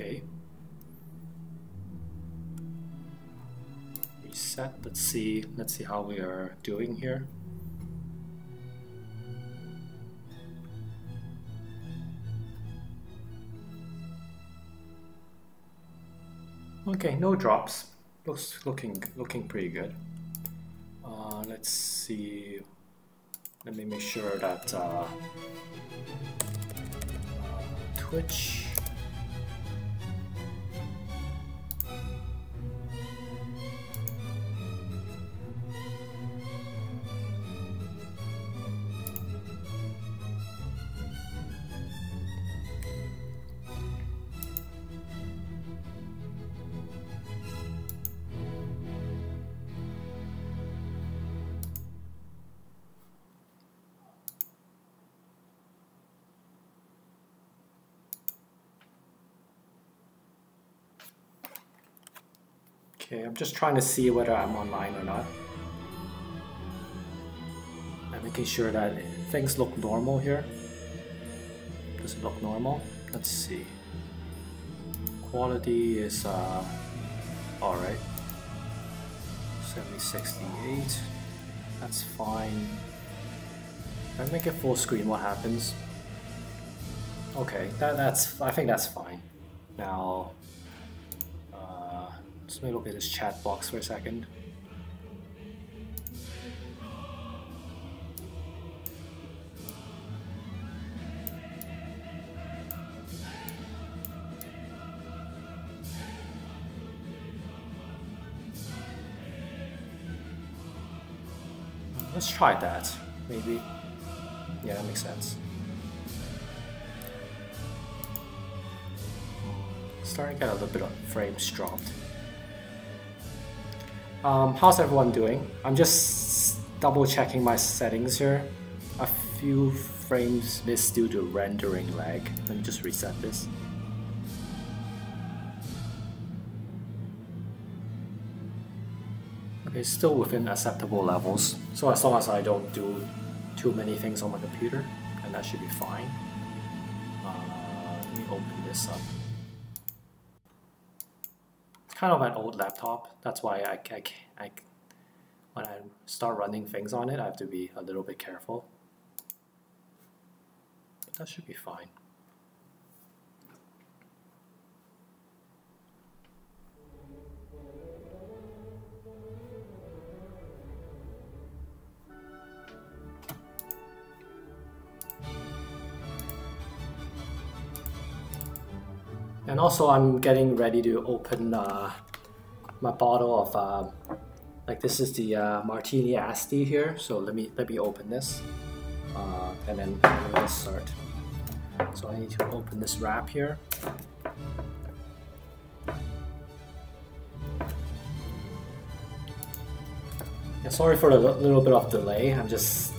Okay. Reset. Let's see. Let's see how we are doing here. Okay, no drops. Looks looking looking pretty good. Uh, let's see. Let me make sure that uh, Twitch. I'm just trying to see whether I'm online or not. I'm making sure that things look normal here. Does it look normal? Let's see. Quality is uh, alright. 7068. That's fine. If I make it full screen, what happens? Okay, that, that's I think that's fine. Now Let's look at this chat box for a second. Let's try that, maybe. Yeah, that makes sense. Starting to get a little bit of frames dropped. Um, how's everyone doing? I'm just double checking my settings here. A few frames missed due to rendering lag. Let me just reset this. Okay, still within acceptable levels. So as long as I don't do too many things on my computer, and that should be fine. Uh, let me open this up kind of an old laptop. That's why I, I, I, when I start running things on it, I have to be a little bit careful. But that should be fine. And also I'm getting ready to open uh, my bottle of, uh, like this is the uh, Martini Asti here. So let me, let me open this uh, and then let's start. So I need to open this wrap here. Yeah, sorry for the little bit of delay. I'm just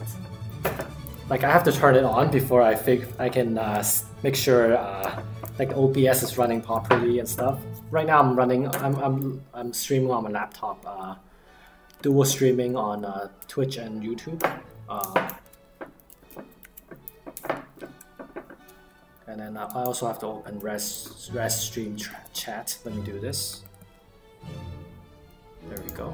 like I have to turn it on before I fig I can uh, make sure uh, like OBS is running properly and stuff. Right now I'm running, I'm, I'm, I'm streaming on my laptop, uh, dual streaming on uh, Twitch and YouTube. Uh, and then uh, I also have to open Rest, Restream Chat. Let me do this. There we go.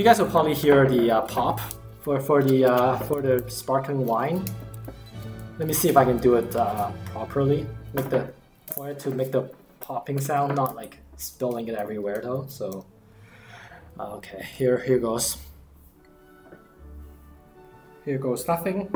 You, guys will probably hear the uh, pop for for the uh, for the sparkling wine. Let me see if I can do it uh, properly. Make the want it to make the popping sound, not like spilling it everywhere though. So okay, here here goes. Here goes nothing.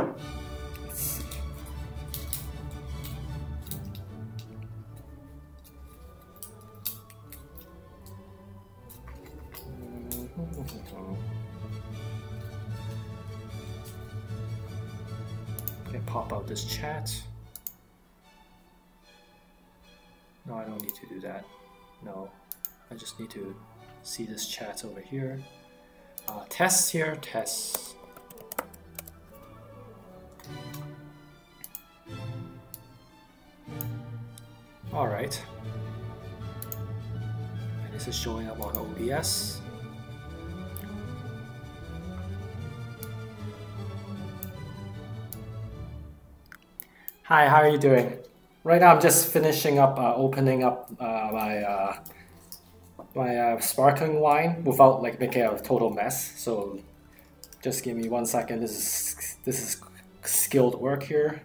To do that. No, I just need to see this chat over here. Uh, tests here, tests. All right. And this is showing up on OBS. Hi, how are you doing? Right now I'm just finishing up uh, opening up uh, my uh, my uh, sparkling wine without like making a total mess. So just give me one second. This is this is skilled work here.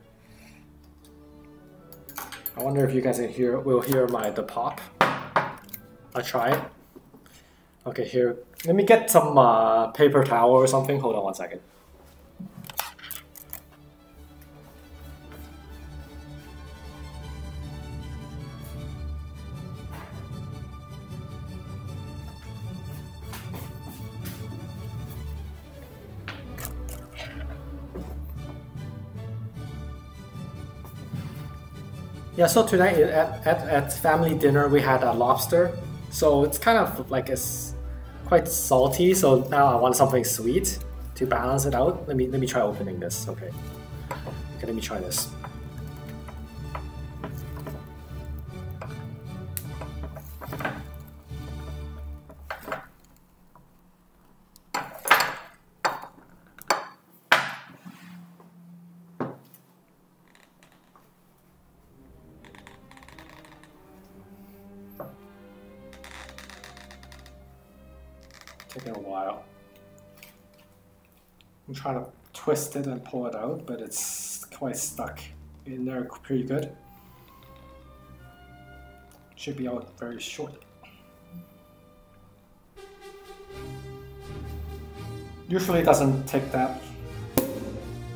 I wonder if you guys can hear will hear my the pop. I'll try it. Okay, here. Let me get some uh, paper towel or something. Hold on one second. Yeah, so tonight at, at, at family dinner we had a lobster. So it's kind of like it's quite salty. So now I want something sweet to balance it out. Let me let me try opening this. Okay. Okay, let me try this. Trying to twist it and pull it out, but it's quite stuck in there pretty good. Should be out very short. Usually it doesn't take that.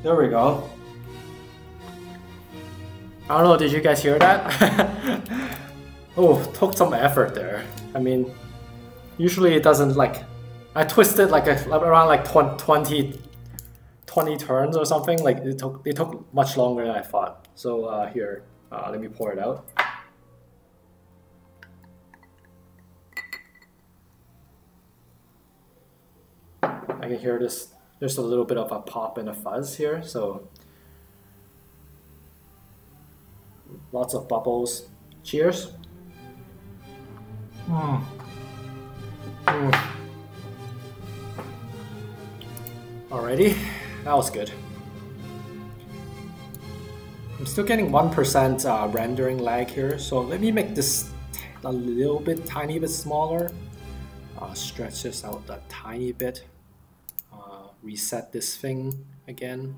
There we go. I don't know, did you guys hear that? oh, took some effort there. I mean, usually it doesn't like, I twisted like a, around like 20 20 turns or something. Like it took it took much longer than I thought. So uh, here, uh, let me pour it out. I can hear this. There's a little bit of a pop and a fuzz here. So lots of bubbles. Cheers. Mm. Alrighty. That was good. I'm still getting 1% uh, rendering lag here, so let me make this a little bit, tiny bit smaller. Uh, stretch this out a tiny bit. Uh, reset this thing again.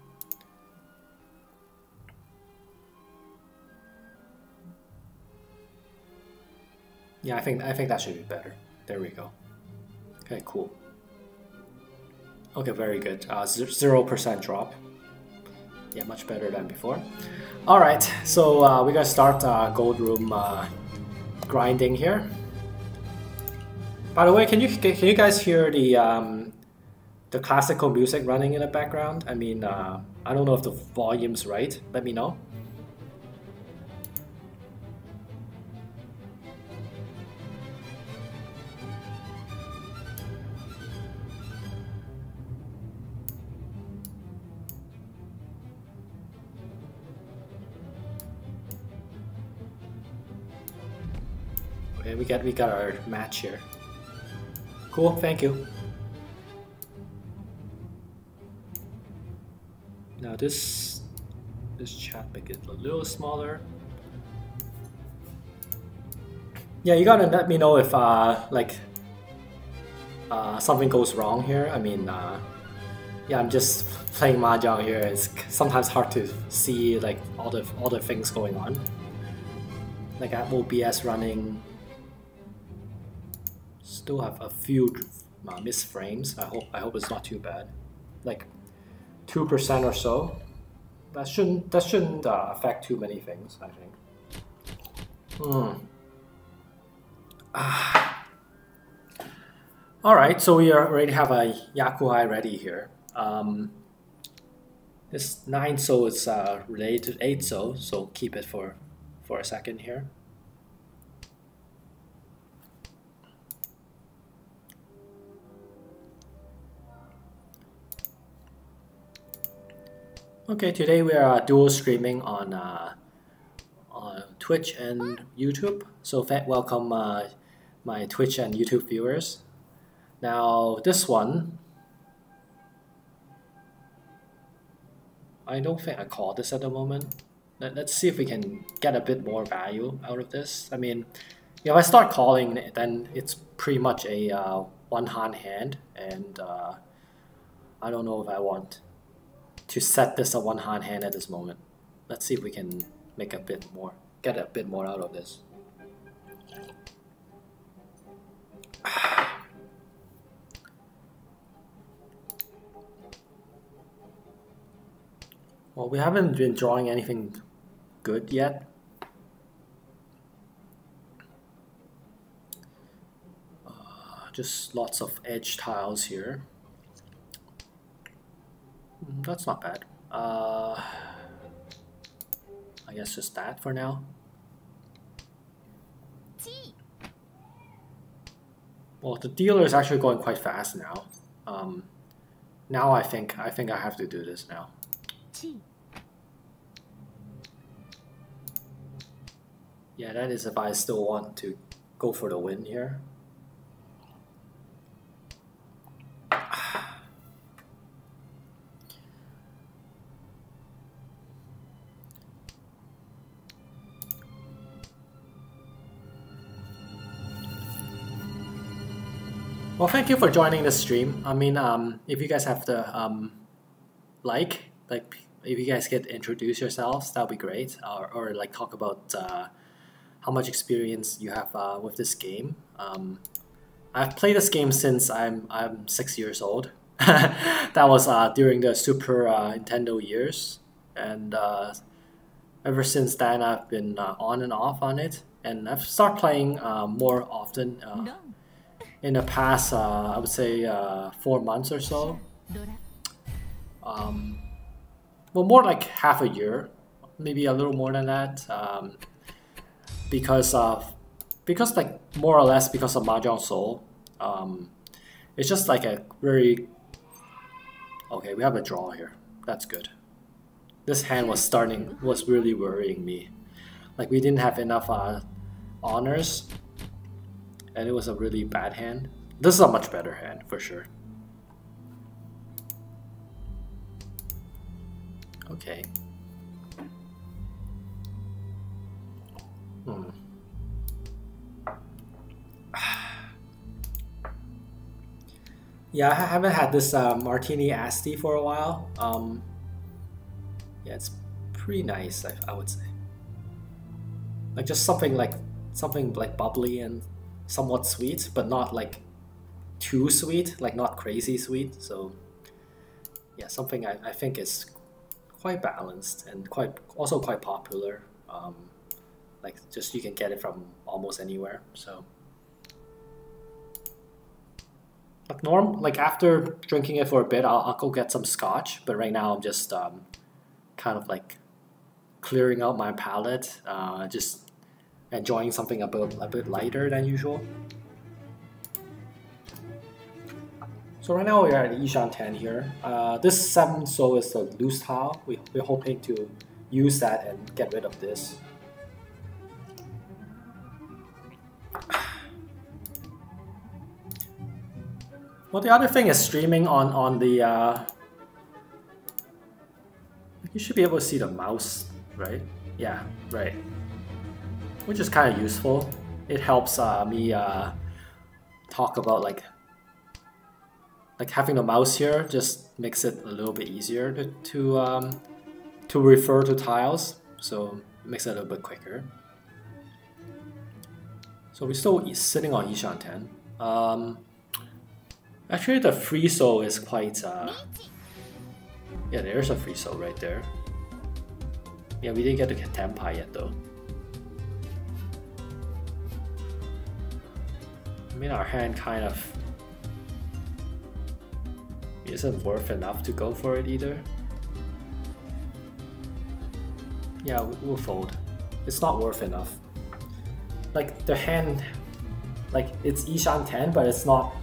Yeah, I think I think that should be better. There we go. Okay, cool. Okay, very good. 0% uh, drop. Yeah, much better than before. All right, so uh, we're gonna start uh, gold room uh, grinding here. By the way, can you can you guys hear the um, the classical music running in the background? I mean, uh, I don't know if the volume's right. Let me know. We got we got our match here. Cool, thank you. Now this this chat make it a little smaller. Yeah, you gotta let me know if uh like uh something goes wrong here. I mean uh yeah, I'm just playing mahjong here. It's sometimes hard to see like all the all the things going on. Like I have OBS running, still have a few uh, missed frames. I hope I hope it's not too bad, like two percent or so. That shouldn't that shouldn't uh, affect too many things. I think. Hmm. Ah. All right, so we already have a Yakuhai ready here. Um, this 9 so is uh, related to 8 so, so keep it for, for a second here. Okay, today we are dual streaming on uh, on Twitch and YouTube. So welcome uh, my Twitch and YouTube viewers. Now this one, I don't think I call this at the moment. Let, us see if we can get a bit more value out of this. I mean, if I start calling, it then it's pretty much a uh, one-hand hand, and uh, I don't know if I want to set this a one hand hand at this moment. Let's see if we can make a bit more, get a bit more out of this. Well, we haven't been drawing anything good yet. Uh, just lots of edge tiles here. Mm, that's not bad. Uh, I guess just that for now. Well, the dealer is actually going quite fast now. Um, now I think I think I have to do this now. Yeah, that is if I still want to go for the win here. Well, thank you for joining the stream. I mean, um, if you guys have the um, like, like if you guys get introduce yourselves, that would be great. Or, or like talk about uh, how much experience you have uh, with this game. Um, I've played this game since I'm I'm six years old. that was uh, during the Super uh, Nintendo years, and uh, ever since then I've been uh, on and off on it, and I've started playing more often. No in the past, uh, I would say uh, four months or so. Um, well, more like half a year, maybe a little more than that, um, because of because like more or less because of Mahjong Soul. Um, it's just like a very okay. We have a draw here. That's good. This hand was starting was really worrying me. Like we didn't have enough uh, honors and it was a really bad hand. This is a much better hand for sure. Okay. Hmm. yeah, I haven't had this uh, Martini Asti for a while. Um, yeah, it's pretty nice, I, I would say. Like just something like something like bubbly and somewhat sweet, but not like too sweet, like not crazy sweet. So yeah, something I, I think is quite balanced and quite also quite popular. Um, like just you can get it from almost anywhere. So like norm, like after drinking it for a bit, I'll, I'll go get some scotch. But right now I'm just um, kind of like clearing out my palate. Uh, just enjoying something a bit, a bit lighter than usual. So right now we are at Iishanten here. Uh, this 7 so is the loose tile. We, we're hoping to use that and get rid of this. Well, the other thing is streaming on, on the... Uh, you should be able to see the mouse, right? Yeah, right which is kind of useful. It helps uh, me uh, talk about like like having a mouse here just makes it a little bit easier to to, um, to refer to tiles, so it makes it a little bit quicker. So we're still sitting on Iishanten. Um, actually, the free soul is quite. Uh, yeah, there's a free soul right there. Yeah, we didn't get to Tenpai yet though. I mean, our hand kind of isn't worth enough to go for it either. Yeah, we'll fold. It's not worth enough. Like the hand, like it's Iishanten, but it's not,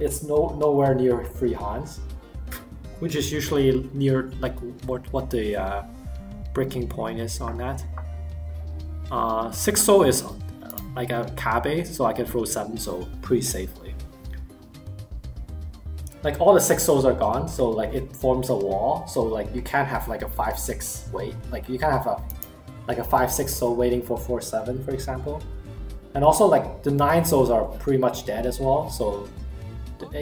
it's no nowhere near free hands. which is usually near like what what the uh, breaking point is on that. Uh, six so is like a kabe, so I can throw seven so pretty safely. Like all the six souls are gone, so like it forms a wall. So like you can't have like a five six wait. Like you can't have a like a five six soul waiting for four seven, for example. And also like the nine souls are pretty much dead as well. So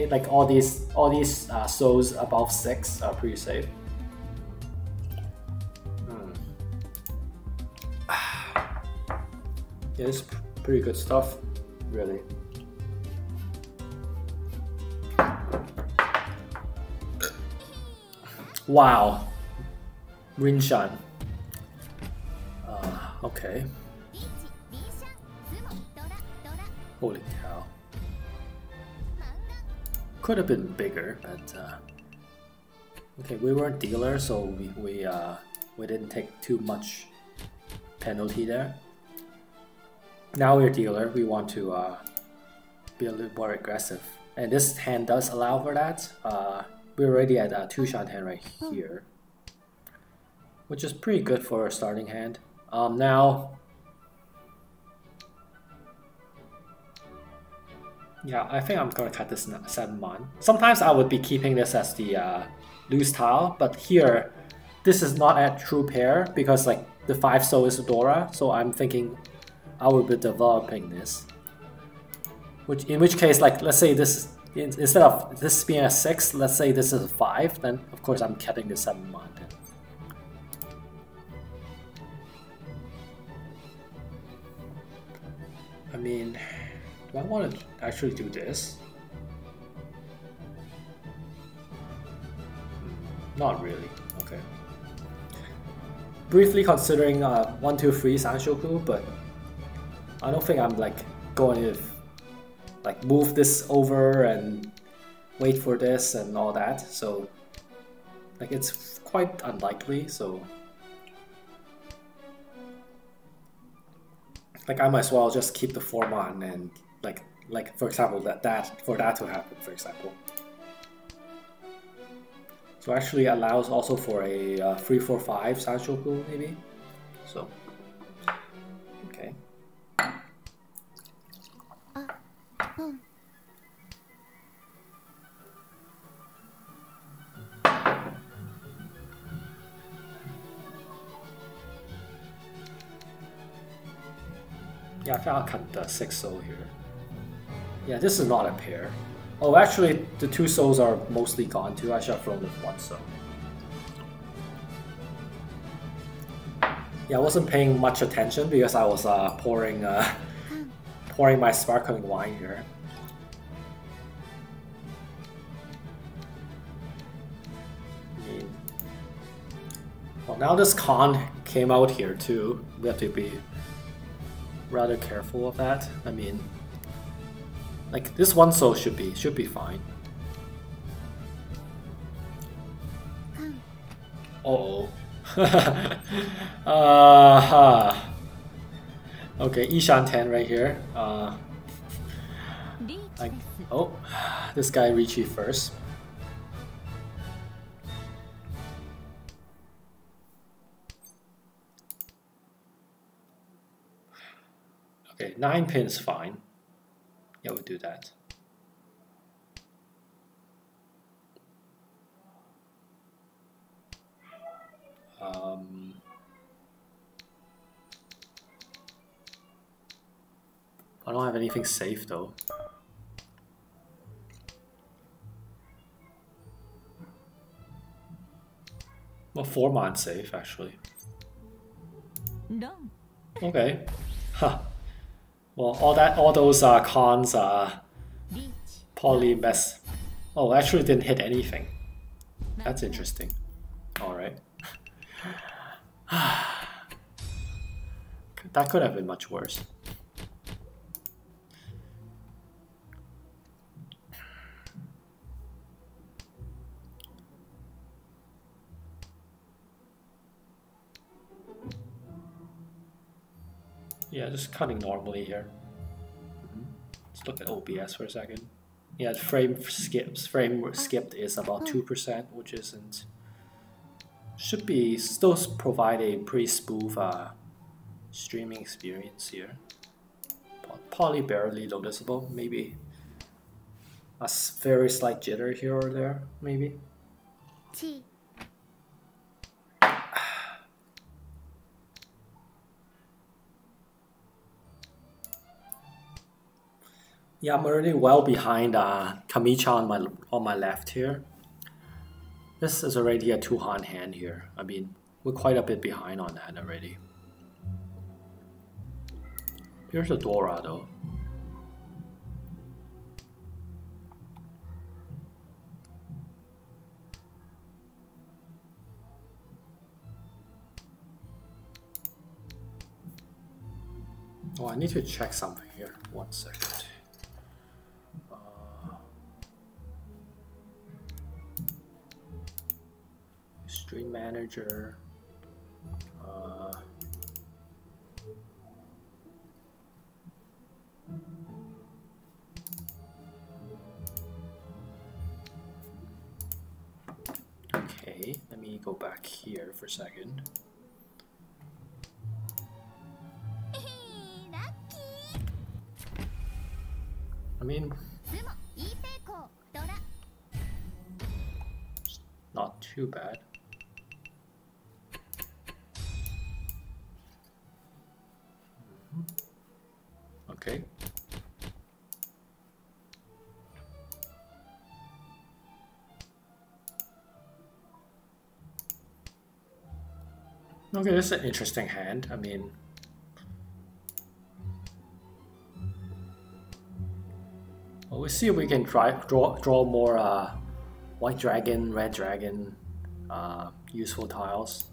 like all these all these uh, souls above six are pretty safe. Hmm. it's pretty good stuff, really. Wow, Rinshan. Uh, okay. Holy cow. Could have been bigger, but uh, okay, we weren't dealer, so we we uh, we didn't take too much penalty there. Now we're dealer, we want to uh, be a little more aggressive, and this hand does allow for that. Uh, we're already at a two shot hand right here, which is pretty good for a starting hand. Um, now Yeah, I think I'm gonna cut this 7-1. Sometimes I would be keeping this as the uh, loose tile, but here, this is not a true pair because like the five so is a Dora, so I'm thinking I will be developing this. Which In which case, like let's say this, instead of this being a 6, let's say this is a 5, then of course I'm cutting the 7-1. I mean... Do I want to actually do this? Not really. Okay. Briefly considering uh, 1, 2, 3 Sanshoku, but I don't think I'm like going to like move this over and wait for this and all that. So like it's quite unlikely. So like I might as well just keep the form on and like like for example that that for that to happen for example so actually allows also for a uh, 345 Sanshoku maybe so Yeah, I think I'll cut the 6 soul here. Yeah, this is not a pair. Oh, actually, the two souls are mostly gone too. I should have thrown with one soul. Yeah, I wasn't paying much attention because I was uh, pouring uh, pouring my sparkling wine here. Well, now this con came out here too. We have to be rather careful of that. I mean, like this one soul should be should be fine. Uh oh. uh huh. Okay, Iishanten right here. Uh, I, oh, this guy Riichi first. Okay, 9 pins fine. Yeah, we'll do that. Um, I don't have anything safe though. Well, four man safe actually. No. Okay. Huh. Well, all that, all those uh, cons are poly mess. Oh, actually didn't hit anything. That's interesting. All right. that could have been much worse. Yeah, just cutting normally here. Let's look at OBS for a second. Yeah, frame skips frame skipped is about oh. two percent, which isn't should be still provide a pretty smooth uh, streaming experience here. Probably barely noticeable, maybe a very slight jitter here or there, maybe. Yeah, I'm already well behind uh, Kamicha on my on my left here. This is already a two-han hand here. I mean, we're quite a bit behind on that already. Here's a Dora though. Oh, I need to check something here. One second. Stream Manager. Uh, okay, let me go back here for a second. I mean, not too bad. Okay. Okay, this is an interesting hand. I mean, well, we'll see if we can try draw draw more uh, white dragon, red dragon, uh, useful tiles.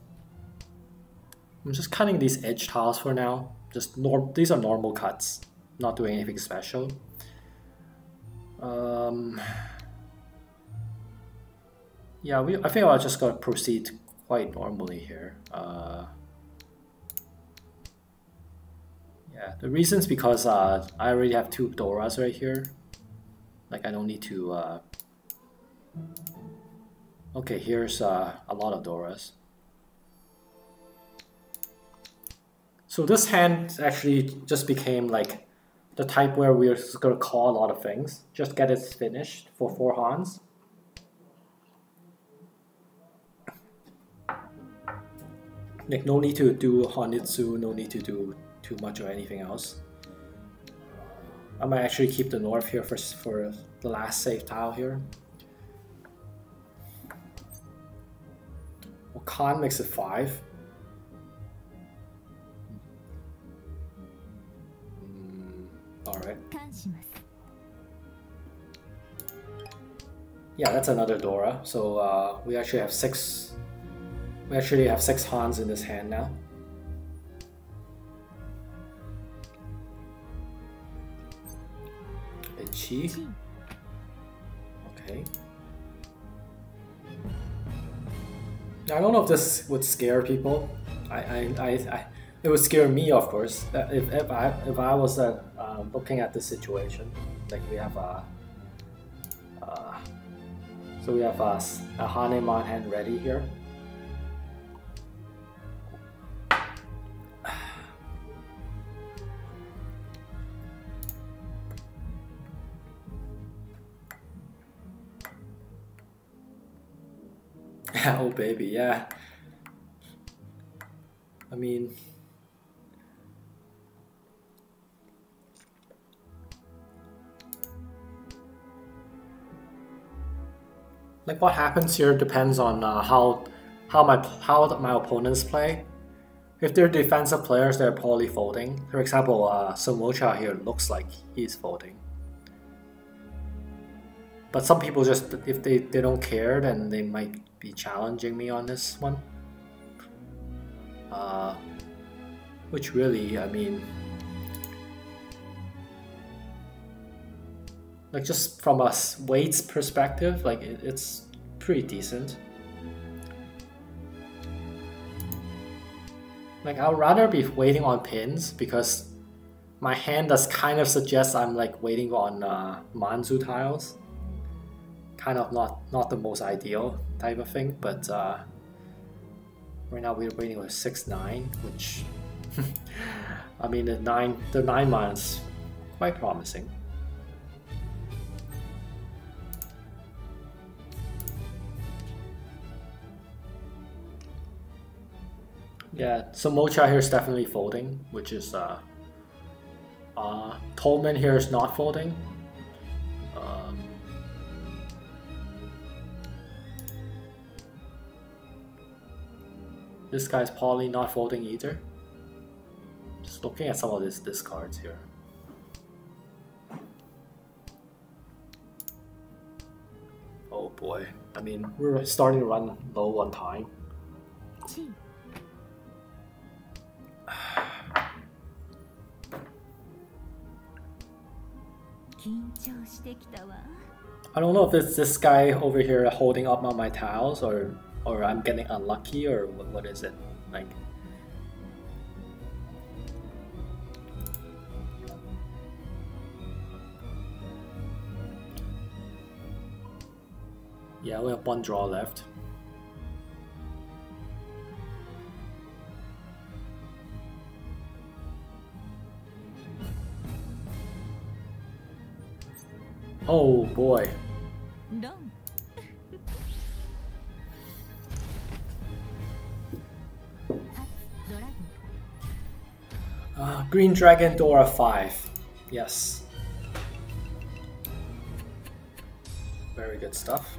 I'm just cutting these edge tiles for now. Just norm. These are normal cuts not doing anything special. Um, yeah, we, I think I'll just gonna proceed quite normally here. Uh, yeah, the reason's because uh, I already have two Doras right here. Like I don't need to... Uh... Okay, here's uh, a lot of Doras. So this hand actually just became like the type where we're just going to call a lot of things. Just get it finished for four Hans. Like no need to do Honitsu, no need to do too much or anything else. I might actually keep the north here for, for the last safe tile here. Well, Kan makes it 5. Alright. Yeah, that's another Dora. So uh, we actually have six. We actually have six Hans in this hand now. Ichi. Okay. I don't know if this would scare people. I, I, I, I it would scare me, of course. If, if I if I was uh, uh, looking at the situation, like we have a, uh, so we have a, a Haneman hand ready here. oh baby, yeah. I mean. Like what happens here depends on uh, how how my how my opponents play. If they're defensive players, they're probably folding. For example, uh, Shimocha here looks like he's folding. But some people just, if they, they don't care, then they might be challenging me on this one. Uh, which really, I mean, like just from a weights perspective, like it, it's pretty decent. Like I'd rather be waiting on pins because my hand does kind of suggest I'm like waiting on uh, Manzu tiles. Kind of not not the most ideal type of thing, but uh, right now we're waiting with six nine, which I mean the nine the nine mine's quite promising. Yeah, so Mocha here is definitely folding, which is uh, uh, Toimen here is not folding. Um, this guy's probably not folding either. Just looking at some of these discards here. Oh boy, I mean, we're starting to run low on time. I don't know if it's this guy over here holding up on my tiles or or I'm getting unlucky or what, what is it like Yeah, we have one draw left. Oh boy. Uh, Green Dragon Dora 5. Yes. Very good stuff.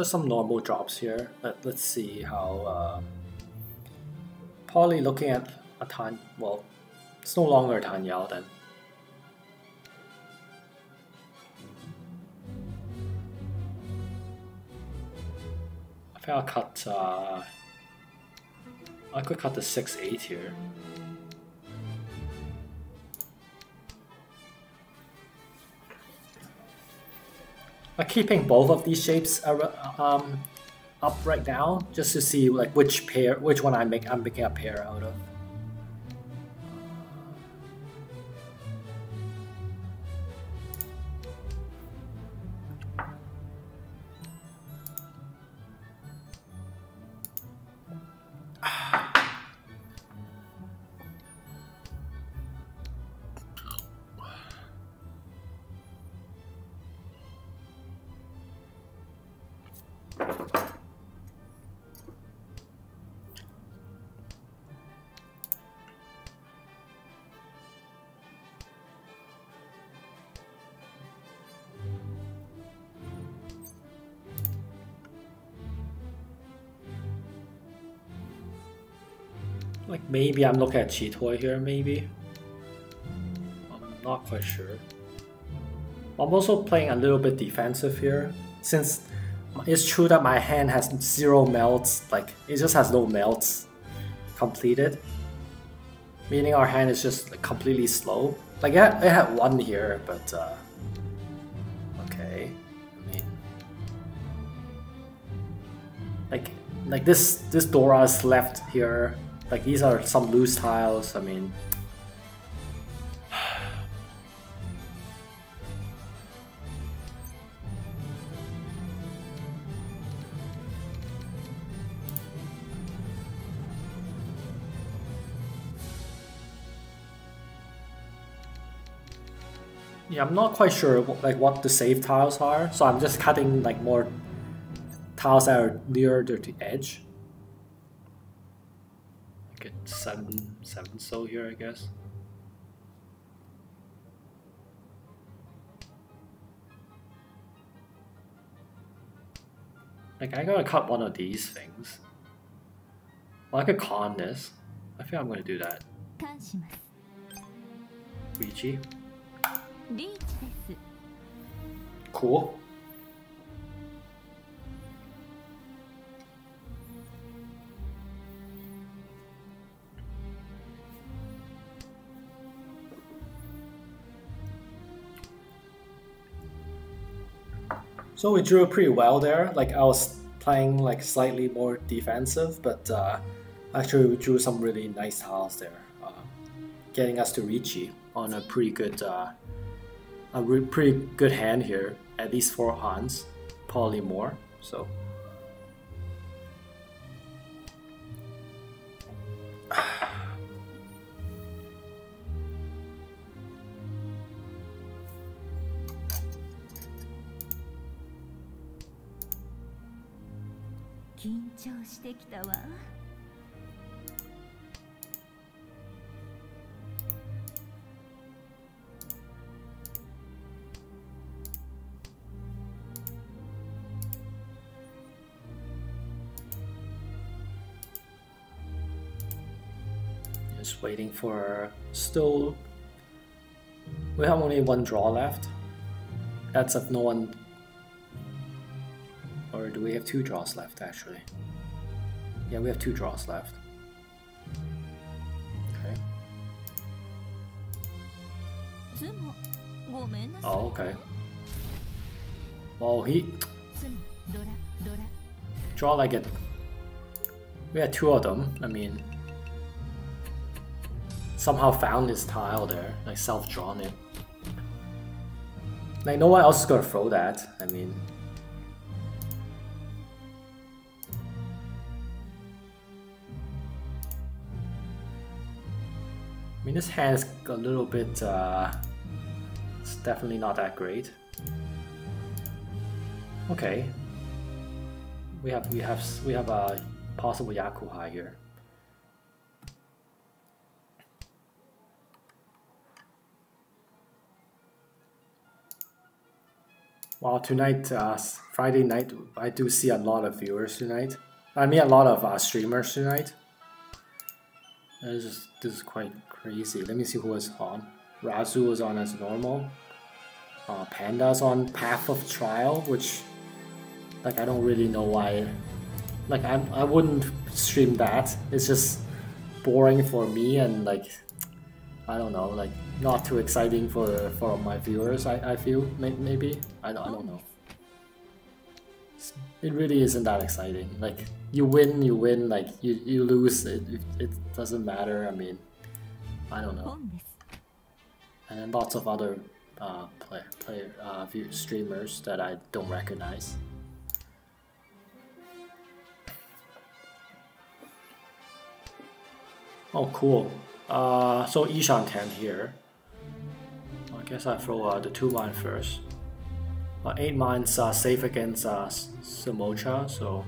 Just some normal drops here. Let, let's see how. Uh, probably looking at a Tan. Well, it's no longer a Tan Yao then. I think I'll cut. Uh, I could cut the six eight here. I'm keeping both of these shapes um, up right now just to see like which pair, which one I make. I'm making a pair out of. Maybe I'm looking at Chiitoi here, maybe. I'm not quite sure. I'm also playing a little bit defensive here, since it's true that my hand has zero melts, like it just has no melts completed. Meaning our hand is just like, completely slow. Like it had, one here, but uh, okay. I mean, like like this this Dora's left here like these are some loose tiles, I mean... Yeah, I'm not quite sure what, like what the safe tiles are, so I'm just cutting like more tiles that are near the edge seven seven cell here, I guess. Like I gotta cut one of these things. Well, I could Kan this. I think I'm gonna do that. Luigi. Cool. So we drew pretty well there. Like I was playing like slightly more defensive, but uh, actually we drew some really nice tiles there, uh, getting us to Riichi on a pretty good, uh, a re- pretty good hand here. At least four hands, probably more. So 緊張してきたわ just waiting for still. We have only one draw left. That's if no one. do we have two draws left, actually? Yeah, we have two draws left. Okay. Oh, okay. Well, he... Draw like it. We had two of them, I mean... Somehow found this tile there, like self-drawn it. Like, no one else is gonna throw that, I mean... mean this hand is a little bit. Uh, it's definitely not that great. Okay, we have we have we have a possible Yakuhai here. Well, tonight, uh, Friday night, I do see a lot of viewers tonight. I mean, a lot of uh, streamers tonight. This is, this is quite crazy. Let me see who is on. Razu is on as normal. Uh, Panda's on Path of Trial, which like I don't really know why. Like I I wouldn't stream that. It's just boring for me and like I don't know, like not too exciting for for my viewers. I, I feel maybe I I don't know. It really isn't that exciting. Like you win, you win. Like you you lose, it, it doesn't matter. I mean, I don't know. And then lots of other uh, player, player uh, streamers that I don't recognize. Oh, cool. Uh, so Iishanten here. I guess I throw uh, the two mine first. Uh, eight mines are safe against uh, Shimocha, so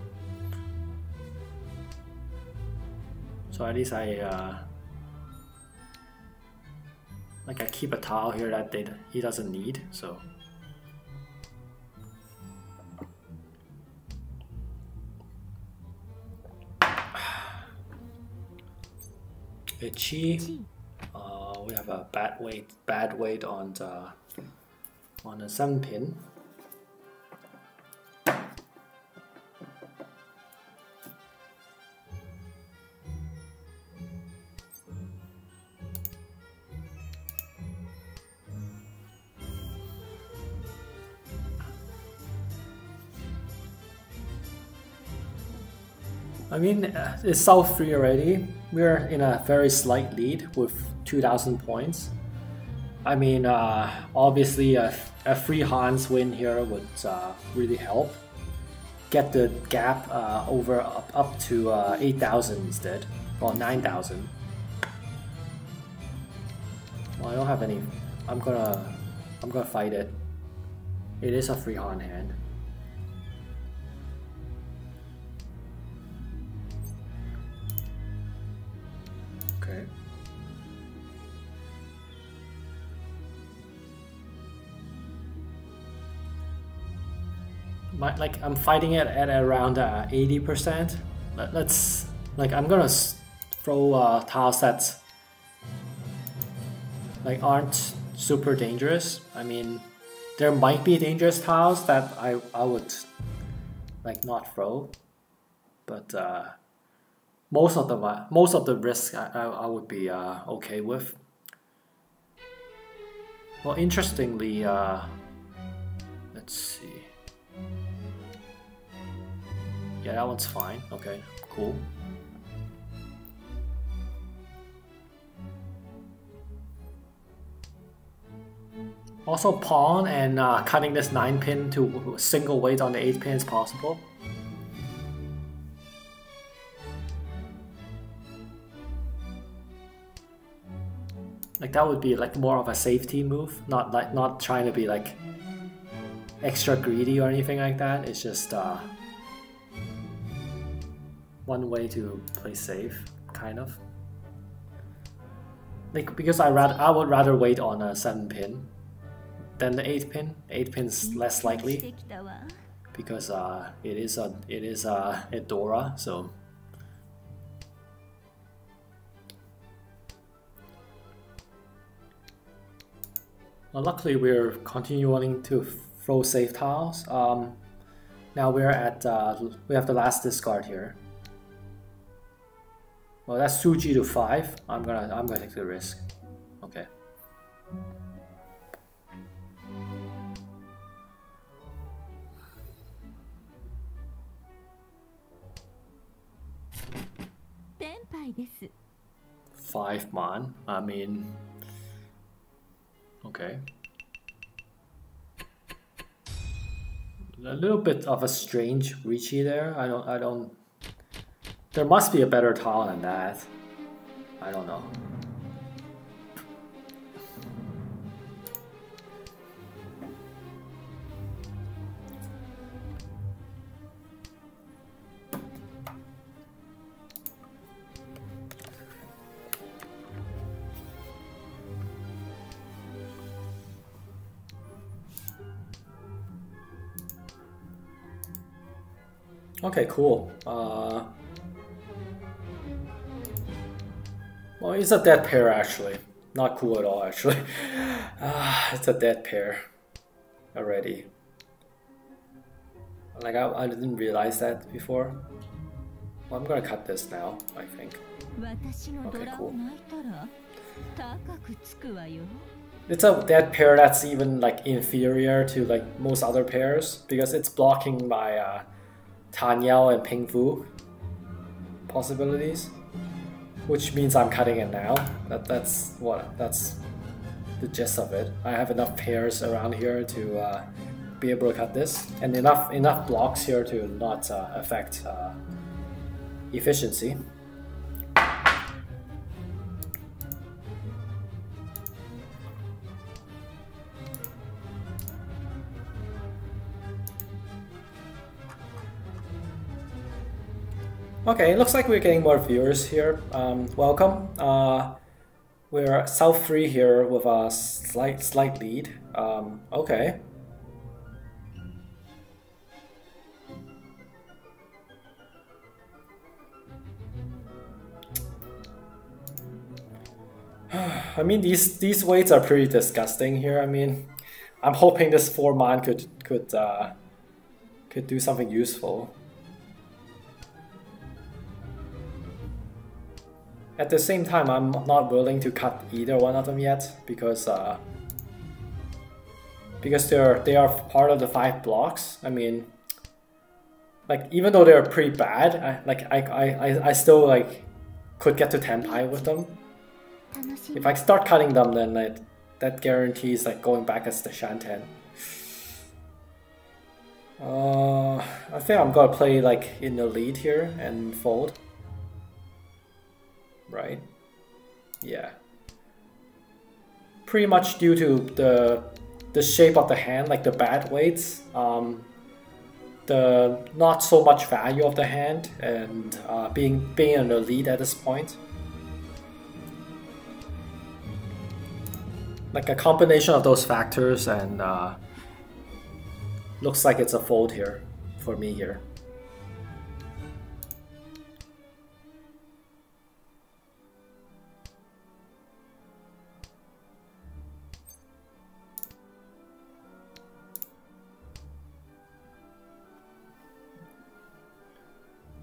so at least I uh, uh, like I keep a tile here that they, he doesn't need, so. Itchy. Uh, we have a bad wait, bad wait on the on the sun pin. I mean, uh, it's South 3 already. We're in a very slight lead with 2,000 points. I mean, uh, obviously, a, a free Hans win here would uh, really help. Get the gap uh, over up, up to uh, 8,000 instead, or 9,000. Well, I don't have any. I'm gonna, I'm gonna fight it. It is a free Han hand. My, like I'm fighting it at around uh, 80%. Let, us like I'm gonna throw uh, tiles that like aren't super dangerous. I mean, there might be dangerous tiles that I I would like not throw, but uh, most of the most of the risk I, I, I would be uh, okay with. Well, interestingly, uh, let's see. Yeah, that one's fine. Okay, cool. Also pon and uh, cutting this 9 pin to single wait on the 8 pin is possible. Like that would be like more of a safety move, not like not trying to be like extra greedy or anything like that. It's just uh, one way to play safe, kind of. Like because I rather I would rather wait on a seven pin than the eight pin. Eight pin's less likely because uh, it is a it is a, a Dora, so Well, luckily we're continuing to throw safe tiles. Um, now we're at, uh, we have the last discard here. Well, that's 2G to 5. I'm gonna, I'm gonna take the risk. Okay. Five man. I mean, Okay. A little bit of a strange Riichi there. I don't I don't there must be a better tile than that. I don't know. Okay, cool. Uh, well, it's a dead pair actually. Not cool at all actually. Uh, it's a dead pair already. Like I, I didn't realize that before. Well, I'm gonna cut this now, I think. Okay, cool. It's a dead pair that's even like inferior to like most other pairs because it's blocking my uh, Tan Yao and Pinfu possibilities, which means I'm cutting it now. That that's what that's the gist of it. I have enough pairs around here to uh, be able to cut this, and enough enough blocks here to not uh, affect uh, efficiency. Okay, it looks like we're getting more viewers here. Um, welcome. Uh, we're South 3 here with a slight slight lead. Um, okay. I mean these these waits are pretty disgusting here. I mean, I'm hoping this four man could could uh, could do something useful. At the same time, I'm not willing to cut either one of them yet because uh, because they're they are part of the five blocks. I mean, like even though they're pretty bad, I, like I, I I still like could get to Tenpai with them. If I start cutting them, then like, that guarantees like going back as the Shanten. Uh, I think I'm gonna play like in the lead here and fold right? Yeah. Pretty much due to the the shape of the hand, like the bad waits, um, the not so much value of the hand, and uh, being being in the lead at this point. Like a combination of those factors, and uh, looks like it's a fold here. for me here.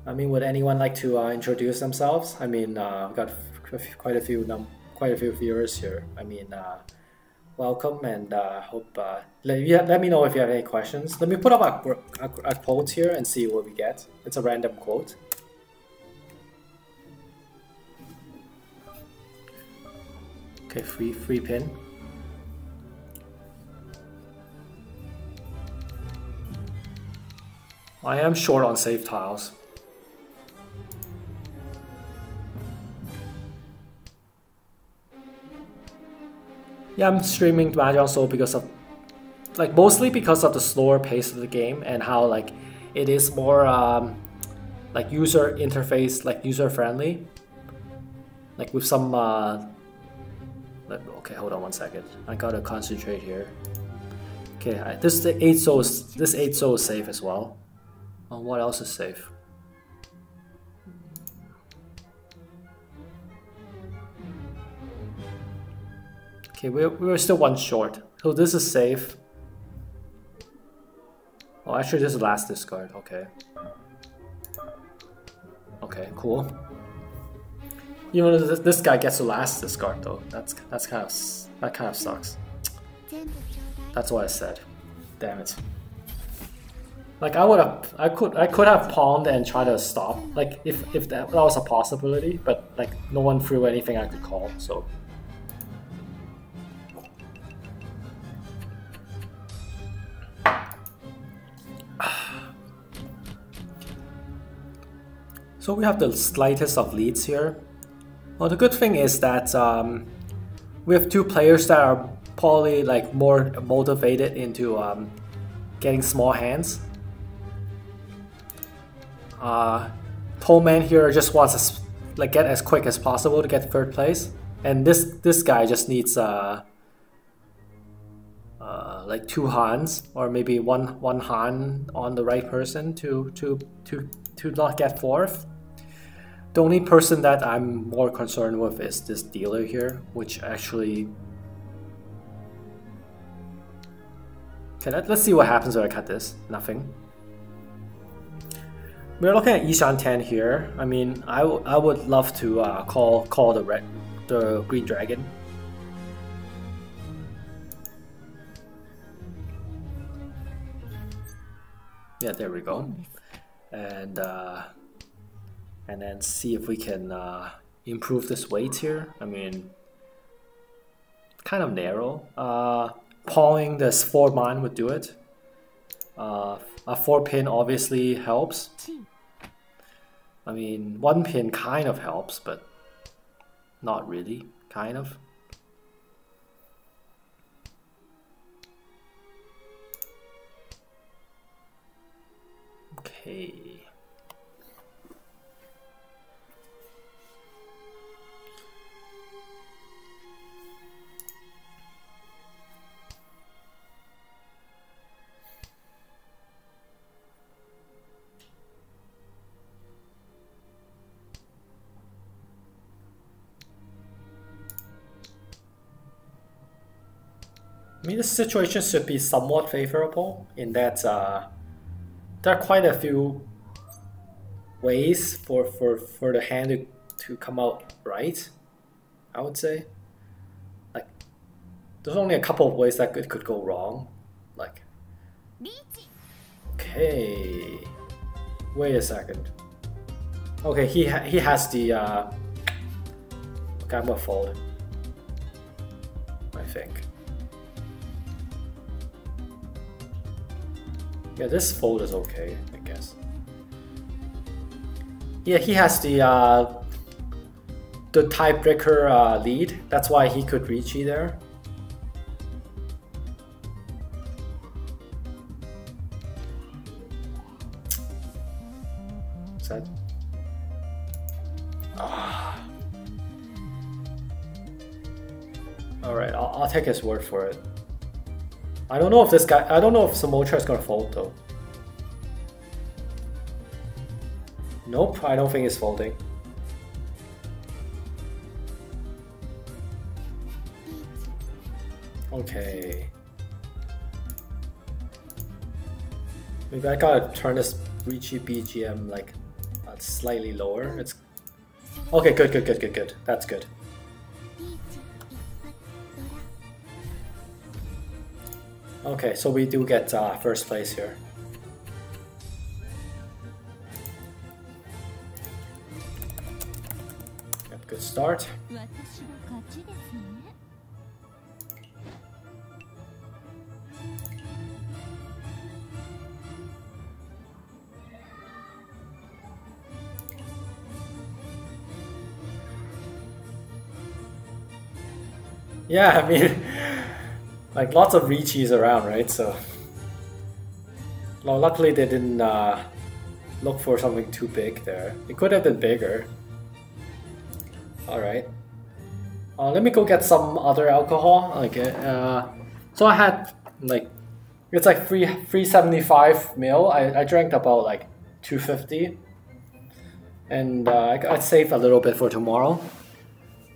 I mean, would anyone like to uh, introduce themselves? I mean, uh, we've got quite a few num quite a few viewers here. I mean, uh, welcome and uh, hope uh, let, let me know if you have any questions. Let me put up a, a, a quote here and see what we get. It's a random quote. Okay, free free pin. I am short on safe tiles. Yeah, I'm streaming Mahjong Soul because of, like, mostly because of the slower pace of the game and how, like, it is more, um, like, user interface, like, user friendly. Like, with some, uh, like, okay, hold on one second. I gotta concentrate here. Okay, this the eight soul is this eight soul is safe as well. Oh, what else is safe? Okay, we're, we're still one short. So this is safe. Oh, actually this is last discard. Okay. Okay, cool. Even though this, this guy gets the last discard though. That's that's kind of that kind of sucks. That's what I said. Damn it. Like I would have, I could, I could have ponned and tried to stop. Like if if that, that was a possibility, but like no one threw anything I could call, so So we have the slightest of leads here. Well, the good thing is that um, we have two players that are probably like more motivated into um, getting small hands. Uh, Toimen here just wants to like get as quick as possible to get third place, and this this guy just needs uh, uh, like two hands or maybe one one Han on the right person to to to to not get fourth. The only person that I'm more concerned with is this dealer here, which actually... Okay, let, us see what happens when I cut this. Nothing. We're looking at Iishanten here. I mean, I, I would love to uh, call call the red, the green dragon. Yeah, there we go. And uh, and then see if we can uh, improve this wait here. I mean, kind of narrow. Uh, pawing this 4 mine would do it. Uh, a 4 pin obviously helps. I mean, 1 pin kind of helps, but not really, kind of. Okay. Mean, the situation should be somewhat favorable in that uh, there are quite a few ways for, for, for the hand to, to come out right, I would say. Like, there's only a couple of ways that it could go wrong. Like, okay, wait a second. Okay, he ha he has the uh, gamma fold. I think. Yeah, this fold is okay, I guess. Yeah, he has the uh, the tiebreaker uh, lead. That's why he could riichi there. Set. Ah. All right, I'll, I'll take his word for it. I don't know if this guy, I don't know if Shimocha is gonna fold though. Nope, I don't think it's folding. Okay. Maybe I gotta turn this Riichi BGM like uh, slightly lower. It's okay. Good, good, good, good, good. That's good. Okay, so we do get uh, first place here. Yep, good start. Yeah, I mean, like lots of Riichi's around, right? So, well, luckily they didn't uh, look for something too big there. It could have been bigger. All right. Uh, let me go get some other alcohol. Like, uh, so I had like, it's like three three seventy five mil. I I drank about like two fifty, and uh, I I saved a little bit for tomorrow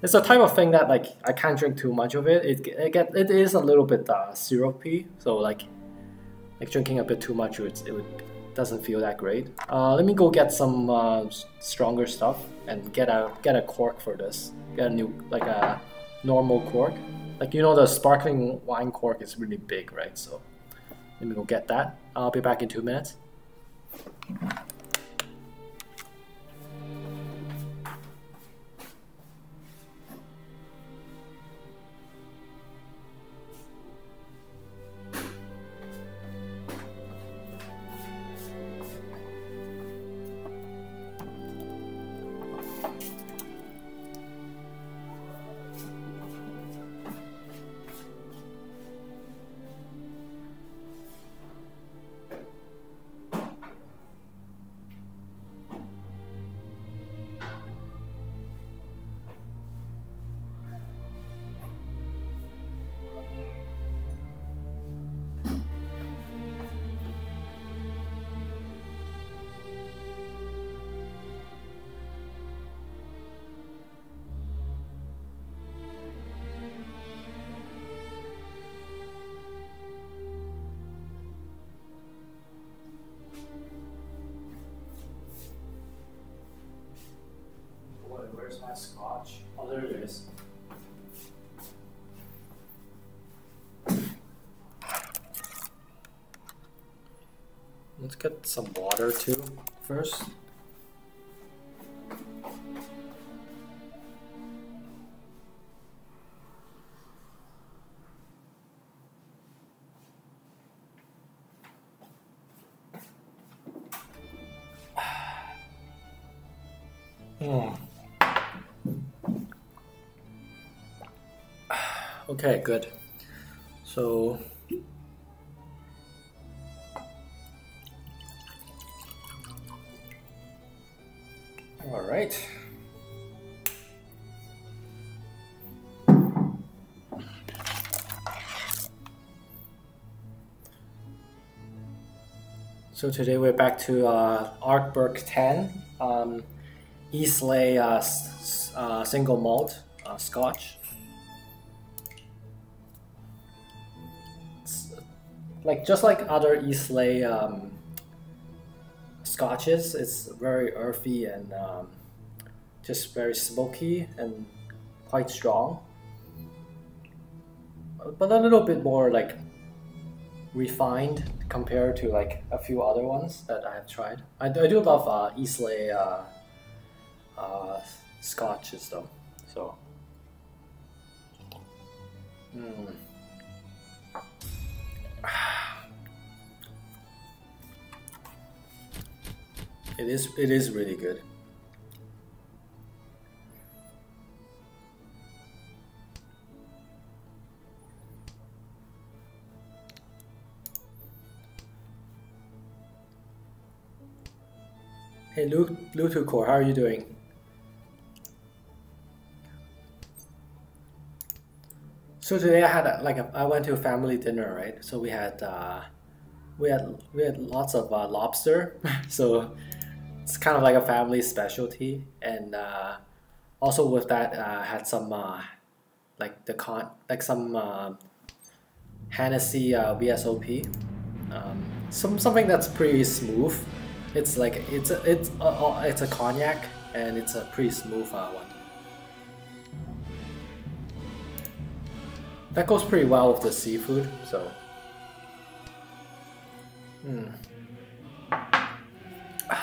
it's the type of thing that like I can't drink too much of it. It it, get, it is a little bit uh, syrupy, so like like drinking a bit too much, it, it doesn't feel that great. Uh, let me go get some uh, stronger stuff and get a get a cork for this. Get a new like a normal cork. Like you know the sparkling wine cork is really big, right? So let me go get that. I'll be back in two minutes. Water too first. Hmm. Okay, good. So So today we're back to uh, Ardbeg 10, um, uh, uh, single malt uh, Scotch. like just like other Islay um, scotches, it's very earthy and um, just very smoky and quite strong, but a little bit more like refined compared to like a few other ones that I have tried. I, I do love uh, Islay uh, uh, scotches though, so. Mm. It is it is really good. Hey Luke Core, how are you doing? So today I had a, like a, I went to a family dinner, right? So we had uh, we had we had lots of uh, lobster. so it's kind of like a family specialty, and uh, also with that uh, had some uh, like the con like some uh, Hennessy uh, VSOP, um, some something that's pretty smooth. It's like it's a, it's a, it's a cognac and it's a pretty smooth uh, one. That goes pretty well with the seafood, so. Hmm.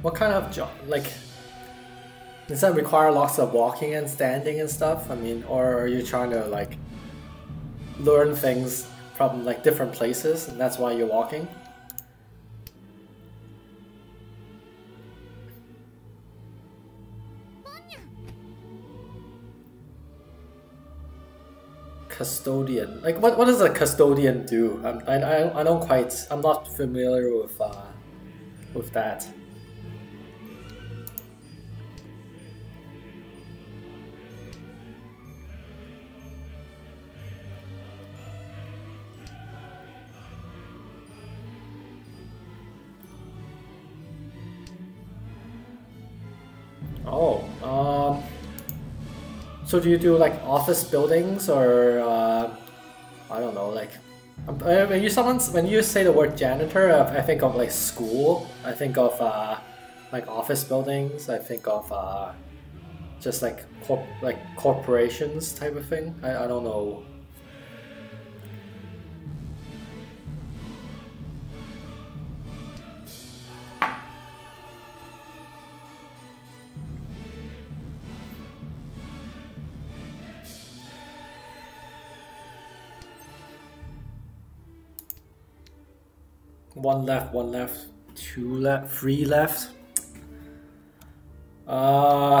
What kind of job, like, does that require lots of walking and standing and stuff? I mean, or are you trying to like learn things from like different places and that's why you're walking? custodian. Like, what, what does a custodian do? I'm, I, I, I don't quite, I'm not familiar with, uh, with that. Oh, um, so do you do like office buildings or uh, I don't know, like um, uh, when you someone's when you say the word janitor, I think of like school. I think of uh, like office buildings. I think of uh, just like corp like corporations type of thing. I, I don't know One left, one left, two left, three left. Uh,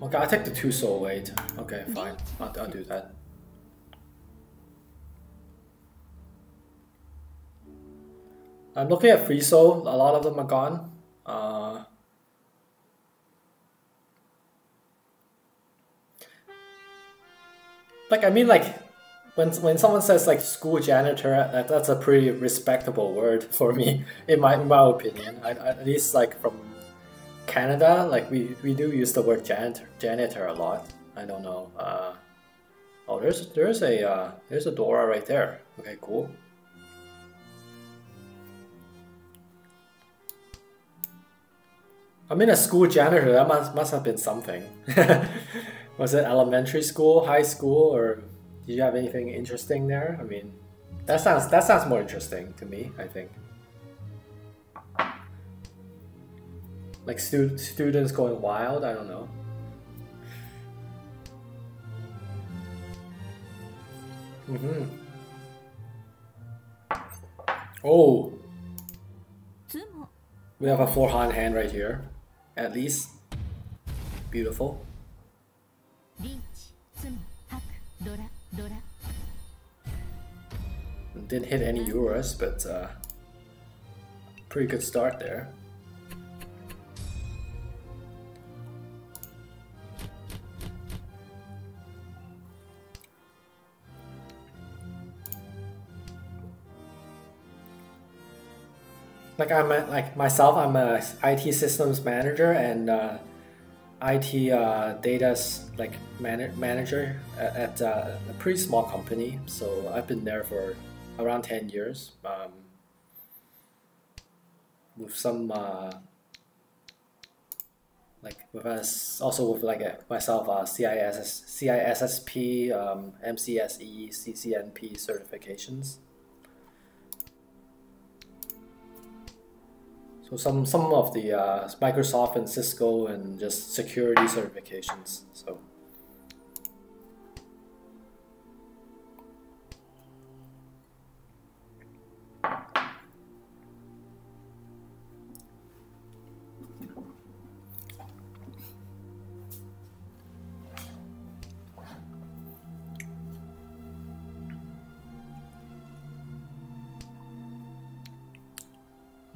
okay, I'll take the two soul wait. Okay, fine. I'll, I'll do that. I'm looking at free soul. A lot of them are gone. Uh, like I mean, like when when someone says like school janitor, that, that's a pretty respectable word for me, in my in my opinion. I, at least like from Canada, like we, we do use the word janitor janitor a lot. I don't know. Uh, oh, there's there's a uh, there's a Dora right there. Okay, cool. I mean, a school janitor. That must must have been something. Was it elementary school, high school, or did you have anything interesting there? I mean, that sounds that sounds more interesting to me. I think. Like stu students going wild. I don't know. Mm hmm Oh. We have a four hand hand right here, at least. Beautiful. Didn't hit any euros, but uh, pretty good start there. Like I'm a, like myself, I'm a IT systems manager and uh, IT uh, data like man manager at, at uh, a pretty small company. So I've been there for around 10 years um, with some uh, like with us also with like a, myself uh, CISS, CISSP, um, MCSE, CCNP certifications. Some some of the uh, Microsoft and Cisco and just security certifications. So.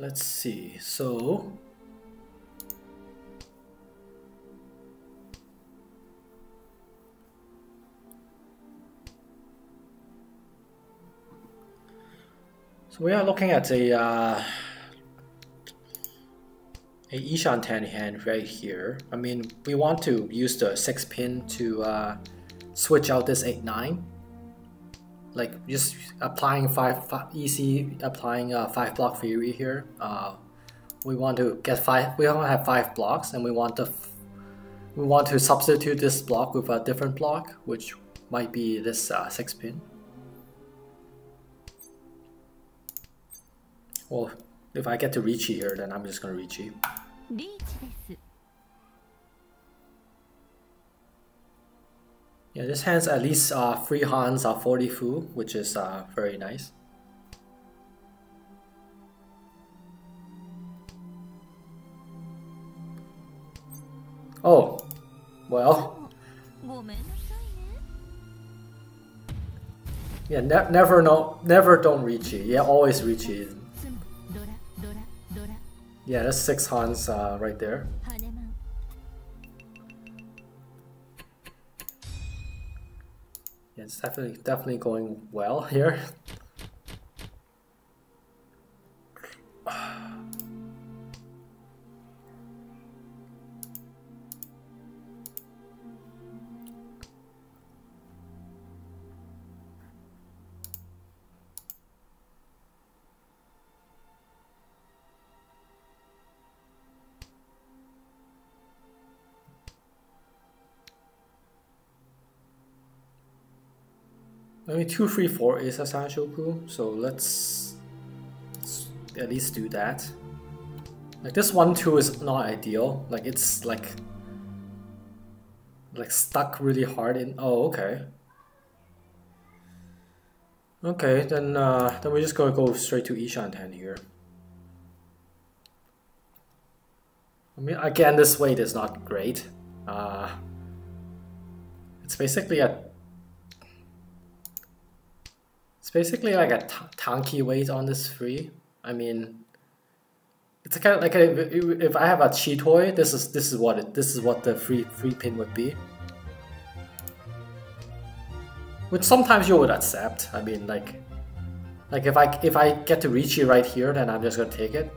let's see. So So we are looking at a uh, a Iishanten hand right here. I mean, we want to use the 6 pin to uh, switch out this 8-9. Like just applying 5, five easy, applying uh, 5 block theory here. Uh, we want to get 5, we only have 5 blocks and we want to we want to substitute this block with a different block, which might be this uh, 6 pin. Well, if I get to Riichi here, then I'm just gonna Riichi. Yeah, this has at least uh, three Hans are 40 Fu, which is uh, very nice. Oh, well. Yeah, ne never no, never don't Riichi. Yeah, always Riichi. Yeah, that's six Hans uh, right there. Yeah, it's definitely definitely going well here. mean, 2, 3, 4 is a Sanshoku, so let's, let's at least do that. Like this 1, 2 is not ideal, like it's like, like stuck really hard in, oh okay. Okay, then uh, then we're just gonna go straight to Iishanten here. I mean, again, this wait is not great. Uh, it's basically a it's basically like a tanki wait on this free. I mean, it's kind of like a, if I have a Chiitoi, this is this is what it this is what the free free pin would be. Which sometimes you would accept. I mean, like, like if I if I get to riichi right here, then I'm just gonna take it.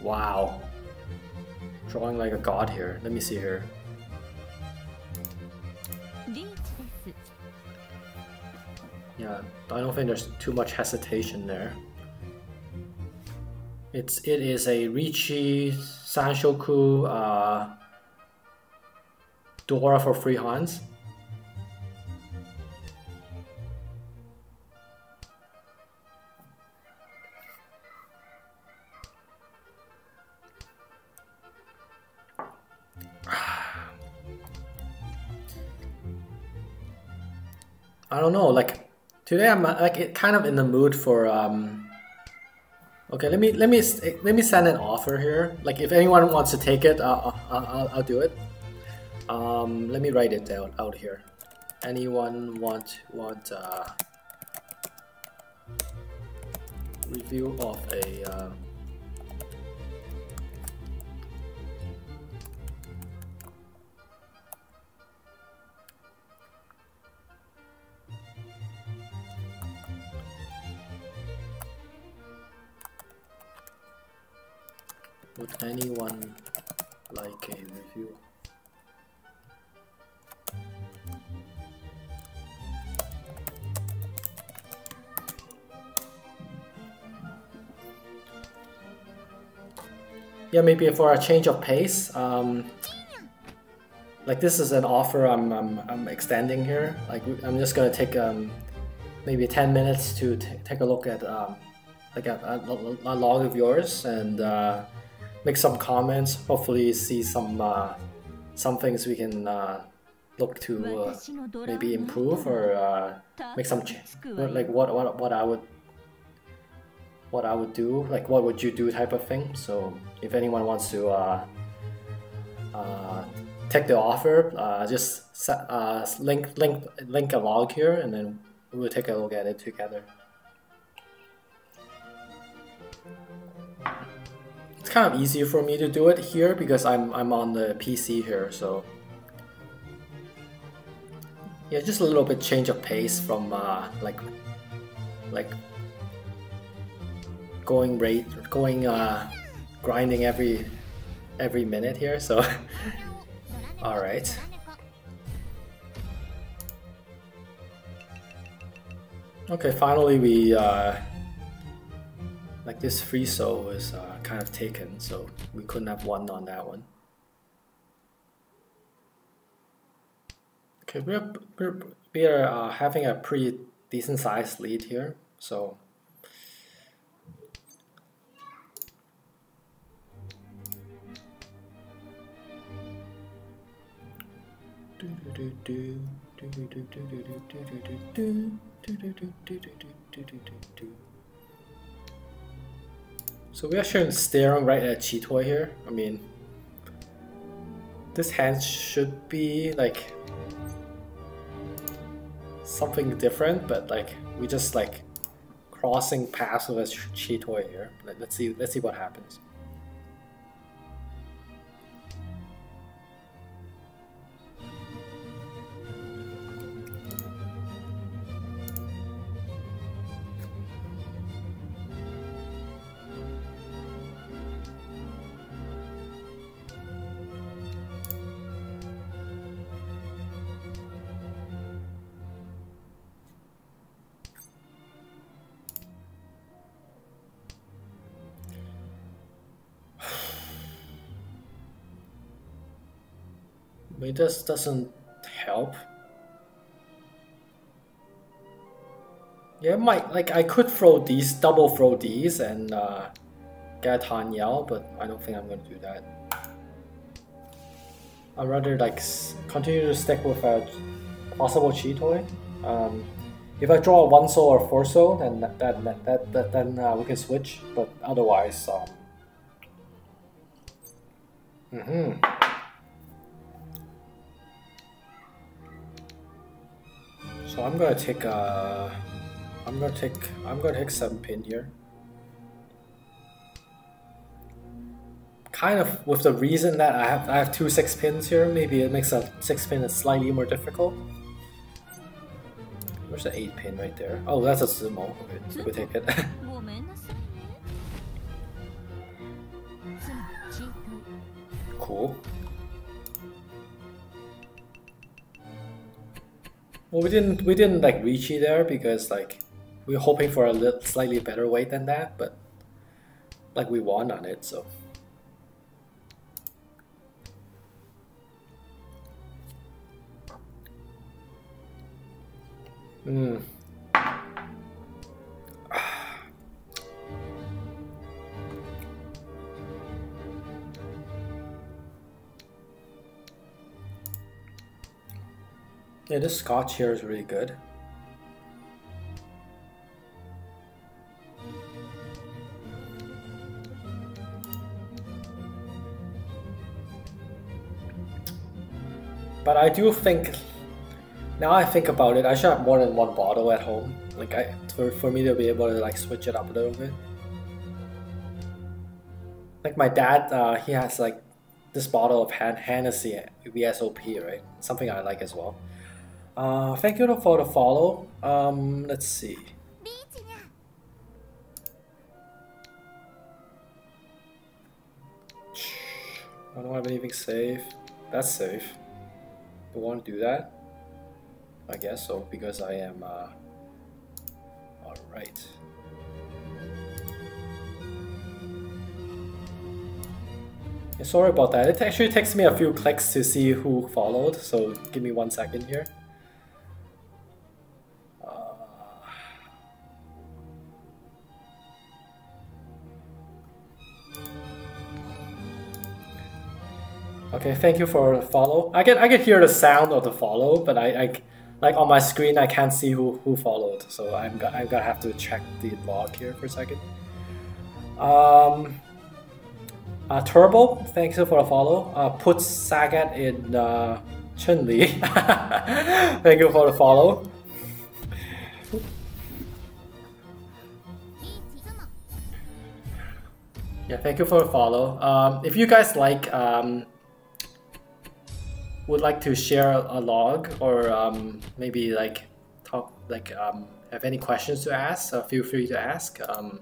Wow. Drawing like a god here. Let me see here. Yeah, I don't think there's too much hesitation there. It's it is a Riichi Sanshoku uh, Dora for free Hans. I don't know. Like today, I'm like kind of in the mood for. Um, okay, let me let me let me send an offer here. Like if anyone wants to take it, I'll I'll, I'll do it. Um, let me write it down out here. Anyone want want uh, review of a uh, Would anyone like a review? Yeah, maybe for a change of pace. Um, like this is an offer I'm, I'm, I'm extending here. Like I'm just gonna take um, maybe 10 minutes to take a look at um, like a, a, a, log of yours and uh, make some comments. Hopefully, see some uh, some things we can uh, look to uh, maybe improve or uh, make some change. like what what what I would what I would do, like what would you do type of thing. So if anyone wants to uh, uh, take the offer, just link link link a log here, and then we will take a look at it together. Kind of easier for me to do it here because I'm I'm on the PC here, so yeah, just a little bit change of pace from uh, like like going rate going uh, grinding every every minute here. So all right. Okay, finally we uh, like this free soul is uh, kind of taken, so we couldn't have won on that one. Okay, we're, we're, we are uh, having a pretty decent sized lead here, so so we are actually staring right at Chiitoi here. I mean, this hand should be like something different, but like we just like crossing paths with a Chiitoi here. Let, let's see. Let's see what happens. It just doesn't help. Yeah, might like I could throw these, double throw these, and uh, get Tanyao, but I don't think I'm gonna do that. I'd rather like continue to stick with a possible Chiitoi. Um, if I draw a one soul or four soul, then that, that, that, that then uh, we can switch. But otherwise, um, mm -hmm. So I'm gonna take uh I'm gonna take I'm gonna take seven pin here. Kind of with the reason that I have I have two six pins here, maybe it makes a six pin slightly more difficult. Where's the eight pin right there? Oh that's a sumo. Okay, so we take it. cool. Well, we didn't we didn't like reach it there because like we were hoping for a little, slightly better wait than that, but like we won on it, so. Hmm. Yeah, this scotch here is really good. But I do think, now I think about it, I should have more than one bottle at home. Like I, for, for me to be able to like switch it up a little bit. Like my dad, uh, he has like this bottle of Han Hennessy VSOP, right? Something I like as well. Uh, thank you for the follow. Um, let's see. I don't have anything safe. That's safe. Do want to do that? I guess so, because I am, uh... Alright. Yeah, sorry about that. It actually takes me a few clicks to see who followed, so give me one second here. Okay, thank you for the follow. I can I can hear the sound of the follow, but I, I like on my screen I can't see who, who followed, so I'm gonna I'm gonna have to check the log here for a second. Um, uh, Turbo, thanks for the follow. Uh, put Sagat in uh, Chun Li. thank you for the follow. Yeah, thank you for the follow. Um, if you guys like um, would like to share a log or um, maybe like talk like um, have any questions to ask, uh, feel free to ask. Um,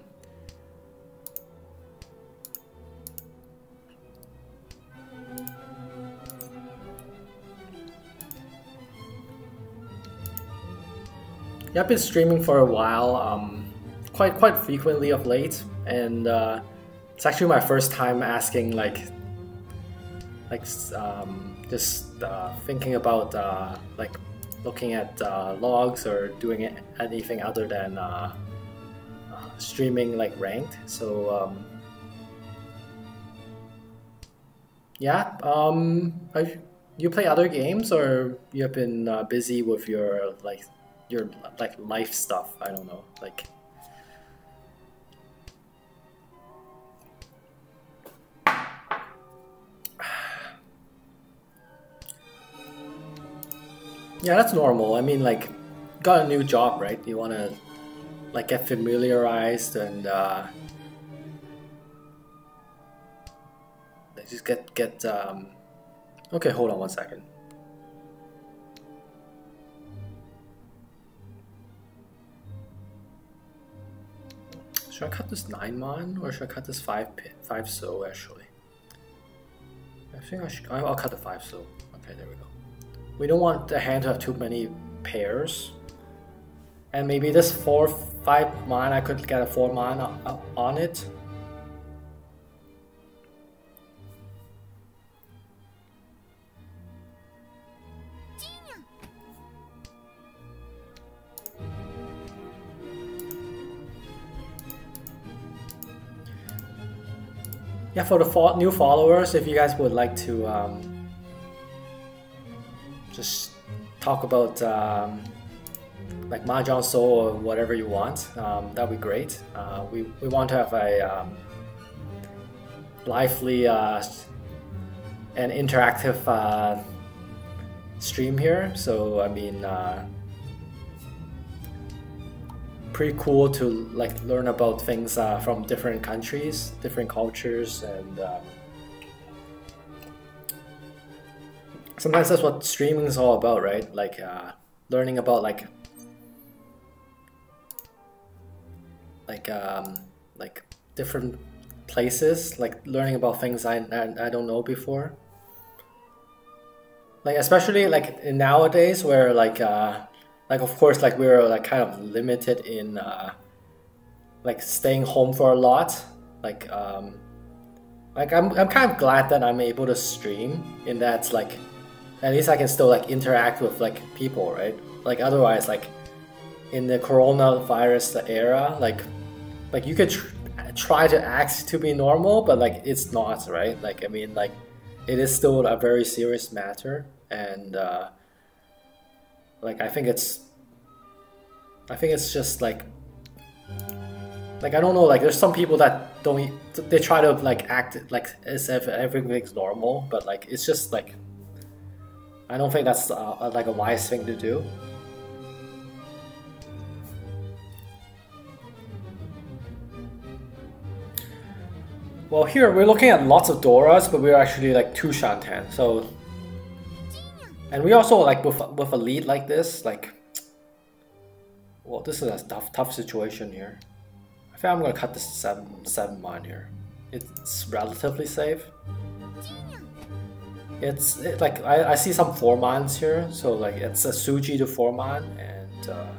yeah, I've been streaming for a while, um, quite quite frequently of late, and uh, it's actually my first time asking like like um, just uh, thinking about uh, like looking at uh, logs or doing anything other than uh, streaming like ranked. So um, yeah, um, you play other games or you have been uh, busy with your like your like life stuff? I don't know, like. Yeah, that's normal. I mean, like, got a new job, right? You want to, like, get familiarized and, uh, just get, get, um, okay, hold on one second. Should I cut this 9 mon or should I cut this 5 pin, 5 so actually? I think I should, I'll cut the 5 so. Okay, there we go. We don't want the hand to have too many pairs. And maybe this 4, 5 mon, I could get a 4 mon on it. Yeah, for the new followers, if you guys would like to um, just talk about um, like Mahjong Soul or whatever you want. Um, that'd be great. Uh, we, we want to have a um, lively uh, and interactive uh, stream here. So I mean, uh, pretty cool to like learn about things uh, from different countries, different cultures, and sometimes that's what streaming is all about, right? Like uh, learning about like like um, like different places, like learning about things I, I, I don't know before. Like especially like nowadays where like uh, like of course like we're like kind of limited in uh, like staying home for a lot. Like um, like I'm I'm kind of glad that I'm able to stream in that like at least I can still like interact with like people, right? Like otherwise, like in the coronavirus era, like like you could tr try to act to be normal, but like it's not, right? Like I mean, like it is still a very serious matter, and uh, like I think it's, I think it's just like like I don't know, like there's some people that don't they try to like act like as if everything's normal, but like it's just like I don't think that's uh, like a wise thing to do. Well, here we're looking at lots of Doras, but we're actually like two Shanten. So, and we also like with with a lead like this, like, well, this is a tough tough situation here. I think I'm gonna cut this seven seven mon here. It's relatively safe. It's it, like I, I see some four mons here, so like it's a Suji to four mon, and uh,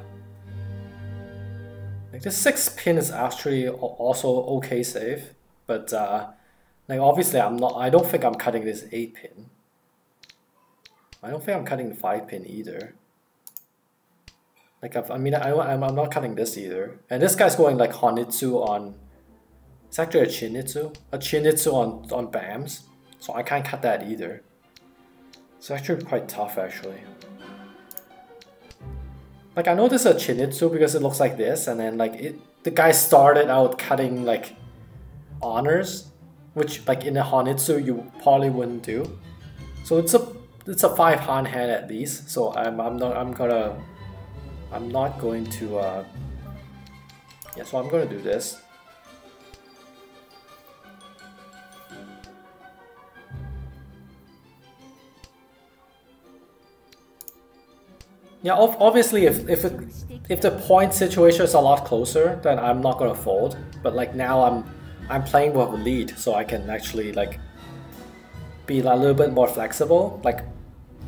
like this six pin is actually also okay safe, but uh, like obviously I'm not. I don't think I'm cutting this eight pin. I don't think I'm cutting the five pin either. Like I've, I mean I I'm, I'm not cutting this either, and this guy's going like Honitsu on. It's actually a Chinitsu, a Chinitsu on on BAMs, so I can't cut that either. It's actually quite tough actually. Like I know this is a Chinitsu because it looks like this and then like it the guy started out cutting like honors which like in a Honitsu you probably wouldn't do. So it's a it's a five Han hand at least. So I'm I'm not I'm gonna I'm not going to uh yeah so I'm gonna do this. Yeah, obviously, if if it, if the point situation is a lot closer, then I'm not gonna fold. But like now, I'm I'm playing with a lead, so I can actually like be a little bit more flexible, like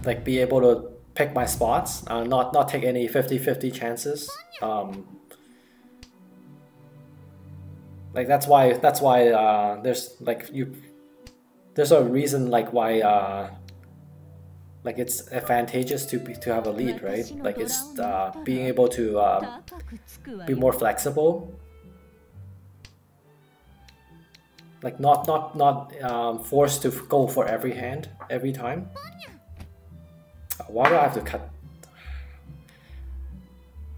like be able to pick my spots, uh, not not take any 50-50 chances. Um, like that's why that's why uh, there's like you there's a reason like why uh, like it's advantageous to be, to have a lead, right? Like it's uh, being able to uh, be more flexible. Like not not not um, forced to go for every hand every time. Why do I have to cut?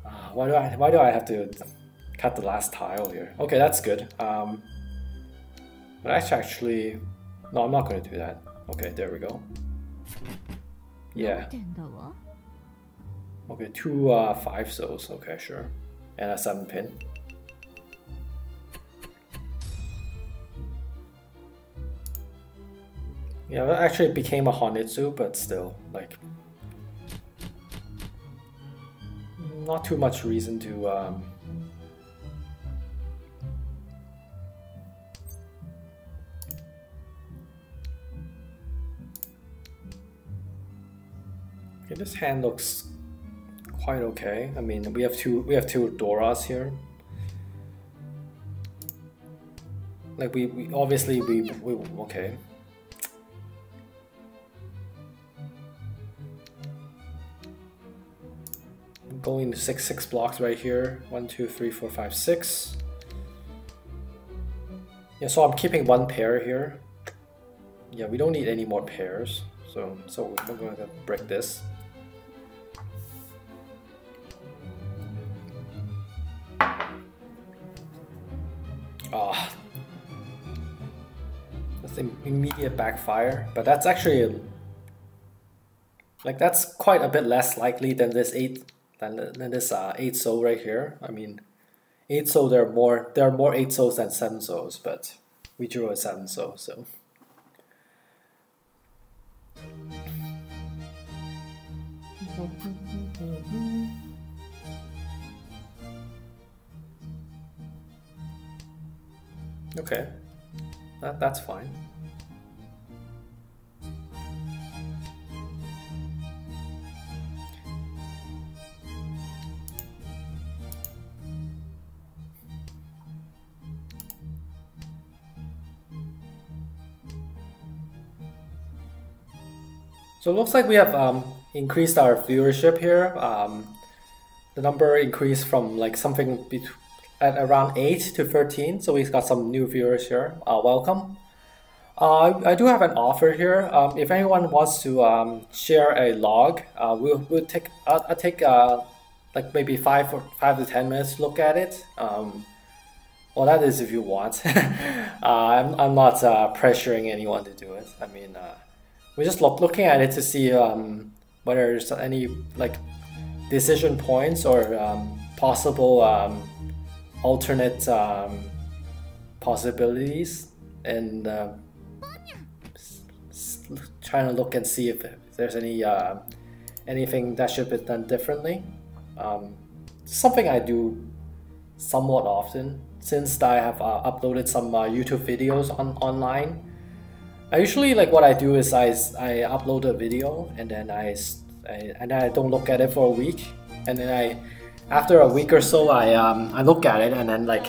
Uh, why do I why do I have to cut the last tile here? Okay, that's good. Um, but actually, no, I'm not going to do that. Okay, there we go. Yeah. Okay, two uh, five souls. Okay, sure. And a seven pin. Yeah, that actually became a Honitsu, but still, like, not too much reason to um, this hand looks quite okay. I mean, we have two we have two Doras here. Like we, we obviously we we okay. I'm going to six six blocks right here. One, two, three, four, five, six. Yeah, so I'm keeping one pair here. Yeah, we don't need any more pairs. So so we're going to break this. Ah, that's immediate backfire, but that's actually like that's quite a bit less likely than this eight than, than this uh, 8 soul right here. I mean, 8 soul, there are more, there are more 8 souls than 7 souls, but we drew a 7 soul, so. Okay, that, that's fine. So it looks like we have um, increased our viewership here. Um, the number increased from like something at around 8 to 13. So we've got some new viewers here. Uh, welcome. Uh, I do have an offer here. Um, if anyone wants to um, share a log, uh, we'll, we'll take I'll, I'll take uh, like maybe five or five to ten minutes to look at it. Um, well, that is if you want. Uh, I'm, I'm not uh, pressuring anyone to do it. I mean, we're just look, looking at it to see um, whether there's any like decision points or um, possible um, alternate um, possibilities and uh, trying to look and see if there's any uh, anything that should be done differently. Um, something I do somewhat often since I have uh, uploaded some uh, YouTube videos on online I usually like what I do is I, I upload a video and then I, I and then I don't look at it for a week and then I after a week or so I um I look at it and then like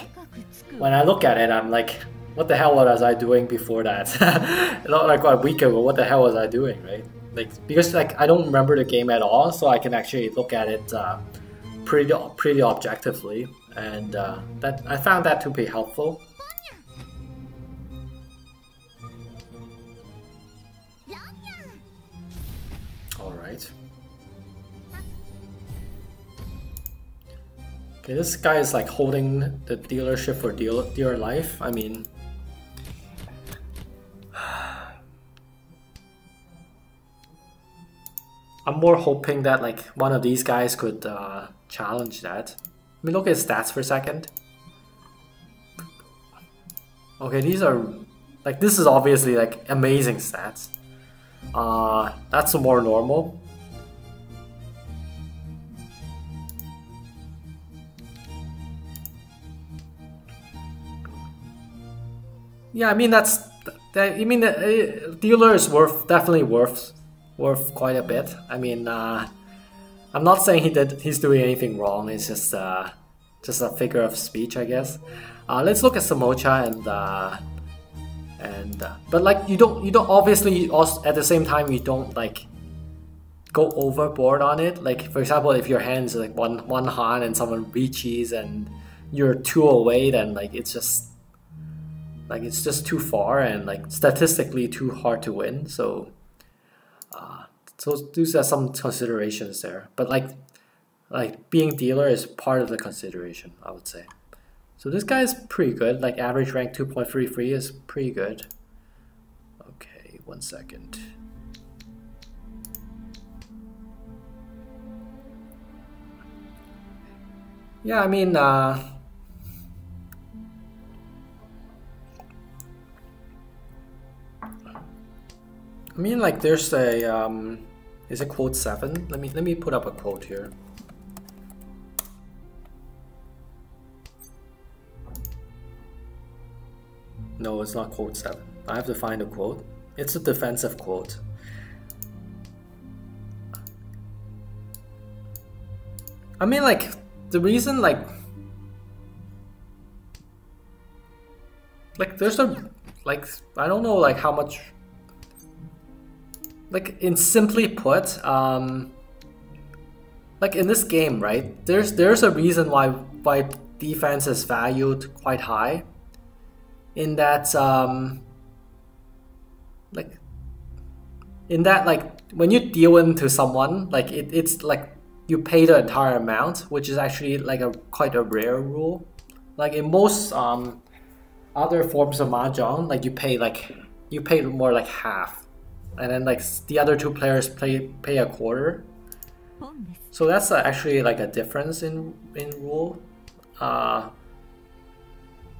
when I look at it I'm like what the hell was I doing before that? Not like a week ago what the hell was I doing right? Like because like I don't remember the game at all so I can actually look at it uh, pretty pretty objectively. And uh, that I found that to be helpful Okay, this guy is like holding the dealership for dear, dear life. I mean... I'm more hoping that like one of these guys could uh, challenge that. Let me look at his stats for a second. Okay, these are like this is obviously like amazing stats. Uh, that's more normal. Yeah, I mean that's that. I mean, uh, dealer is worth definitely worth worth quite a bit. I mean, uh, I'm not saying he did he's doing anything wrong. It's just uh, just a figure of speech, I guess. Uh, let's look at Shimocha and uh, and uh, but like you don't you don't obviously also at the same time you don't like go overboard on it. Like for example, if your hands like one one hand and someone reaches and you're two away, then like it's just like it's just too far and like statistically too hard to win. So, uh, so these are some considerations there. But like, like being dealer is part of the consideration, I would say. So this guy is pretty good. Like average rank 2.33 is pretty good. Okay, one second. Yeah, I mean, uh, I mean, like, there's a, um, is it quote 7? Let me, let me put up a quote here. No, it's not quote 7. I have to find a quote. It's a defensive quote. I mean, like, the reason, like, like, there's a, like, I don't know, like, how much like in simply put, um, like in this game, right? There's there's a reason why why defense is valued quite high. In that, um, like, in that, like when you deal into someone, like it, it's like you pay the entire amount, which is actually like a quite a rare rule. Like in most um, other forms of mahjong, like you pay like you pay more like half and then like the other two players play pay a quarter. So that's uh, actually like a difference in in rule. Uh,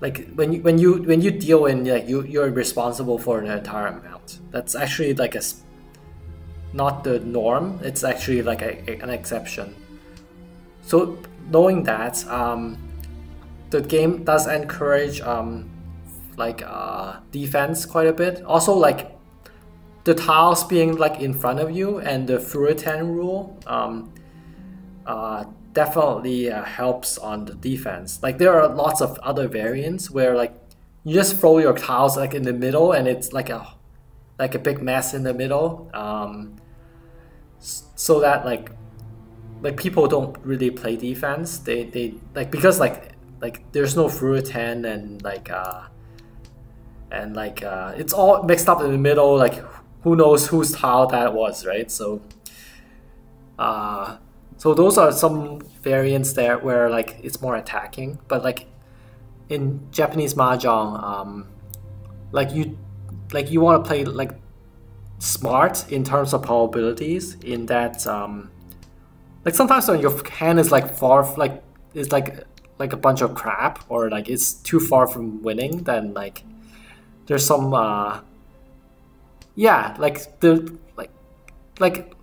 like when you when you when you deal in like you you're responsible for the entire amount. That's actually like a not the norm. It's actually like a, a, an exception. So knowing that, um, the game does encourage um, like uh, defense quite a bit. Also like the tiles being like in front of you and the Furiten rule um, uh, definitely uh, helps on the defense. Like there are lots of other variants where like you just throw your tiles like in the middle and it's like a like a big mess in the middle, um, so that like like people don't really play defense. They they like because like like there's no Furiten and like uh and like uh, it's all mixed up in the middle like who knows whose tile that was, right? So, uh, so those are some variants there where like it's more attacking, but like in Japanese mahjong, um, like you, like you want to play like smart in terms of probabilities. In that, um, like sometimes when your hand is like far, like it's like like a bunch of crap, or like it's too far from winning, then like there's some uh, yeah, like the like like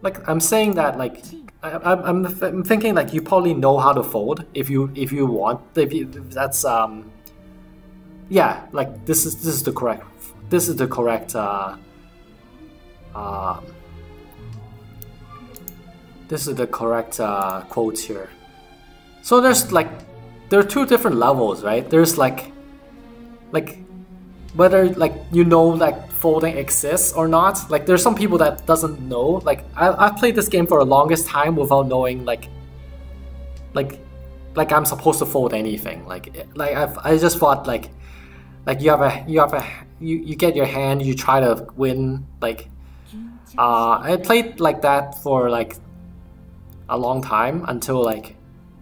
like I'm saying that like I, I'm I'm thinking like you probably know how to fold if you if you want if, you, if that's um yeah like this is this is the correct this is the correct uh um this is the correct uh, quote here. So there's like there are two different levels, right? There's like like whether like you know like folding exists or not. Like there's some people that doesn't know. Like I I've played this game for the longest time without knowing like like like I'm supposed to fold anything. Like like I've I just thought like like you have a you have a you, you get your hand you try to win like uh I played like that for like a long time until like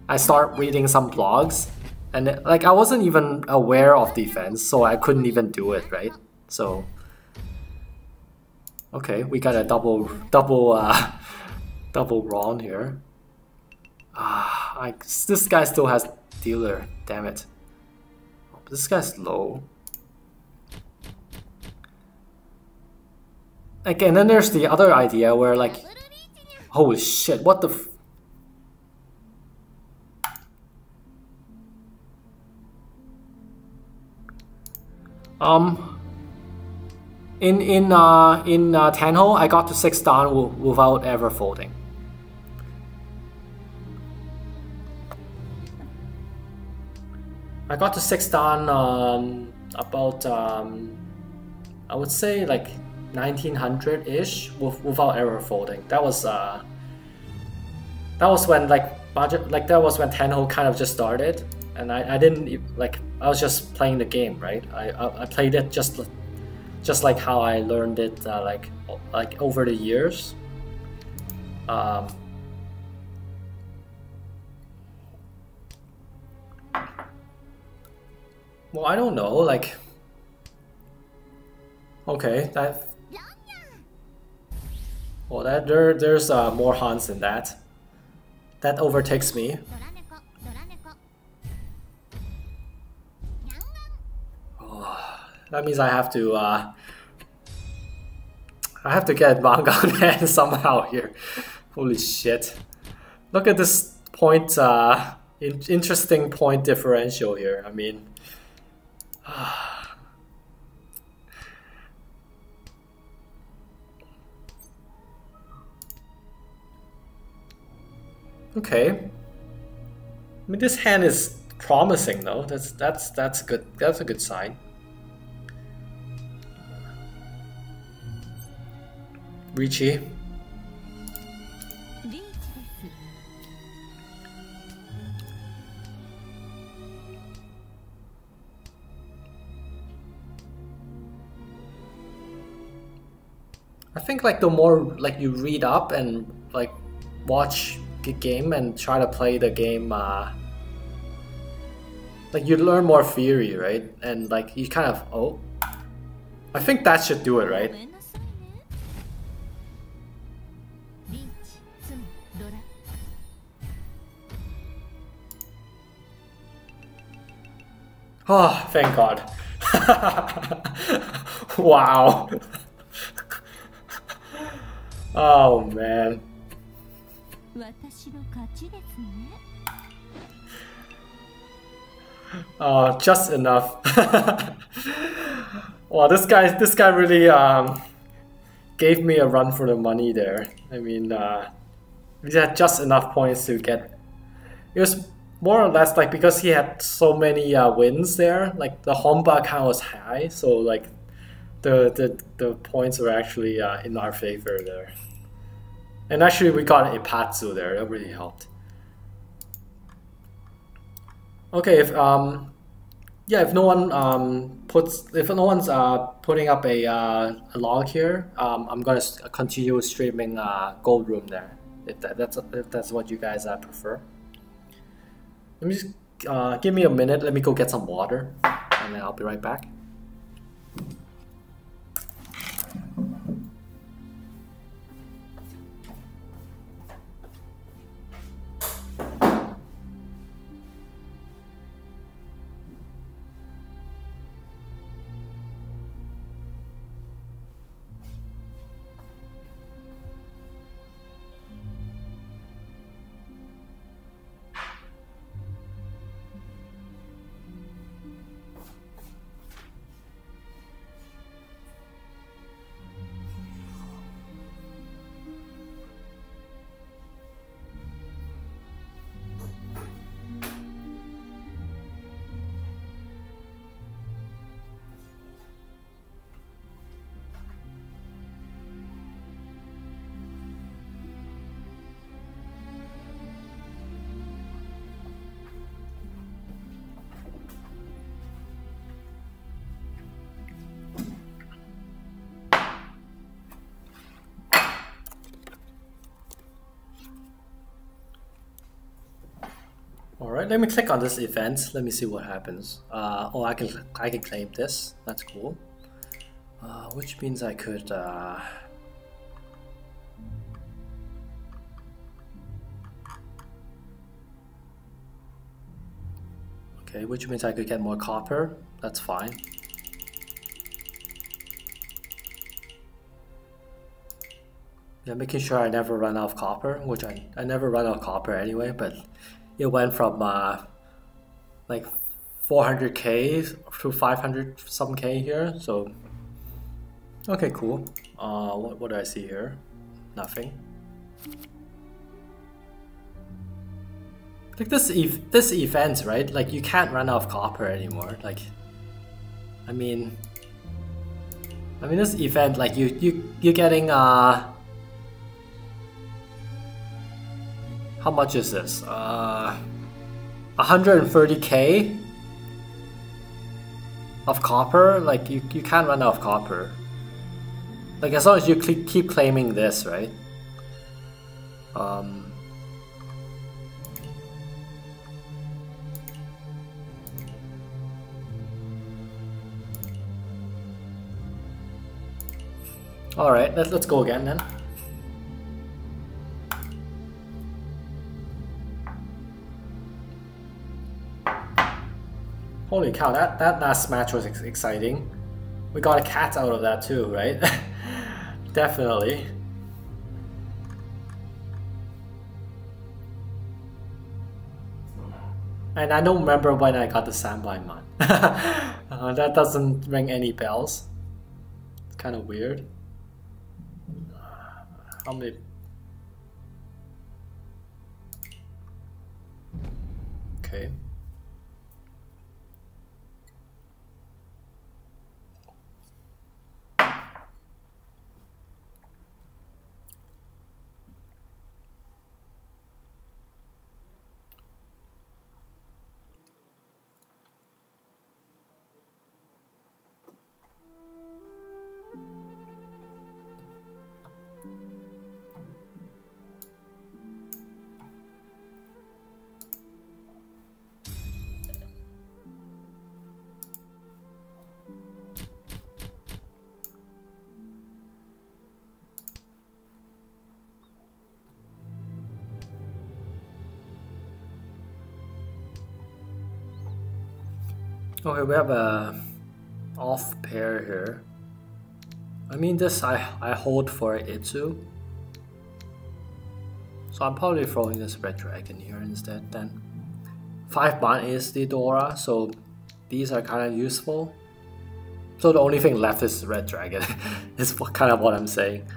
I start reading some blogs and like I wasn't even aware of defense, so I couldn't even do it, right? So okay, we got a double double uh, double wrong here. Ah, uh, this guy still has dealer. Damn it! This guy's low. Like, and then there's the other idea where like, holy shit, what the Um, in in uh, in uh, Tenho, I got to six down without ever folding. I got to six down um, about um, I would say like 1900 ish with, without ever folding. That was uh, that was when like budget like that was when Tenho kind of just started, and I, I didn't like I was just playing the game right. I, I, I played it just just like how I learned it uh, like like over the years. Um, well, I don't know. Like, okay, that. Well, that there there's uh, more Hans than that. That overtakes me. That means I have to uh, I have to get Mangan somehow here. Holy shit. Look at this point uh, in interesting point differential here. I mean Okay. I mean this hand is promising though. That's that's that's good. That's a good sign. Riichi. I think like the more like you read up and like watch the game and try to play the game uh like you learn more theory, right? And like you kind of oh I think that should do it, right? Oh, thank God. wow. oh, man. Oh, just enough. wow, this guy, this guy really um, gave me a run for the money there. I mean, uh, he had just enough points to get. It was more or less like because he had so many uh, wins there, like the Honba count was high, so like the the, the points were actually uh, in our favor there. And actually we got a Patsu there, that really helped. Okay, if um yeah, if no one um puts if no one's uh putting up a uh, a log here, um I'm gonna continue streaming uh Gold Room there. If that, that's if that's what you guys uh, prefer. Let me just uh, give me a minute. Let me go get some water, and then I'll be right back. Right, let me click on this event. Let me see what happens. Uh, oh, I can I can claim this. That's cool. Uh, which means I could. Uh... Okay, which means I could get more copper. That's fine. Yeah, making sure I never run out of copper, which I, I never run out of copper anyway, but it went from uh, like 400k to 500 some k here. So okay, cool. Uh, what what do I see here? Nothing. Like this ev this event, right? Like you can't run out of copper anymore. Like, I mean, I mean this event, like you you you're getting uh. How much is this? Uh, 130k of copper. Like you you can't run out of copper. Like as long as you keep claiming this, right? Um. All right, let's let's go again then. Holy cow, that, that last match was ex exciting. We got a cat out of that too, right? Definitely. And I don't remember when I got the Sanbaiman. uh, that doesn't ring any bells. It's kind of weird. How many? Okay. We have a off pair here. I mean this I, I hold for Ittsu. So I'm probably throwing this red dragon here instead then. 5 bond is the Dora, so these are kind of useful. So the only thing left is red dragon, is what, kind of what I'm saying.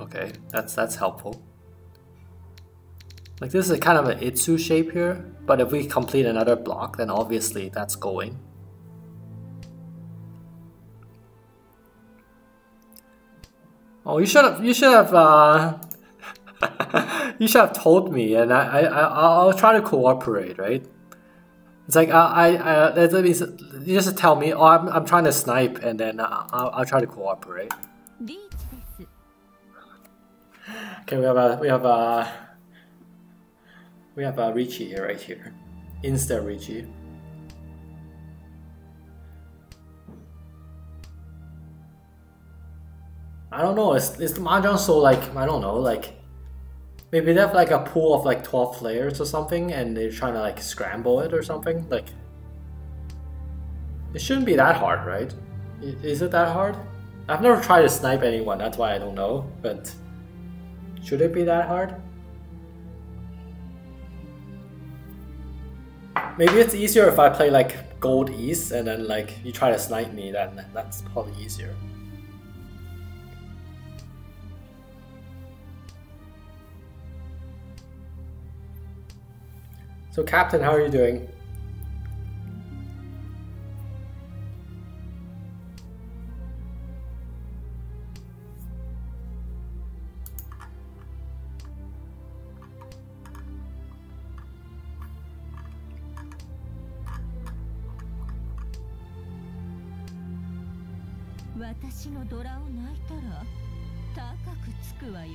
Okay, that's that's helpful. Like this is kind of an Ittsu shape here, but if we complete another block, then obviously that's going. Oh, you should have, you should have, uh, you should have told me, and I, I, I'll try to cooperate, right? It's like I, I, I that means you just tell me, oh, I'm, I'm trying to snipe, and then I'll, I'll try to cooperate. Okay, we have a, we have a. We have uh, a Riichi here, right here. Insta Riichi. I don't know, is, is the Mahjong so like, I don't know, like, maybe they have like a pool of like 12 players or something and they're trying to like scramble it or something? Like, it shouldn't be that hard, right? Is it that hard? I've never tried to snipe anyone, that's why I don't know, but should it be that hard? Maybe it's easier if I play like gold east and then like you try to snipe me, then that's probably easier. So Captain, how are you doing?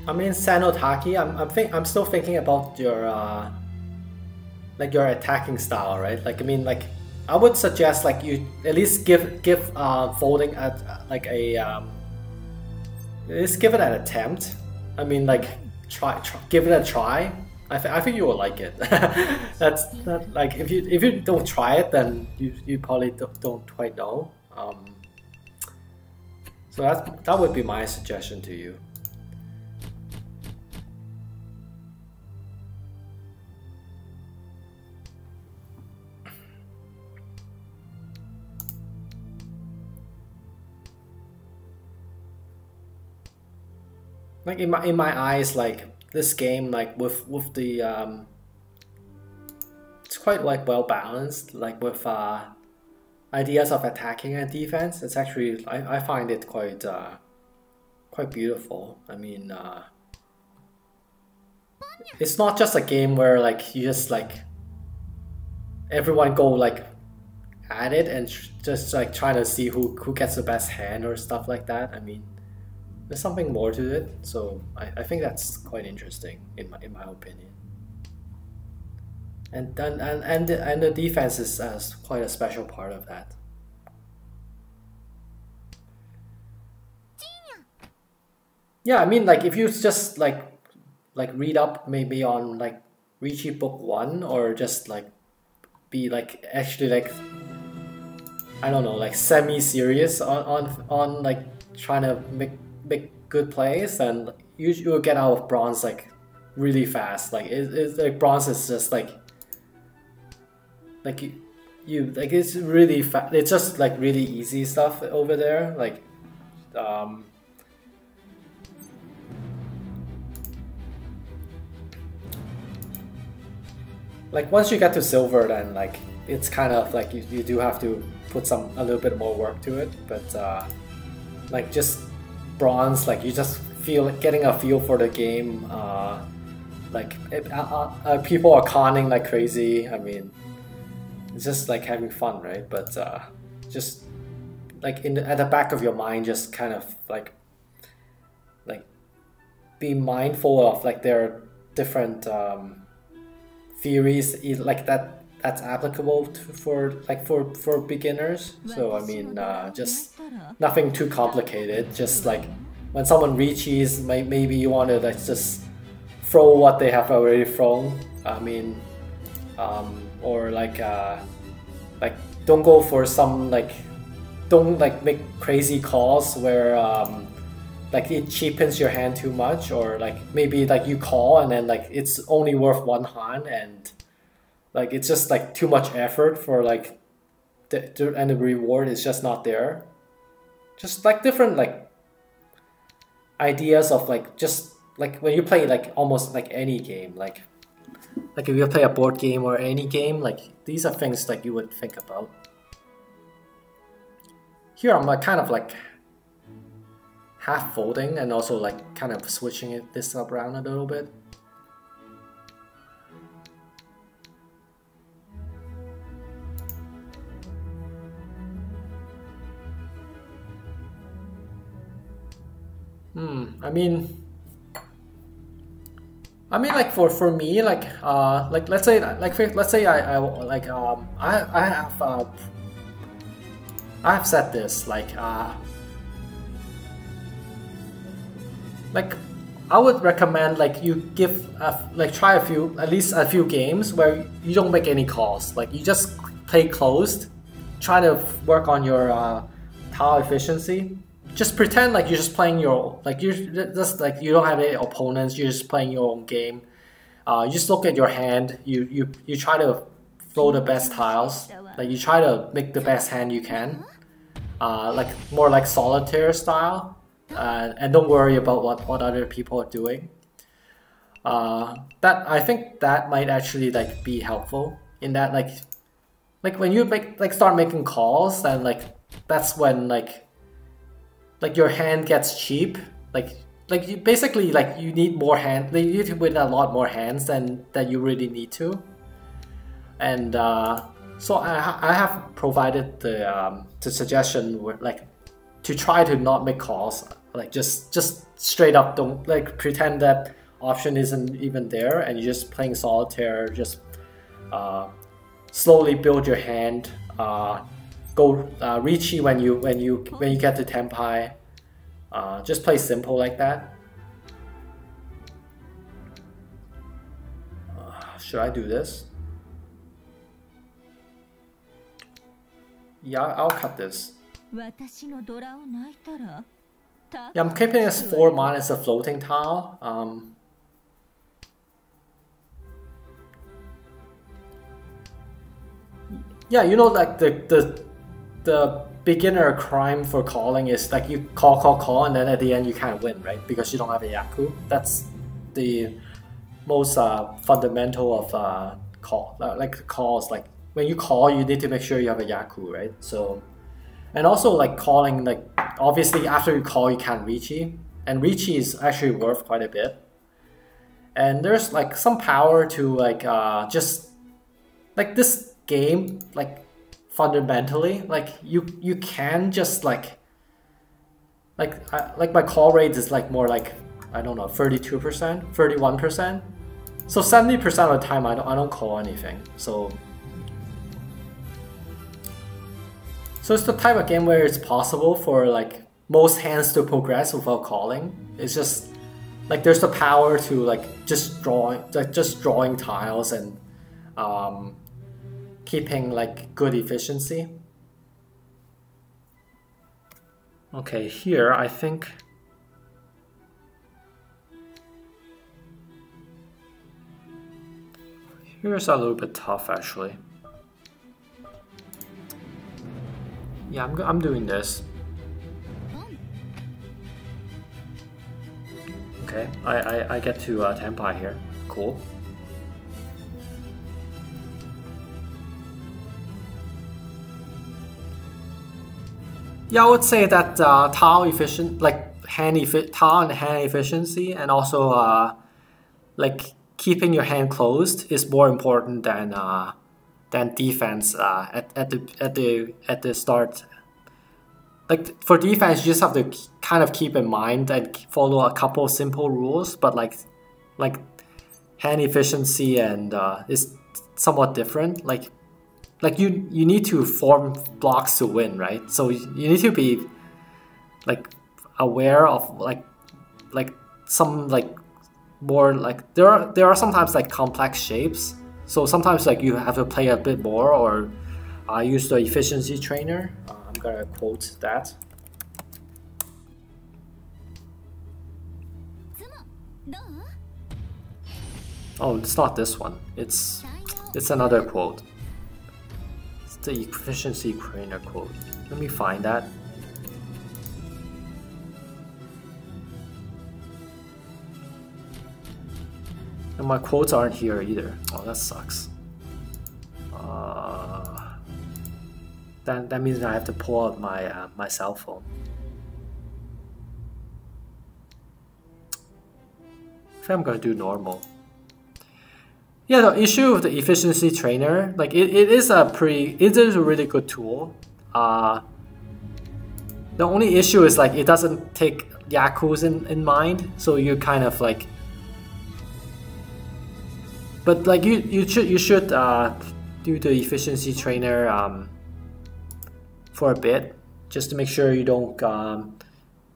I mean, Sanotaki, I'm I'm think I'm still thinking about your uh, like your attacking style, right? Like I mean, like I would suggest like you at least give give uh folding at like a um, at least give it an attempt. I mean, like try, try give it a try. I, th- I think you will like it. That's that like if you if you don't try it, then you you probably don't, don't quite know. Um, so that that would be my suggestion to you. Like in my in my eyes, like this game, like with with the um, it's quite like well balanced, like with uh ideas of attacking and defense. It's actually I, I find it quite uh, quite beautiful. I mean, uh, it's not just a game where like you just like everyone go like at it and just like trying to see who who gets the best hand or stuff like that. I mean, there's something more to it. So I, I think that's quite interesting in my in my opinion and and and the, and the defense is uh, quite a special part of that. Yeah, I mean, like if you just like like read up maybe on like Riichi book one or just like be like actually like I don't know like semi serious on on on like trying to make make good plays and you you'll get out of bronze like really fast. Like it, it's like bronze is just like like you, you like it's really fa- it's just like really easy stuff over there like um like once you get to silver then like it's kind of like you, you do have to put some a little bit more work to it but uh like just bronze like you just feel getting a feel for the game uh like it, uh, uh, people are conning like crazy i mean it's just like having fun, right? But uh, just like in the, at the back of your mind, just kind of like like be mindful of like there are different um, theories like that that's applicable to, for like for for beginners. So I mean, uh, just nothing too complicated. Just like when someone reaches, may, maybe you want to like just throw what they have already thrown. I mean, um, or like uh, like don't go for some like don't like make crazy calls where um, like it cheapens your hand too much or like maybe like you call and then like it's only worth one hand and like it's just like too much effort for like the, and the reward is just not there. Just like different like ideas of like just like when you play like almost like any game like like if you play a board game or any game, like these are things that you would think about. Here I'm like kind of like half folding and also like kind of switching it this up around a little bit. Hmm, I mean, I mean, like for for me, like uh, like let's say like let's say I, I like um I I have uh, I have said this like uh like I would recommend like you give a, like try a few at least a few games where you don't make any calls. Like you just play closed try to work on your uh, efficiency just pretend like you're just playing your like you're just like you don't have any opponents. You're just playing your own game. Uh, you just look at your hand. You you you try to throw the best tiles. Like you try to make the best hand you can. Uh, like more like solitaire style. Uh, and don't worry about what what other people are doing. Uh, that I think that might actually like be helpful in that like like when you make like start making calls and like that's when like like your hand gets cheap. Like like you, basically like you need more hand. You need to win a lot more hands than that you really need to. And uh, so I, I have provided the um, the suggestion where, like to try to not make calls. Like just just straight up don't like pretend that option isn't even there and you're just playing solitaire. Just uh, slowly build your hand. Uh, go uh, Riichi when you when you when you get to Tenpai. Uh, just play simple like that. Uh, should I do this? Yeah, I'll cut this. Yeah, I'm keeping this 4 minus a floating tile. Um, yeah, you know, like the the the beginner crime for calling is like you call, call, call, and then at the end you can't win, right? Because you don't have a Yaku. That's the most uh, fundamental of uh, call, uh, like calls. Like when you call, you need to make sure you have a Yaku, right? So, and also like calling, like obviously after you call, you can't Riichi, and Riichi is actually worth quite a bit. And there's like some power to like uh, just like this game, like fundamentally, like you you can just like like I, like my call rate is like more like I don't know 32 percent, 31 percent. So 70 percent of the time I don't I don't call anything. So so it's the type of game where it's possible for like most hands to progress without calling. It's just like there's the power to like just drawing like just drawing tiles and um, keeping like good efficiency. Okay, here I think here's a little bit tough actually. Yeah, I'm, I'm doing this. Okay, I, I, I get to uh, here. Cool. Yeah, I would say that uh, tile efficient, like hand effi- tile and hand efficiency, and also uh, like keeping your hand closed is more important than uh, than defense uh, at, at the at the at the start. Like for defense, you just have to kind of keep in mind and follow a couple simple rules, but like like hand efficiency and uh, is somewhat different. Like like you you need to form blocks to win, right? So you need to be like aware of like like some like more like there are there are sometimes like complex shapes. So sometimes like you have to play a bit more or uh, use the efficiency trainer. Uh, I'm gonna quote that. Oh, it's not this one. It's it's another quote the efficiency trainer quote. Let me find that. And my quotes aren't here either. Oh, that sucks. Uh, that, that means I have to pull out my, uh, my cell phone. I think I'm gonna do normal. Yeah, the issue with the efficiency trainer, like it, it is a pretty, it is a really good tool. Uh, the only issue is like it doesn't take Yaku's in, in mind, so you kind of like. But like you, you should you should uh, do the efficiency trainer um, for a bit, just to make sure you don't. Um,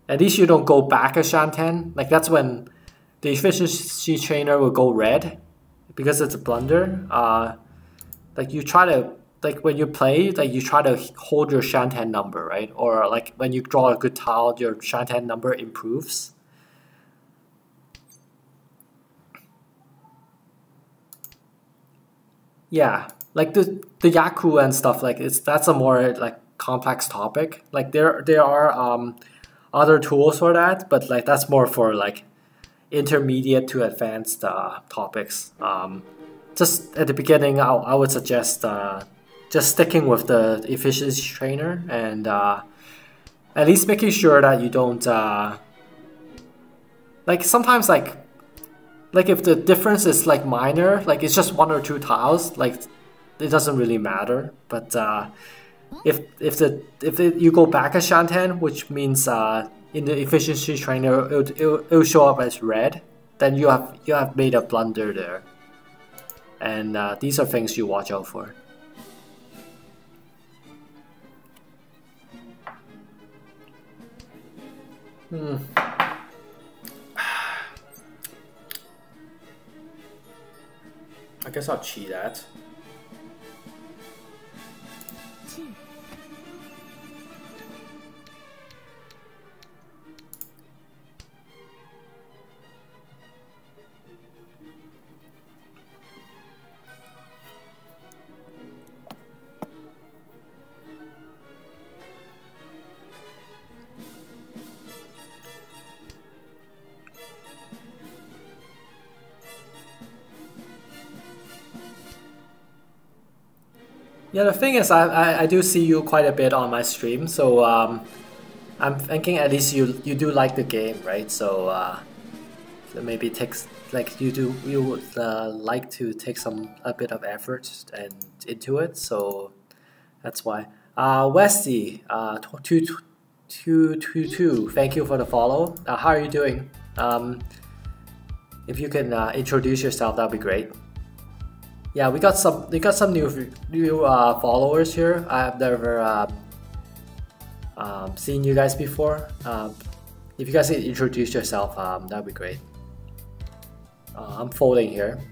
at least you don't go back a Shanten. Like that's when the efficiency trainer will go red because it's a blunder, uh, like you try to like when you play, like you try to hold your Shanten number, right? Or like when you draw a good tile, your Shanten number improves. Yeah, like the the Yaku and stuff like it's that's a more like complex topic. Like there there are um other tools for that, but like that's more for like intermediate to advanced uh, topics. Um, just at the beginning, I, I would suggest uh, just sticking with the efficiency trainer and uh, at least making sure that you don't uh, like sometimes like like if the difference is like minor, like it's just one or two tiles, like it doesn't really matter. But uh, if if the if it, you go back a Shanten, which means uh, in the efficiency trainer, it'll, it'll, it'll show up as red. Then you have you have made a blunder there, and uh, these are things you watch out for. Hmm. I guess I'll cheat that. Yeah, the thing is, I, I, I do see you quite a bit on my stream, so um, I'm thinking at least you you do like the game, right? So, uh, so maybe takes like you do you would uh, like to take some a bit of effort and into it. So that's why. Uh, Westy, uh, two two two two. Thank you for the follow. Uh, how are you doing? Um, if you can uh, introduce yourself, that'd be great. Yeah, we got some we got some new new uh, followers here. I've never uh, um, seen you guys before. Um, if you guys can introduce yourself, um, that'd be great. Uh, I'm folding here.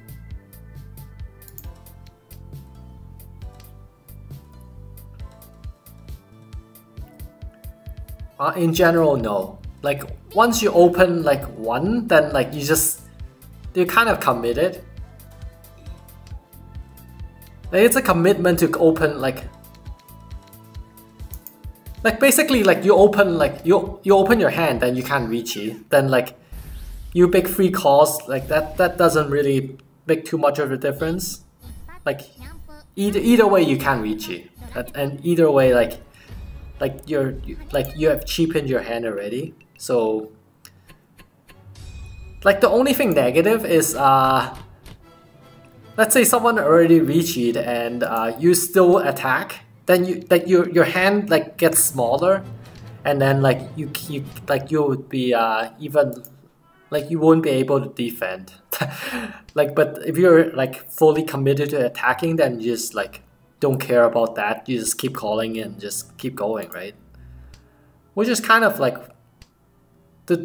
Uh, in general, no. Like once you open like one, then like you just you're kind of committed. Like it's a commitment to open like like basically like you open like you you open your hand then you can't reach it. Then like you pick free calls like that that doesn't really make too much of a difference. Like either either way you can reach it. And either way like like you're like you have cheapened your hand already. So like the only thing negative is uh let's say someone already reached and uh, you still attack, then you like your your hand like gets smaller and then like you you like you would be uh even like you won't be able to defend. like but if you're like fully committed to attacking then you just like don't care about that. You just keep calling and just keep going, right? Which is kind of like the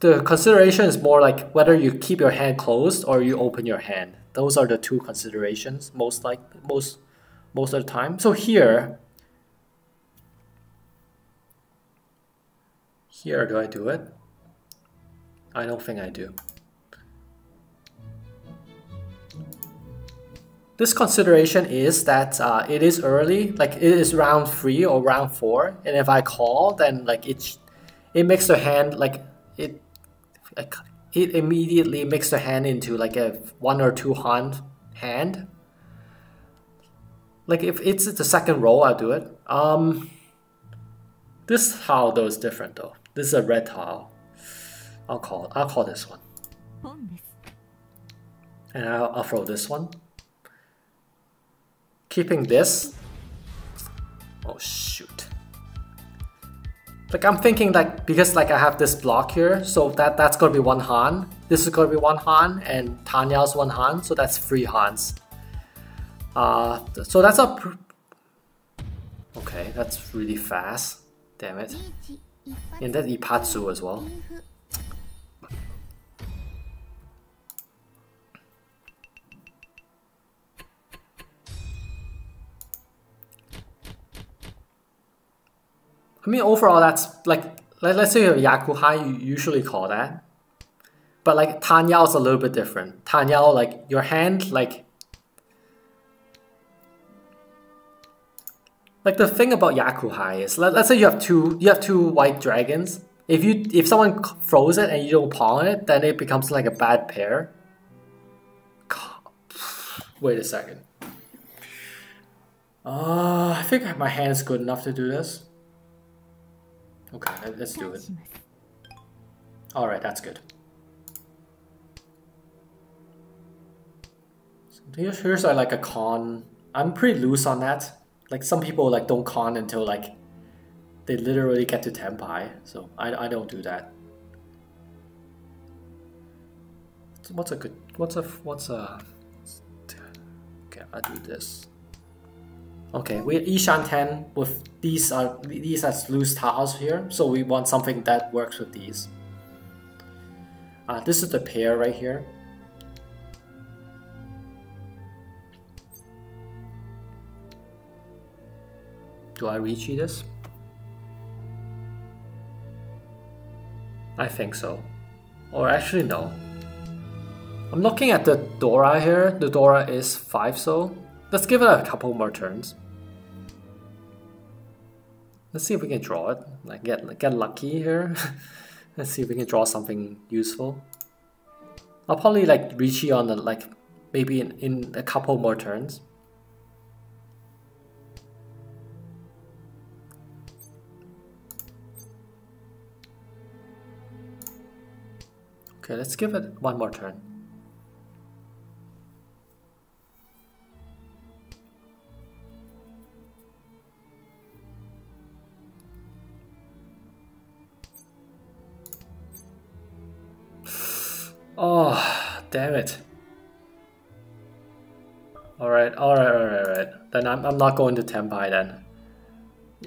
the consideration is more like whether you keep your hand closed or you open your hand. Those are the two considerations most like most most of the time. So here here do I do it? I don't think I do. This consideration is that uh, it is early, like it is round three or round four, and if I call, then like it, it makes the hand like it, it immediately makes the hand into like a one or two hand hand. Like if it's the second row, I'll do it. Um, this tile though is different though. This is a red tile. I'll call I'll call this one. And I'll, I'll throw this one keeping this. Oh shoot. Like I'm thinking like because like I have this block here, so that that's gonna be one Han. This is gonna be one Han, and Tanyao's one Han, so that's three Hans. Uh, so that's a. okay, that's really fast. Damn it. And that's Ippatsu as well. I mean, overall, that's like, let, us say you have Yakuhai, you usually call that. But like Tanyao is a little bit different. Tanyao, like your hand, like, like the thing about Yakuhai is, let, let's say you have two, you have two white dragons. If you, if someone throws it and you don't pon it, then it becomes like a bad pair. Wait a second. Uh, I think my hand is good enough to do this. Okay, let's do it. Alright, that's good. So here's like a con. I'm pretty loose on that. Like some people like don't con until like they literally get to Tenpai. So I, I don't do that. What's a good what's a what's a okay I do this. Okay, we Iishanten with these are these as loose tiles here, so we want something that works with these. Uh, this is the pair right here. Do I reach this? I think so. Or actually no. I'm looking at the Dora here. The Dora is 5 so. Let's give it a couple more turns. Let's see if we can draw it. Like get get lucky here. Let's see if we can draw something useful. I'll probably like reach you on the like maybe in, in a couple more turns. Okay, let's give it one more turn. Oh, damn it. Alright, alright, alright, alright. Then I'm, I'm not going to Tenpai then.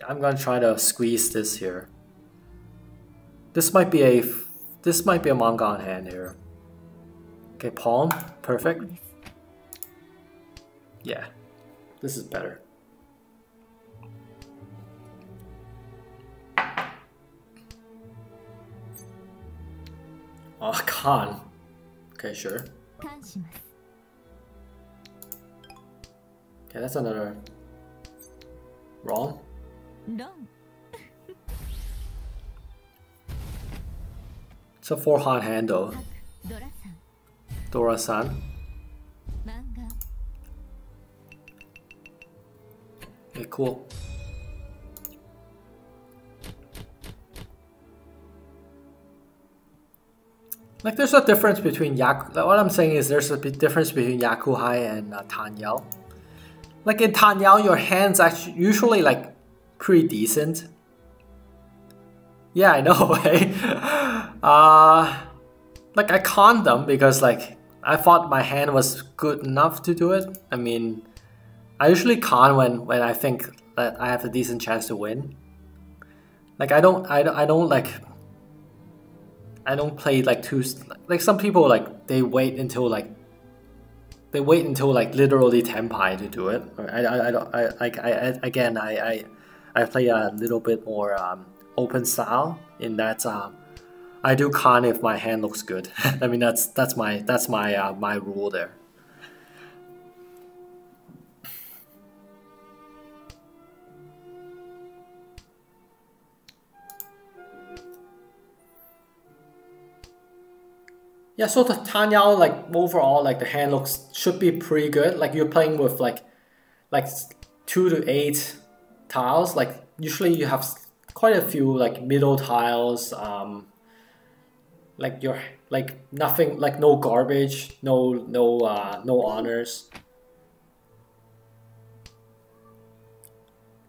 I'm gonna try to squeeze this here. This might be a this might be a Mangan hand here. Okay, pon. perfect. Yeah, this is better. Oh, Kan. Okay, sure. Okay, that's another wrong. it's a four hand handle. Dora-san. Okay, cool. Like there's a difference between Yak. What I'm saying is there's a difference between Yakuhai and uh, Tanyao. Like in Tanyao, your hands actually usually like pretty decent. Yeah, I know, right? uh, like I conned them because like I thought my hand was good enough to do it. I mean, I usually con when when I think that I have a decent chance to win. Like I don't I don't, I don't like I don't play like too like some people like they wait until like they wait until like literally tenpai to do it. I I, I don't I, I, I again I, I I play a little bit more um, open style in that um, I do con if my hand looks good. I mean that's that's my that's my uh, my rule there. Yeah, so the Tanyao, like overall, like the hand looks should be pretty good. Like you're playing with like like two to eight tiles. Like usually you have quite a few like middle tiles. Um, like you're like nothing, like no garbage, no no uh, no honors.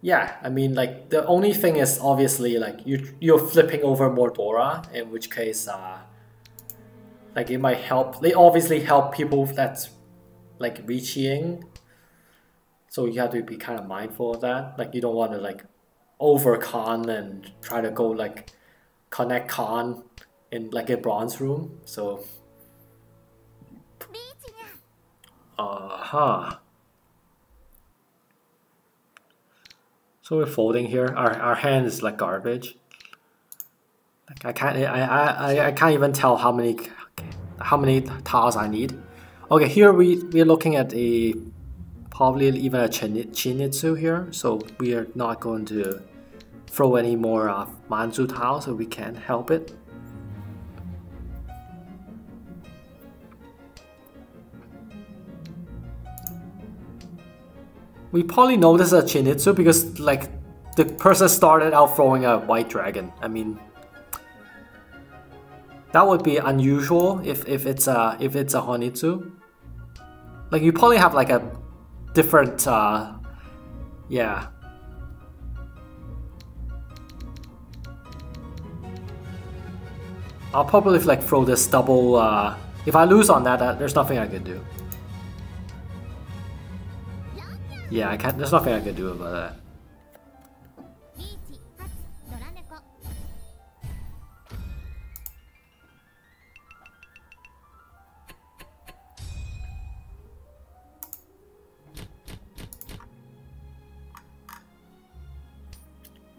Yeah, I mean like the only thing is obviously like you you're flipping over more Dora, in which case uh like it might help they obviously help people that's like reaching. So you have to be kind of mindful of that. Like you don't want to like over con and try to go like connect con in like a bronze room. So uh-huh. So we're folding here. Our, our hand is like garbage. Like I can't I, I, I can't even tell how many how many tiles I need. Okay, here we, we're looking at a probably even a Chinitsu here, so we are not going to throw any more uh, Manzu tiles so we can't help it. We probably know this is a Chinitsu because like the person started out throwing a white dragon. I mean, that would be unusual if, if it's a if it's a Honitsu. Like you probably have like a different uh, yeah. I'll probably like throw this double uh, if I lose on that, uh, there's nothing I can do. Yeah, I can't there's nothing I can do about that.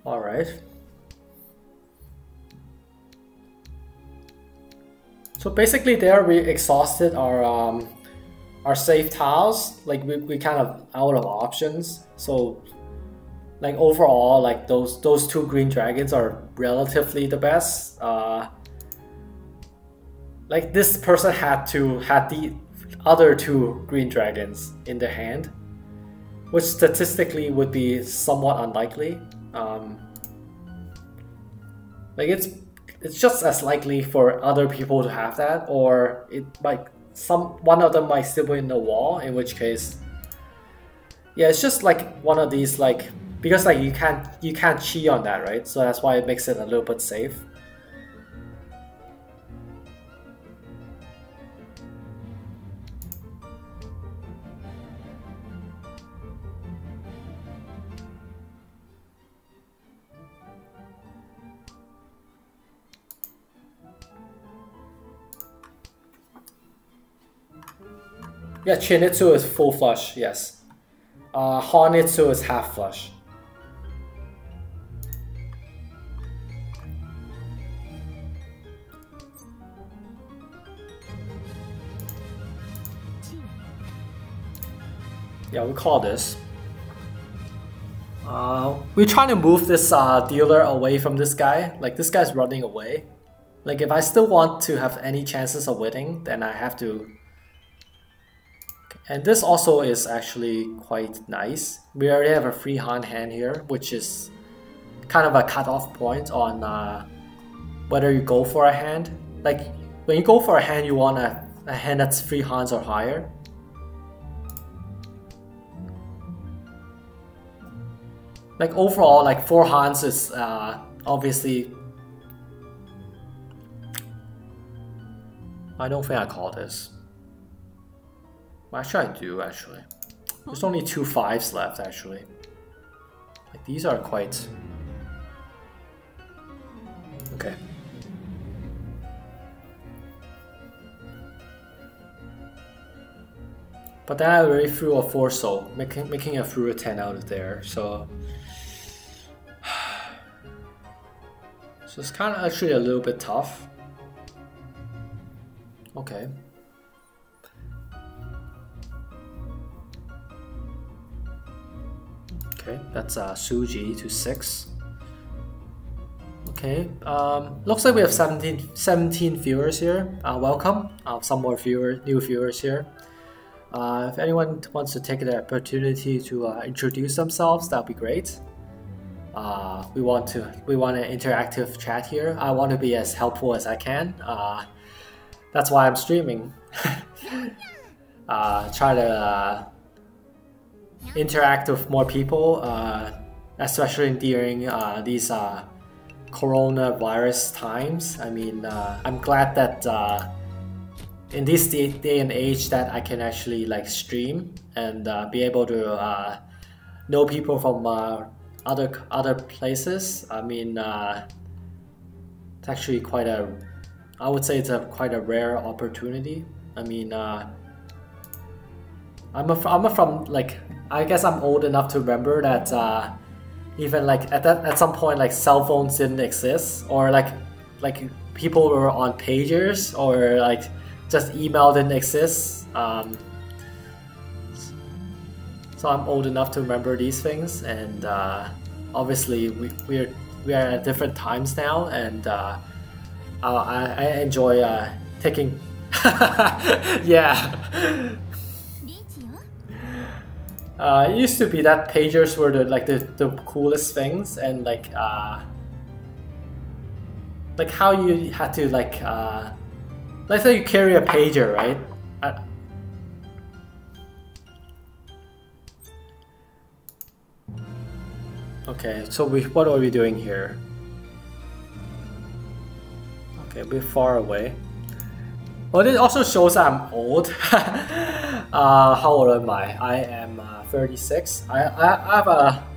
All right. So basically there we exhausted our um, our safe tiles. Like we, we kind of out of options. So like overall, like those those two green dragons are relatively the best. Uh, like this person had to had the other two green dragons in their hand, which statistically would be somewhat unlikely. Um, like it's it's just as likely for other people to have that, or it might some one of them might still be in the wall. In which case, yeah, it's just like one of these like because like you can't you can't cheat on that, right? So that's why it makes it a little bit safe. Yeah, Chinitsu is full flush, yes. Uh, Honitsu is half flush. Yeah, we call this. Uh, we're trying to move this uh, dealer away from this guy. Like, this guy's running away. Like, if I still want to have any chances of winning, then I have to and this also is actually quite nice. We already have a free hand hand here, which is kind of a cutoff point on uh, whether you go for a hand. Like when you go for a hand, you want a, a hand that's three hands or higher. Like overall, like four hands is uh, obviously. I don't think I call this. Actually, I do, actually. There's only two fives left, actually. Like, these are quite... Okay. But then I already threw a 4 soul, making, making a through a 10 out of there, so... So it's kind of actually a little bit tough. Okay. Okay, that's uh, Suji to 6. Okay, um, looks like we have 17, 17 viewers here. Uh, welcome, uh, some more viewer, new viewers here. Uh, if anyone wants to take the opportunity to uh, introduce themselves, that'd be great. Uh, we want to we want an interactive chat here. I want to be as helpful as I can. Uh, that's why I'm streaming. uh, try to uh, interact with more people, uh, especially during uh, these uh, coronavirus times. I mean, uh, I'm glad that uh, in this day, day, and age that I can actually like stream and uh, be able to know people from other other places. I mean, it's actually quite a, I would say it's a quite a rare opportunity. I mean, I'm a, I'm a from like I guess I'm old enough to remember that uh, even like at that at some point like cell phones didn't exist or like like people were on pagers or like just email didn't exist. Um, so I'm old enough to remember these things, and uh, obviously we we're we are at different times now, and uh, I, I enjoy uh, taking yeah uh, it used to be that pagers were the like the, the coolest things and like uh, like how you had to like uh, let's say you carry a pager right? Uh, okay so we what are we doing here? Okay we're far away. Well it also shows I'm old. Uh, how old am I? I am uh, 36. I, I, I have a,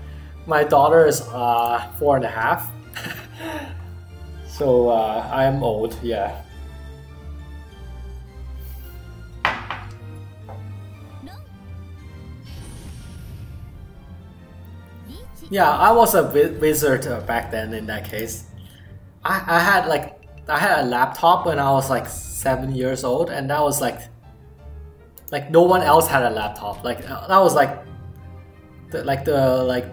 my daughter is uh, four and a half. so uh, I'm old, yeah. Yeah, I was a wizard uh, back then in that case. I, I had like, I had a laptop when I was like seven years old and that was like like no one else had a laptop. Like uh, that was like, the, like the like,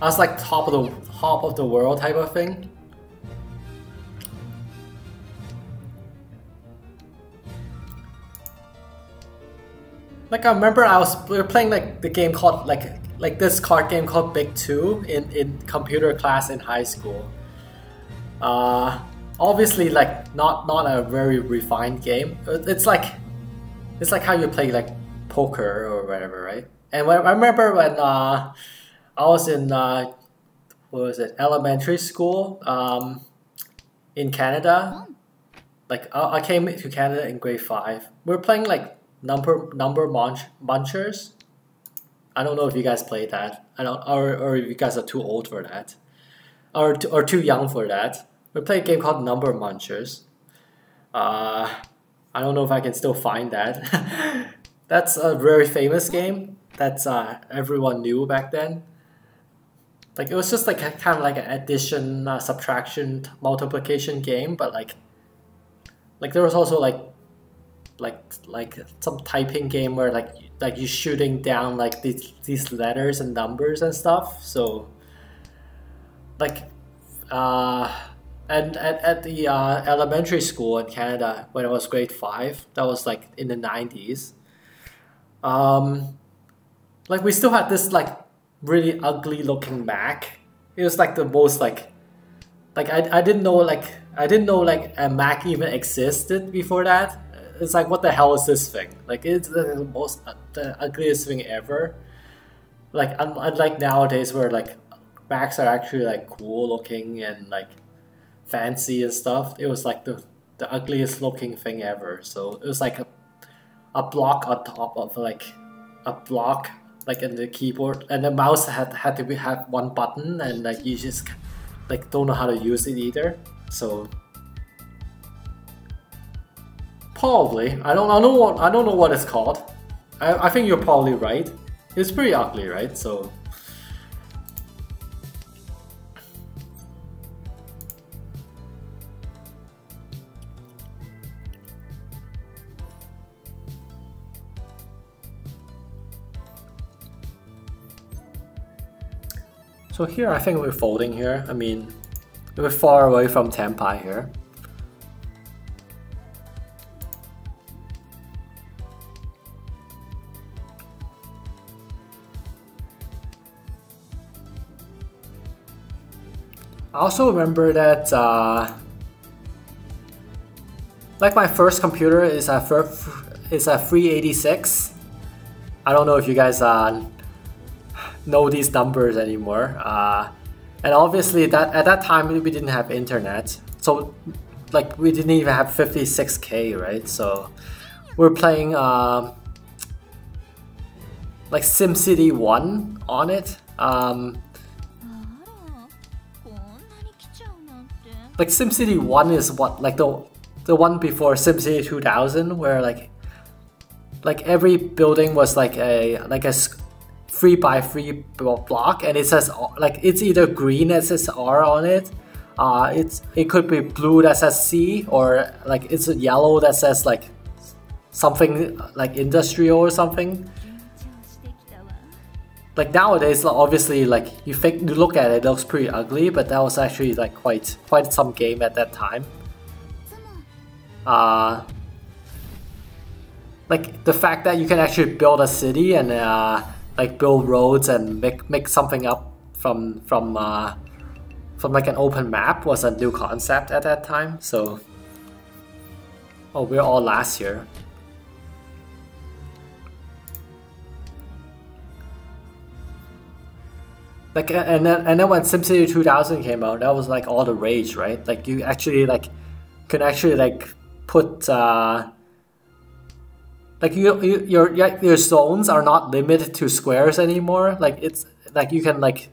I was like top of the top of the world type of thing. Like I remember I was we were playing like the game called like like this card game called Big Two in in computer class in high school. Uh, obviously, like not not a very refined game. It's like it's like how you play like poker or whatever, right? And when, I remember when uh, I was in uh, what was it elementary school um, in Canada. Like I, I came to Canada in grade five. We are playing like number number munch, munchers. I don't know if you guys played that. I don't, or or if you guys are too old for that, or or too young for that. We play a game called Number Munchers. Uh, I don't know if I can still find that. That's a very famous game. That's uh, everyone knew back then. Like it was just like a, kind of like an addition, uh, subtraction, multiplication game, but like, like there was also like, like like some typing game where like like you shooting down like these these letters and numbers and stuff. So, like, uh, and at, at the uh, elementary school in Canada when I was grade five, that was like in the nineties. Um, like we still had this like really ugly looking Mac. It was like the most like, like I, I didn't know like I didn't know like a Mac even existed before that. It's like what the hell is this thing? Like it's the most the ugliest thing ever. Like unlike nowadays where like Macs are actually like cool looking and like fancy and stuff. It was like the the ugliest looking thing ever. So it was like a, a block on top of like a block like in the keyboard and the mouse had had to be, have one button and like you just like don't know how to use it either. So probably I don't I don't know what I don't know what it's called. I, I think you're probably right. It's pretty ugly, right? So So here I think we're folding here. I mean, we're far away from Tenpai here. I also remember that uh, like my first computer is a is a 386. I don't know if you guys uh, know these numbers anymore. Uh, and obviously that at that time we didn't have internet, so like we didn't even have 56k, right? So we're playing uh, like SimCity 1 on it. Um, like SimCity 1 is what like the the one before SimCity 2000 where like like every building was like a like a three by three block and it says like it's either green that says R on it uh, it's it could be blue that says C or like it's yellow that says like something like industrial or something. Like nowadays obviously like you think you look at it, it looks pretty ugly but that was actually like quite quite some game at that time. Uh like the fact that you can actually build a city and uh like build roads and make make something up from from uh, from like an open map was a new concept at that time. So, oh, we're all last year. Like and then and then when SimCity 2000 came out, that was like all the rage, right? Like you actually like can actually like put uh, like you, you your your zones are not limited to squares anymore. Like it's like you can like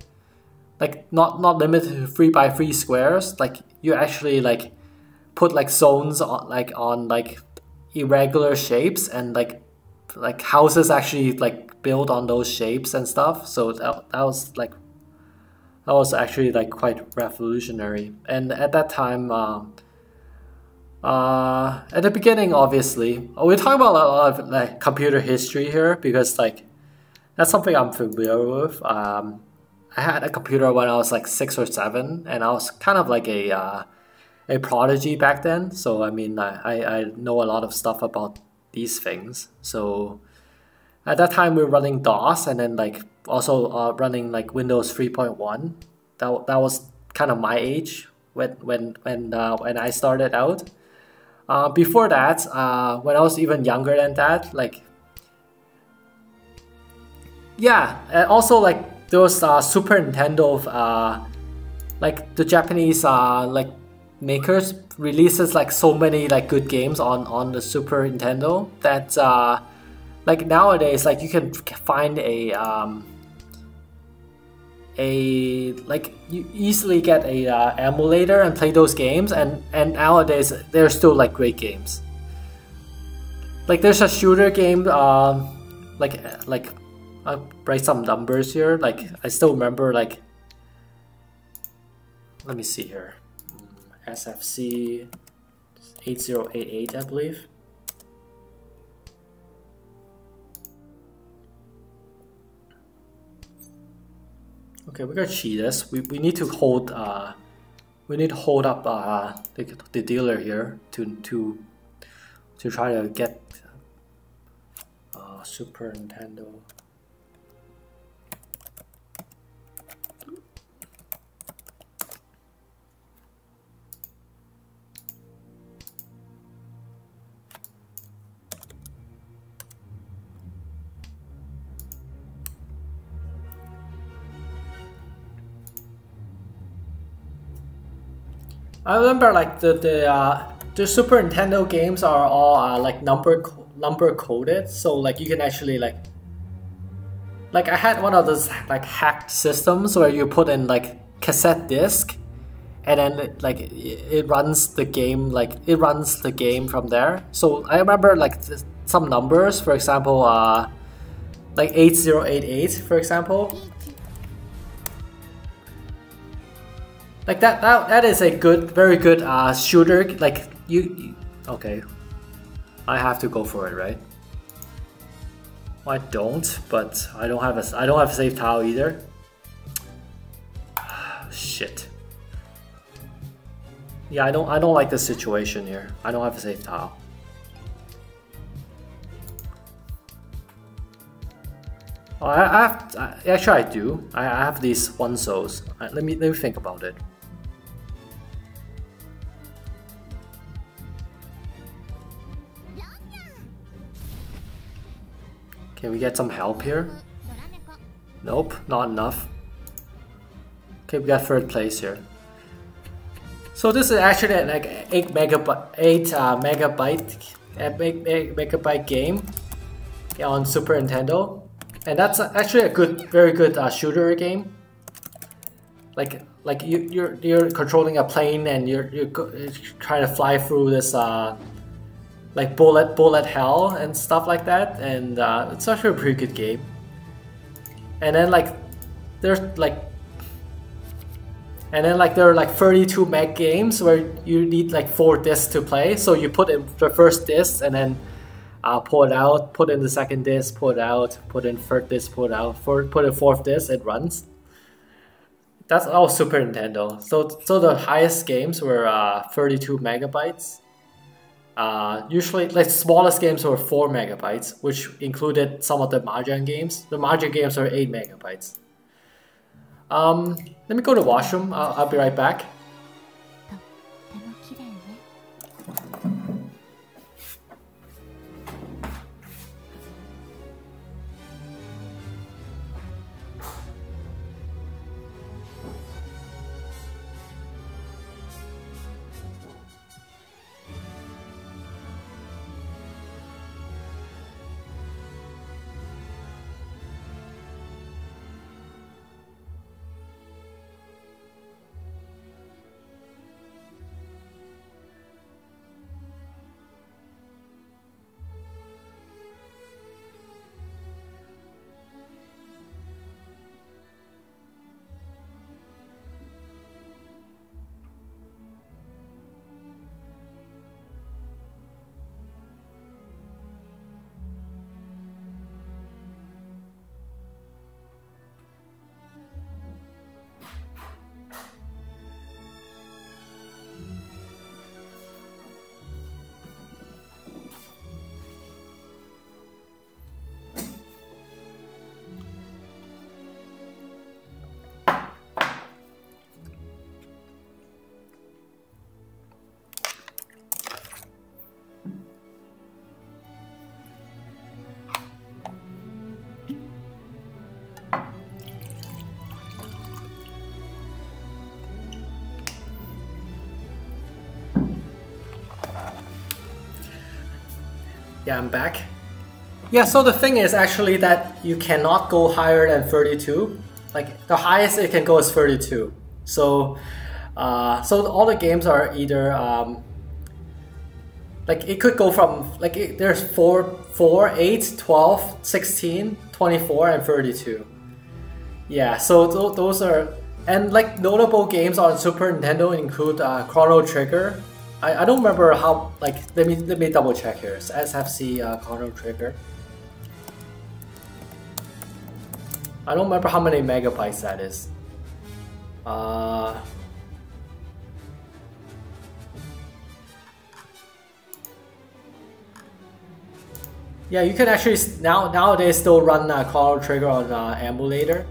like not not limited to three by three squares. Like you actually like put like zones on like on like irregular shapes and like like houses actually like build on those shapes and stuff. So that, that was like that was actually like quite revolutionary. And at that time um, uh, at the beginning, obviously, we're talking about a lot of like computer history here because like that's something I'm familiar with. Um, I had a computer when I was like six or seven, and I was kind of like a uh, a prodigy back then. So I mean, I, I know a lot of stuff about these things. So at that time, we were running DOS, and then like also uh, running like Windows three point one. That that was kind of my age when when when uh, when I started out. Uh, before that, uh, when I was even younger than that, like yeah, and also like those uh, Super Nintendo, uh, like the Japanese uh, like makers releases like so many like good games on on the Super Nintendo that uh, like nowadays like you can find a um, a like you easily get a uh, emulator and play those games and and nowadays they're still like great games. Like there's a shooter game um like like I'll write some numbers here like I still remember like let me see here. SFC 8088 I believe Okay, we're gonna cheat this. We, we need to hold uh, we need to hold up uh, the, the dealer here to to to try to get uh, Super Nintendo. I remember like the the uh, the Super Nintendo games are all uh, like number number coded, so like you can actually like like I had one of those like hacked systems where you put in like cassette disc, and then like it runs the game like it runs the game from there. So I remember like some numbers, for example, uh, like eight zero eight eight, for example Like that, that, that is a good, very good uh, shooter. Like you, you, okay. I have to go for it, right? I don't, but I don't have a, I don't have a safe tile either. Shit. Yeah, I don't, I don't like the situation here. I don't have a safe tile. Oh, I, I have, actually I do. I, I have these one souls. Let me, let me think about it. Can we get some help here? Nope, not enough. Okay, we got third place here. So this is actually an like 8 megabyte, 8 uh, megabyte, 8 megabyte game on Super Nintendo. And that's actually a good, very good uh, shooter game. Like, like you, you're you're controlling a plane and you're you're, you're trying to fly through this uh, like bullet bullet hell and stuff like that. And uh, it's actually a pretty good game. And then like there's like and then like there are like 32 meg games where you need like four discs to play. So you put in the first disc and then uh, pull it out put in the second disc pull it out put in third disc pull it out for put in fourth disc it runs. That's all super nintendo. So so the highest games were uh, 32 megabytes uh, usually, like smallest games were 4 megabytes, which included some of the Mahjong games. The Mahjong games are 8 megabytes. Um, let me go to washroom. I'll, I'll be right back. I'm back. Yeah, so the thing is actually that you cannot go higher than 32. Like the highest it can go is 32. So, uh, so all the games are either um, like it could go from like it, there's 4, 4, 8, 12, 16, 24, and 32. Yeah, so th those are and like notable games on Super Nintendo include uh, Chrono Trigger. I, I don't remember how like let me let me double check here. It's SFC uh, Chrono Trigger. I don't remember how many megabytes that is. Uh, yeah, you can actually now nowadays still run uh, Chrono Trigger on uh, emulator.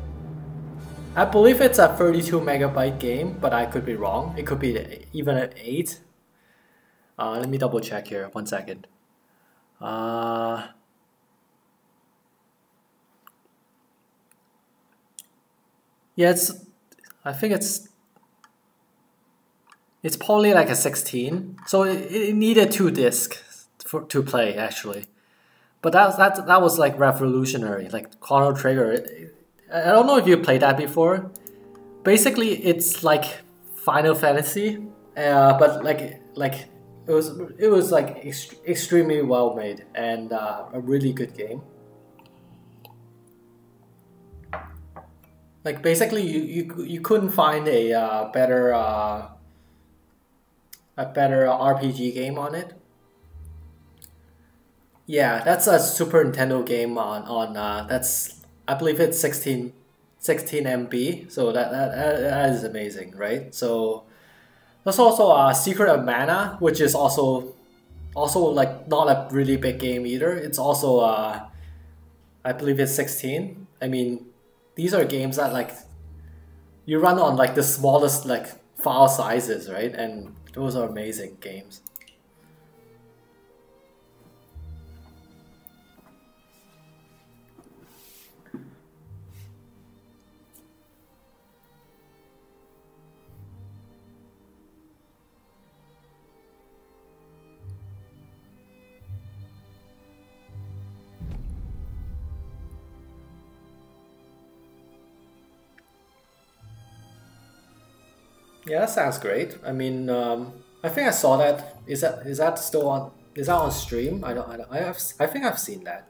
I believe it's a 32 megabyte game, but I could be wrong. It could be even an 8. Uh, let me double check here, one second. Uh, yeah, it's, I think it's, it's probably like a 16. So it, it needed two discs for, to play actually. But that, that, that was like revolutionary, like Chrono Trigger. I don't know if you played that before. Basically, it's like Final Fantasy, uh, but like like it was it was like ext extremely well made and uh, a really good game. Like basically, you you, you couldn't find a uh, better uh, a better RPG game on it. Yeah, that's a Super Nintendo game on on uh, that's I believe it's 16, 16 MB. So that, that, that is amazing, right? So there's also a Secret of Mana, which is also also like not a really big game either. It's also uh, I believe it's 16. I mean, these are games that like you run on like the smallest like file sizes, right? And those are amazing games. Yeah, that sounds great. I mean, um, I think I saw that. Is that is that still on? Is that on stream? I don't. I, don't, I have. I think I've seen that.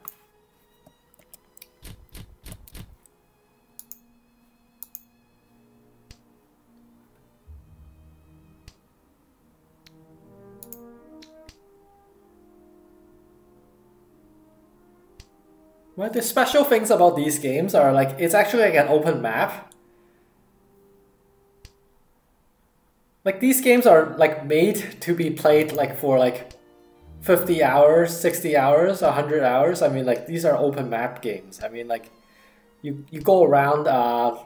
Well, the special things about these games are like it's actually like an open map like these games are like made to be played like for like 50 hours 60 hours 100 hours. I mean like these are open map games. I mean like you you go around uh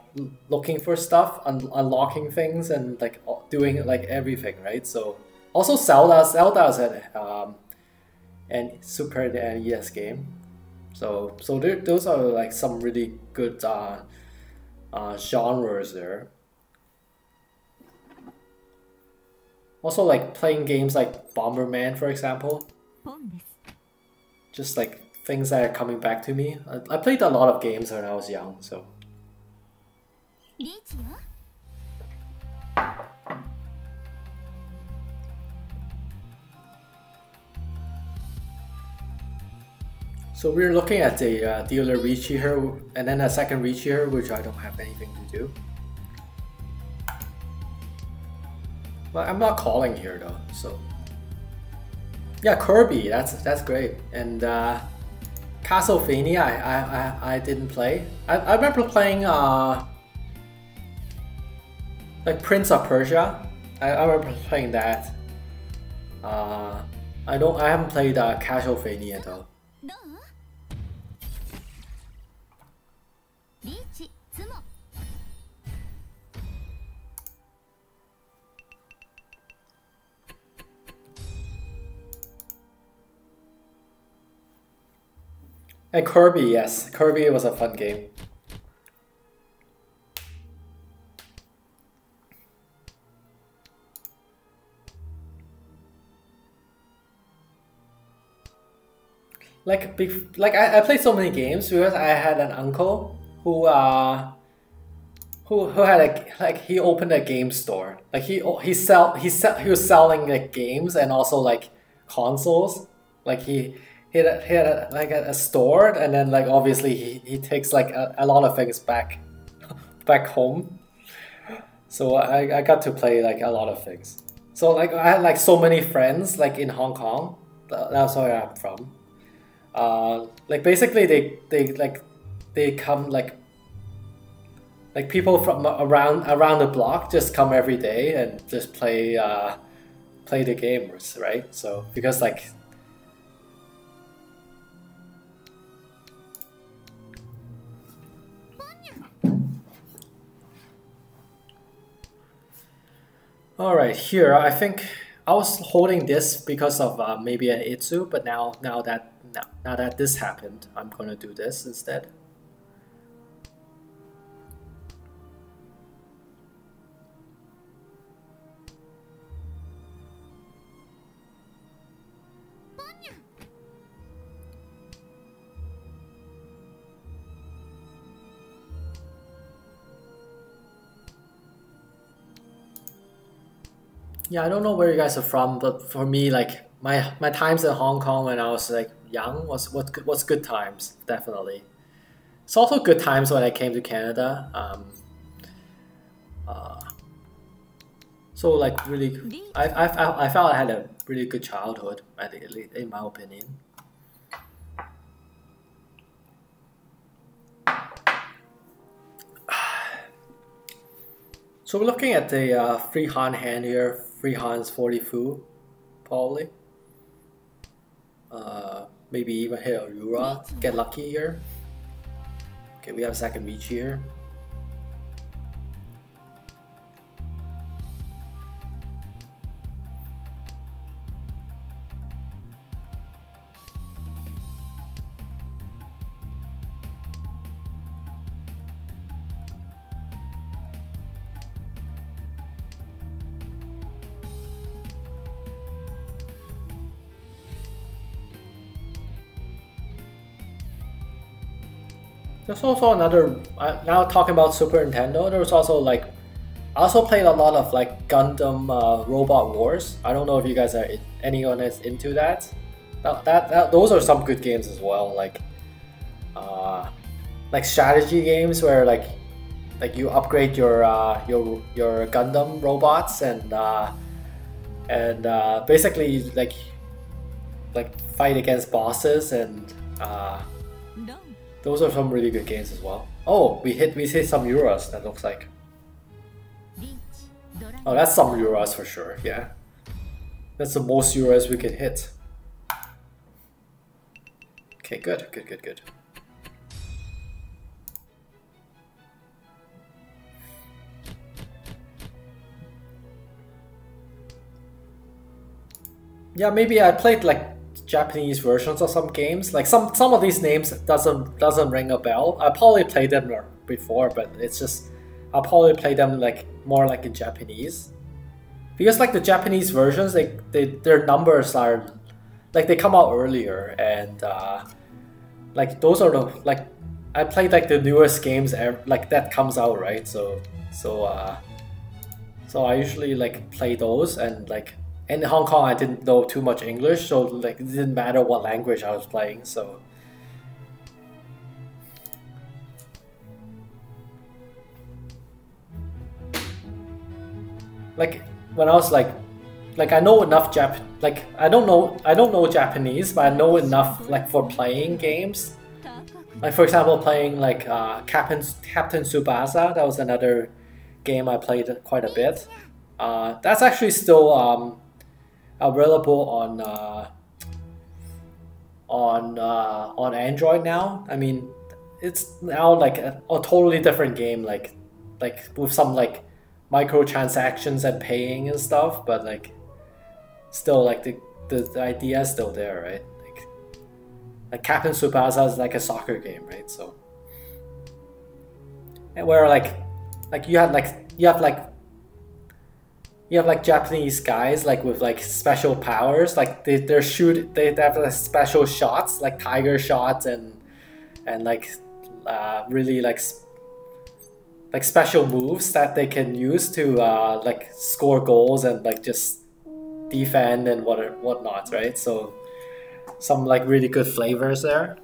looking for stuff un- unlocking things and like doing like everything right? So also zelda zelda is an um and super nes game. So so those are like some really good uh, uh genres there Also, like playing games like Bomberman, for example. Just like things that are coming back to me. I, I played a lot of games when I was young, so. So we're looking at the uh, dealer reach here, and then a second reach here, which I don't have anything to do. But I'm not calling here though, so. Yeah, Kirby, that's that's great. And uh, Castlevania, I, I, I, I didn't play. I, I remember playing uh, like Prince of Persia. I, I remember playing that. Uh, I don't. I haven't played uh, Castlevania though. And Kirby, yes. Kirby was a fun game. like like I, I played so many games because I had an uncle who uh who who had a like he opened a game store. Like he he sell he sell he was selling like games and also like consoles. Like he he had, a, he had a, like a, a, store and then like obviously he, he takes like a, a lot of things back back home. So I, I got to play like a lot of things. So like I had like so many friends like in Hong Kong. That's where I'm from. Uh, like basically they they like they come like like people from around around the block just come every day and just play uh, play the games, right? So because like All right, here I think I was holding this because of uh, maybe an Ittsu, but now now that now, now that this happened, I'm gonna do this instead. Yeah, I don't know where you guys are from, but for me, like my my times in Hong Kong when I was like young was what was good times definitely. It's also good times when I came to Canada. Um, uh, so like really, I, I, I felt I had a really good childhood. I think, in my opinion. So we're looking at the uh, free Han hand here Free Han's 40 Fu, probably. Uh, maybe even hit Aurora, get lucky here. Okay, we have second reach here. There's also another, uh, now talking about Super Nintendo, there's also like, I also played a lot of like Gundam uh, Robot Wars. I don't know if you guys are, anyone is into that. That, that, that Those are some good games as well, like, uh, like strategy games where like, like you upgrade your uh, your your Gundam robots and uh, and uh, basically like like fight against bosses and uh, those are some really good games as well. Oh, we hit we hit some euros. That looks like. Oh, that's some euros for sure. Yeah, that's the most euros we can hit. Okay, good, good, good, good. Yeah, maybe I played like Japanese versions of some games. Like some some of these names doesn't doesn't ring a bell. I probably played them before, but it's just I'll probably play them like more like in Japanese. Because like the Japanese versions, they, they their numbers are like they come out earlier and uh, like those are the like I played like the newest games like that comes out right so so uh so I usually like play those and like in Hong Kong, I didn't know too much English, so like it didn't matter what language I was playing. So like when I was like like I know enough Jap like I don't know I don't know Japanese, but I know enough like for playing games. Like for example, playing like uh, Captain Captain Tsubasa. That was another game I played quite a bit. Uh, that's actually still um, available on uh, on uh, on Android now. I mean, it's now like a, a, totally different game, like like with some like microtransactions and paying and stuff, but like still like the the, the idea is still there, right? Like like Captain Tsubasa is like a soccer game, right? So and where like like you have like you have like you have like Japanese guys like with like special powers, like they they're shoot they, they have like special shots like tiger shots and and like uh, really like like special moves that they can use to uh, like score goals and like just defend and what whatnot, right? So some like really good flavors there.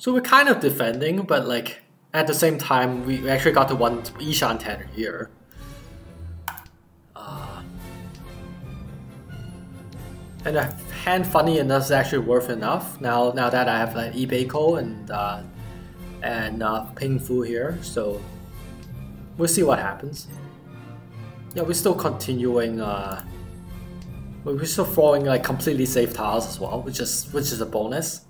So we're kind of defending, but like at the same time, we actually got the one Iishanten here. Uh, and a hand funny enough is actually worth enough now now that I have like Iipeikou and uh, and uh, Pinfu here, so we'll see what happens. Yeah, we're still continuing. Uh, we're still throwing like completely safe tiles as well, which is which is a bonus.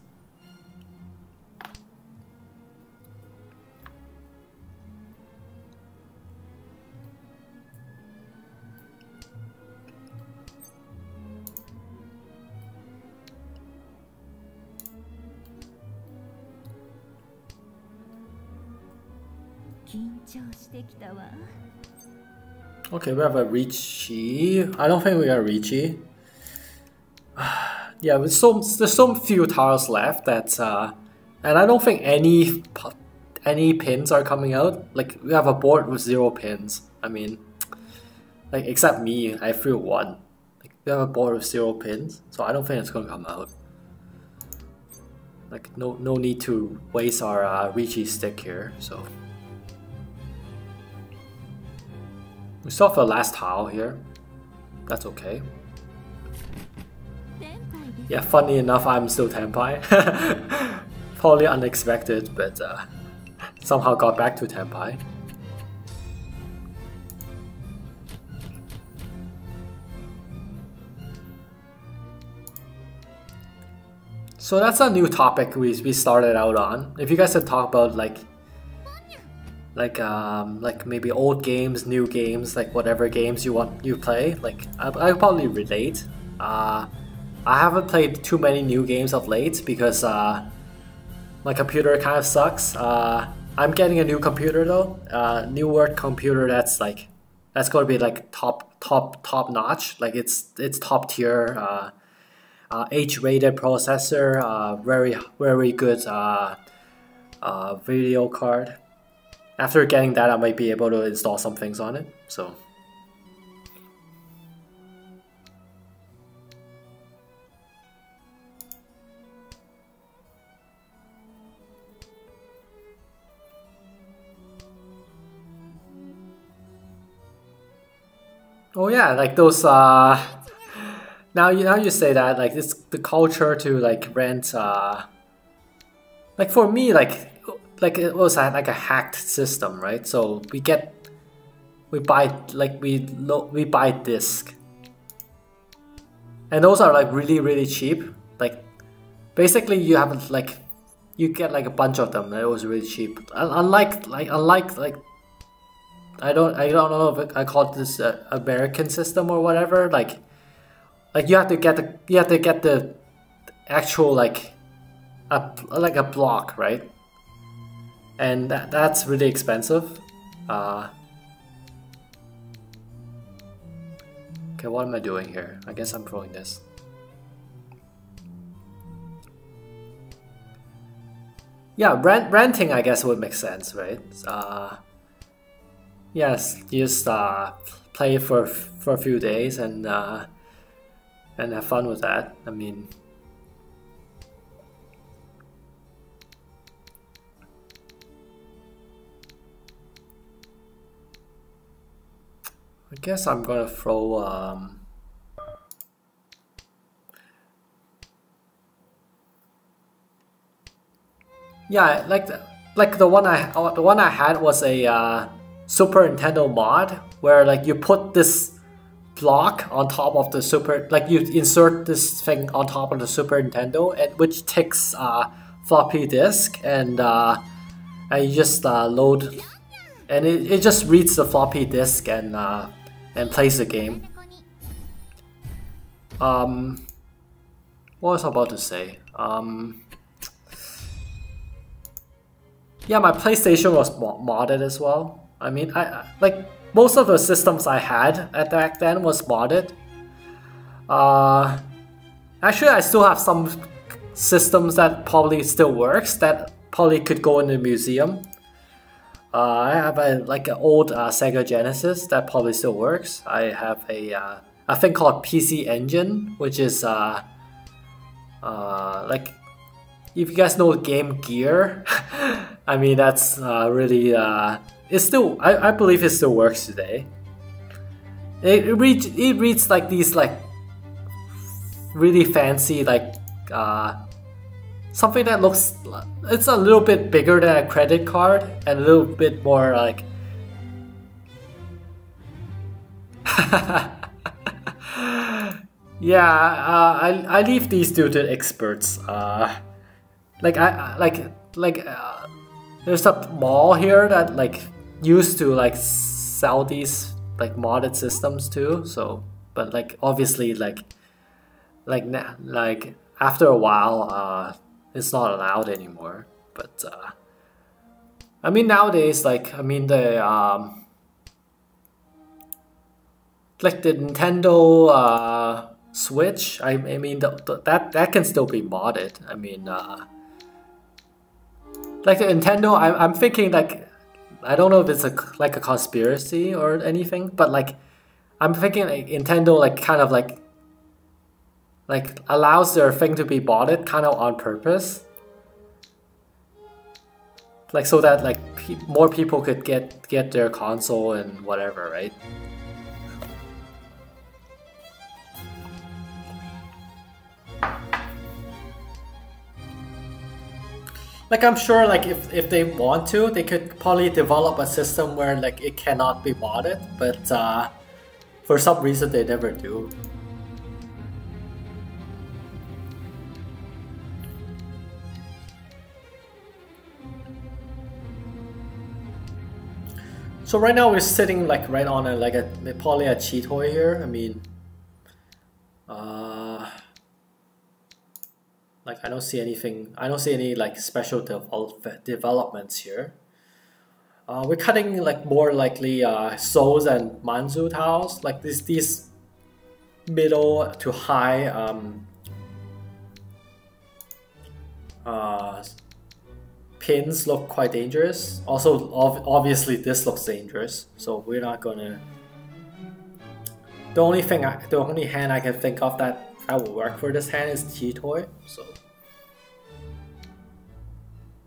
Okay, we have a Riichi. I don't think we got Riichi. yeah, there's so there's so few tiles left that, uh, and I don't think any any pins are coming out. Like we have a board with zero pins. I mean, like except me, I threw one. Like we have a board with zero pins, so I don't think it's gonna come out. Like no no need to waste our uh, Riichi stick here. So. We still have a last tile here. That's okay. Yeah, funny enough, I'm still Tenpai. Probably unexpected, but uh, somehow got back to Tenpai. So that's a new topic we, we started out on. If you guys had talked about like like um, like maybe old games, new games, like whatever games you want you play. Like I, I probably relate. Uh, I haven't played too many new games of late because uh, my computer kind of sucks. Uh, I'm getting a new computer though, uh, new work computer that's like that's to be like top top top notch. Like it's it's top tier. Uh, uh, H-rated processor, uh, very very good uh, uh, video card after getting that, I might be able to install some things on it. So. Oh yeah, like those uh now you now you say that like it's the culture to like rent uh like for me like like it was like a hacked system, right? So we get we buy like we we buy disc, and those are like really really cheap. Like basically you have like you get like a bunch of them. It was really cheap. Unlike like unlike like I don't I don't know if I call this uh, American system or whatever. Like like you have to get the you have to get the actual like a like a block right and that, that's really expensive. Uh, okay, what am I doing here? I guess I'm throwing this. Yeah, rent, renting I guess would make sense, right? Uh, yes, just uh, play for for a few days and uh, and have fun with that. I mean, I guess I'm gonna throw um, yeah like the, like the one I uh, the one I had was a uh, Super Nintendo mod where like you put this block on top of the Super like you insert this thing on top of the Super Nintendo and which takes uh, floppy disk and uh, and you just uh, load and it, it just reads the floppy disk and uh, and plays the game. Um, what was I about to say? Um, yeah, my PlayStation was modded as well. I mean, I like most of the systems I had at back then was modded. Uh, actually, I still have some systems that probably still works that probably could go in the museum. Uh, I have a like an old uh, Sega Genesis that probably still works. I have a uh, a thing called PC Engine, which is uh, uh, like if you guys know Game Gear, I mean that's uh, really uh, it still I, I believe it still works today. It, it reads it reads like these like really fancy like uh, something that looks it's a little bit bigger than a credit card and a little bit more like yeah uh, I, I leave these two to experts uh, like I like like uh, there's a mall here that like used to like sell these like modded systems too so but like obviously like like like after a while uh it's not allowed anymore. But uh, I mean nowadays, like I mean the um, like the Nintendo uh, Switch. I, I mean the, the, that that can still be modded. I mean, uh, like the Nintendo. I, I'm thinking like I don't know if it's a like a conspiracy or anything, but like I'm thinking like Nintendo like kind of like like allows their thing to be botted kind of on purpose. Like so that like pe more people could get get their console and whatever right? Like I'm sure like if, if they want to they could probably develop a system where like it cannot be modded but uh, for some reason they never do So right now we're sitting like right on a like a probably a Chiitoi here. I mean, uh, like I don't see anything. I don't see any like special develop developments here. Uh, we're cutting like more likely uh, Souls and Manzu tiles, like this these middle to high um, uh, pins look quite dangerous. Also, ov obviously this looks dangerous, so we're not gonna... The only thing, I, the only hand I can think of that that will work for this hand is Chiitoi, so...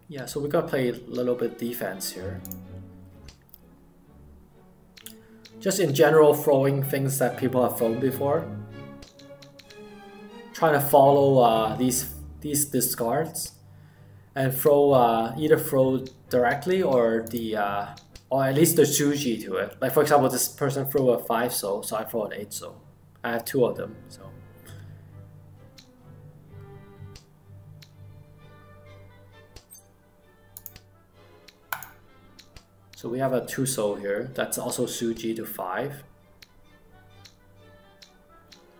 Yeah, so we're gonna play a little bit defense here. Just in general, throwing things that people have thrown before. Trying to follow uh, these these discards and throw uh, either throw directly or the uh, or at least the suji to it. Like for example, this person threw a five soul, so I throw an eight soul. I have two of them, so. So we have a two soul here. That's also suji to five.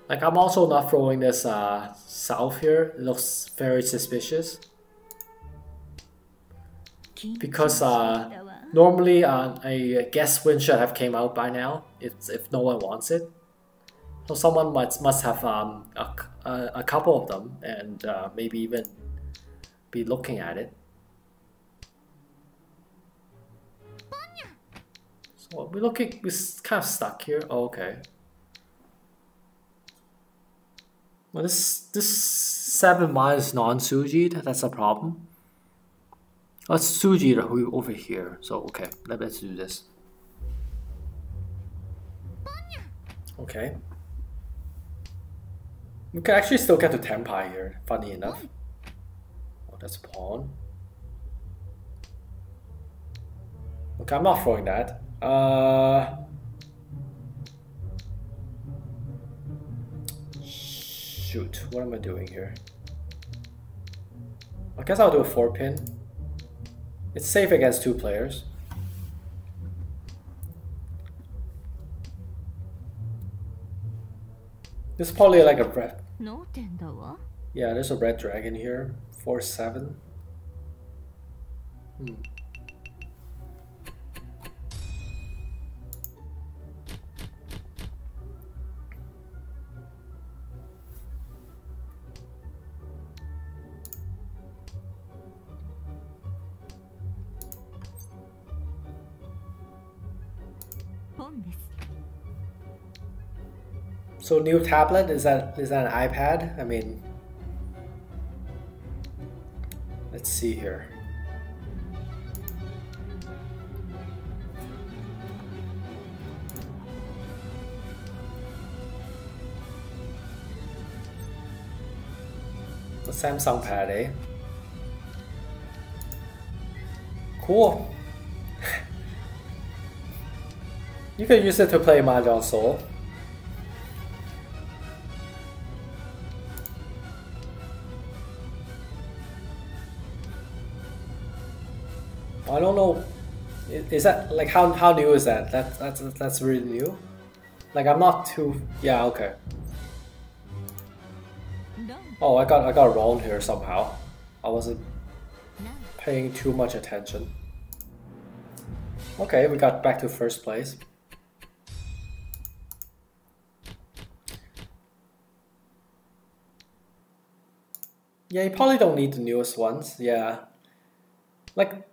Like I'm also not throwing this uh, south here. It looks very suspicious because uh, normally uh, a guest win should have came out by now if, if no one wants it. So someone must must have um, a, a, a couple of them and uh, maybe even be looking at it. So we're looking, we're kind of stuck here. Oh, okay. Well, this this seven miles non-suji, that's a problem. Let's suji over here. So okay, let, us do this. Okay. We can actually still get to Tenpai here, funny enough. Oh, that's pon. Okay, I'm not throwing that. Uh... Shoot, what am I doing here? I guess I'll do a 4 pin. It's safe against two players. This is probably like a red. Yeah, there's a red dragon here. 4 7. Hmm. So new tablet is that is that an iPad? I mean, let's see here. The Samsung pad, eh? Cool. you can use it to play Mahjong Soul. I don't know. Is that like how how new is that? That that's that's really new. Like I'm not too. Yeah. Okay. Oh, I got I got wrong here somehow. I wasn't paying too much attention. Okay, we got back to first place. Yeah, you probably don't need the newest ones. Yeah. Like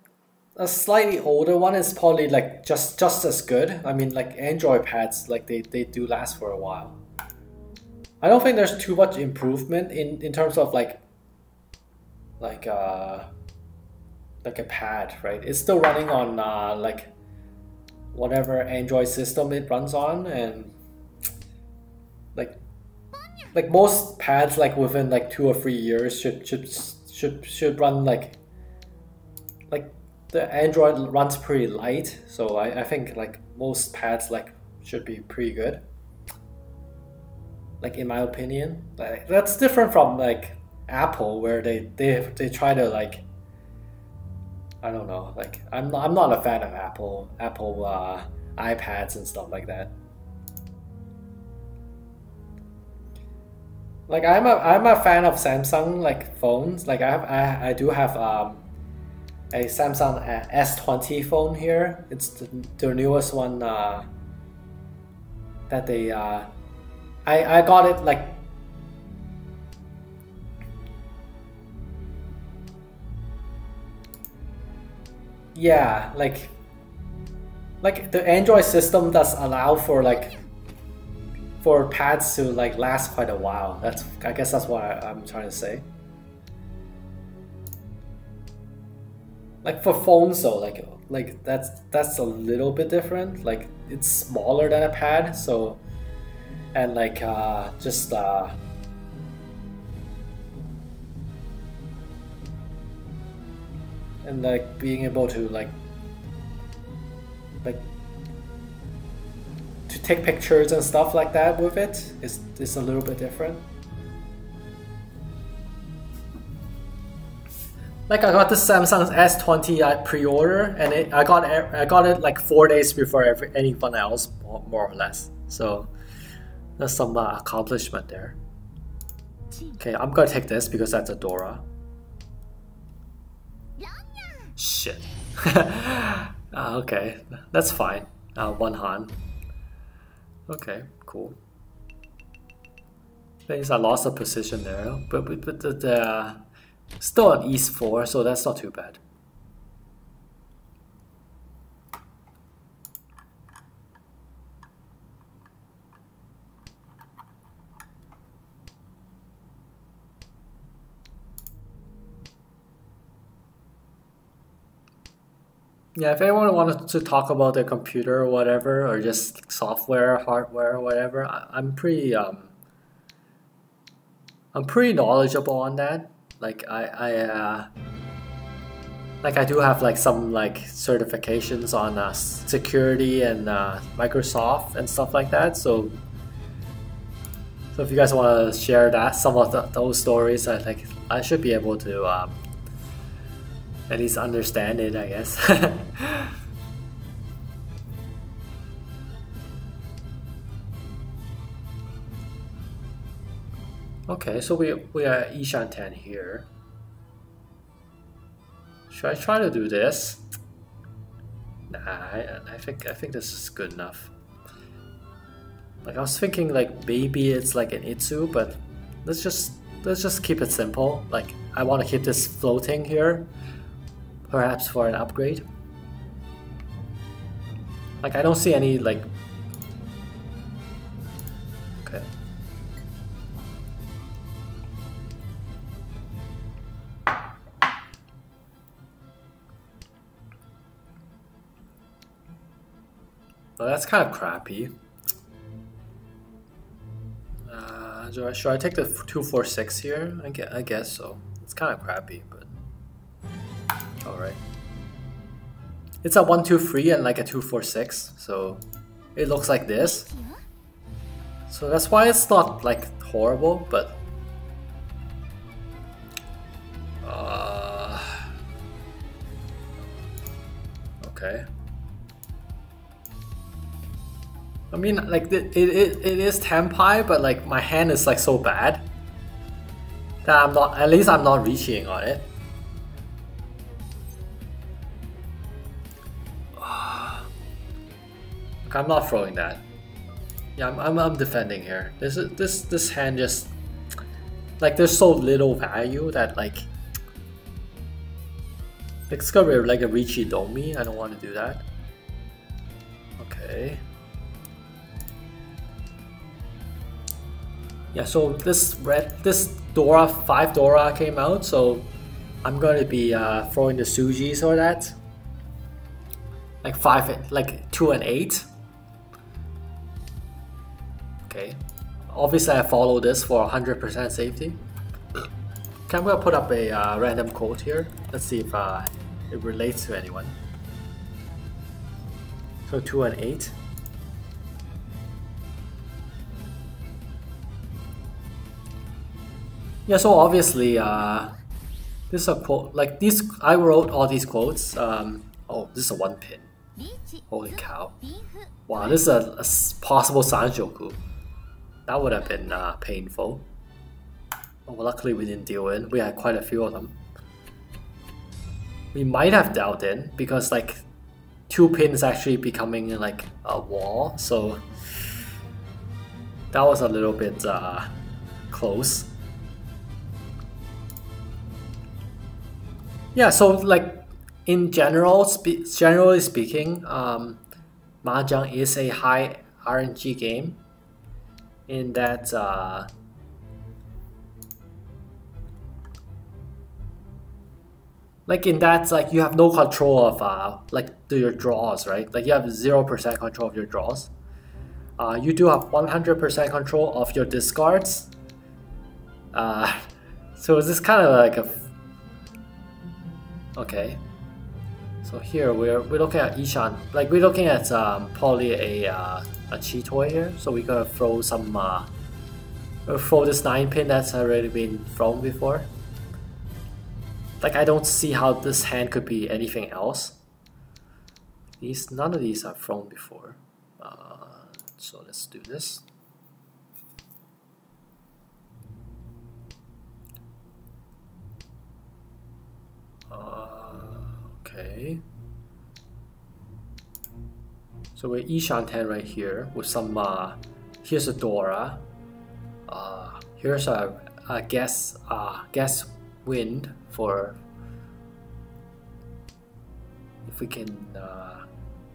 a slightly older one is probably like just just as good. I mean, like Android pads, like they, they do last for a while. I don't think there's too much improvement in in terms of like like uh like a pad, right? It's still running on uh like whatever Android system it runs on, and like like most pads, like within like two or three years, should should should should run like like the Android runs pretty light, so I, I think like most pads like should be pretty good. Like in my opinion, like that's different from like Apple where they they they try to like I don't know like I'm not, I'm not a fan of Apple Apple uh, iPads and stuff like that. Like I'm a I'm a fan of Samsung like phones. Like I have I, I do have um a Samsung S20 phone here. It's the, the newest one uh, that they. Uh, I I got it like. Yeah, like. Like the Android system does allow for like. For pads to like last quite a while. That's I guess that's what I, I'm trying to say. Like for phones though like like that's that's a little bit different. Like it's smaller than a pad so and like uh just uh and like being able to like like to take pictures and stuff like that with it is is a little bit different Like I got the Samsung S20 I pre-order, and it, I got I got it like four days before every, anyone else, more, or less. So that's some uh, accomplishment there. Okay, I'm gonna take this because that's a Dora. Shit. uh, okay, that's fine. Uh, one Han. Okay, cool. Things I lost a position there, but but, but the, the Still on East 4, so that's not too bad. Yeah, if anyone wanted to talk about their computer or whatever, or just software, hardware, whatever, I, am pretty um, I'm pretty knowledgeable on that like I I uh, like I do have like some like certifications on uh, security and uh, Microsoft and stuff like that. So so if you guys want to share that some of the, those stories, I like I should be able to um, at least understand it. I guess. Okay, so we we are Iishanten here. Should I try to do this? Nah, I, I think I think this is good enough. Like I was thinking like maybe it's like an Ittsu, but let's just let's just keep it simple. Like I want to keep this floating here, perhaps for an upgrade. Like I don't see any like that's kind of crappy. Uh, should, I, should I take the 246 here? I guess, I guess so. It's kind of crappy, but... Alright. It's a 123 and like a 246, so it looks like this. So that's why it's not like horrible, but uh, okay. I mean, like it, it, it is Tenpai, but like my hand is like so bad that I'm not. At least I'm not reaching on it. I'm not throwing that. Yeah, I'm, I'm, I'm defending here. This is this this hand just like there's so little value that like be like a Riichi Domi. I don't want to do that. Okay. Yeah, so this red this Dora five Dora came out, so I'm gonna be uh, throwing the Sujis or that. Like five, like two and eight. Okay. Obviously I follow this for 100% safety. Okay, I'm gonna put up a uh, random quote here. Let's see if uh, it relates to anyone. So 2 and 8. Yeah, so obviously, uh, this is a quote, like this. I wrote all these quotes. Um, oh, this is a one pin. Holy cow. Wow, this is a, a possible Sanshoku. That would have been uh, painful. Well, luckily we didn't deal in. We had quite a few of them. We might have dealt in because like two pins actually becoming like a wall, so that was a little bit uh, close. Yeah, so like in general, spe generally speaking, um, Mahjong is a high RNG game in that uh, like in that like you have no control of uh, like your draws right? Like you have 0% control of your draws. Uh, you do have 100% control of your discards. Uh, so is this kind of like a okay so here we're, we're looking at Ishan like we're looking at um, probably a uh, a Chiitoi here, so we gotta throw some uh, throw this 9 pin that's already been thrown before. Like I don't see how this hand could be anything else. These none of these are thrown before. Uh, so let's do this. Okay. So we're Iishanten right here with some, uh, here's a Dora. Uh, here's a, a gas, uh, gas wind for if we can uh,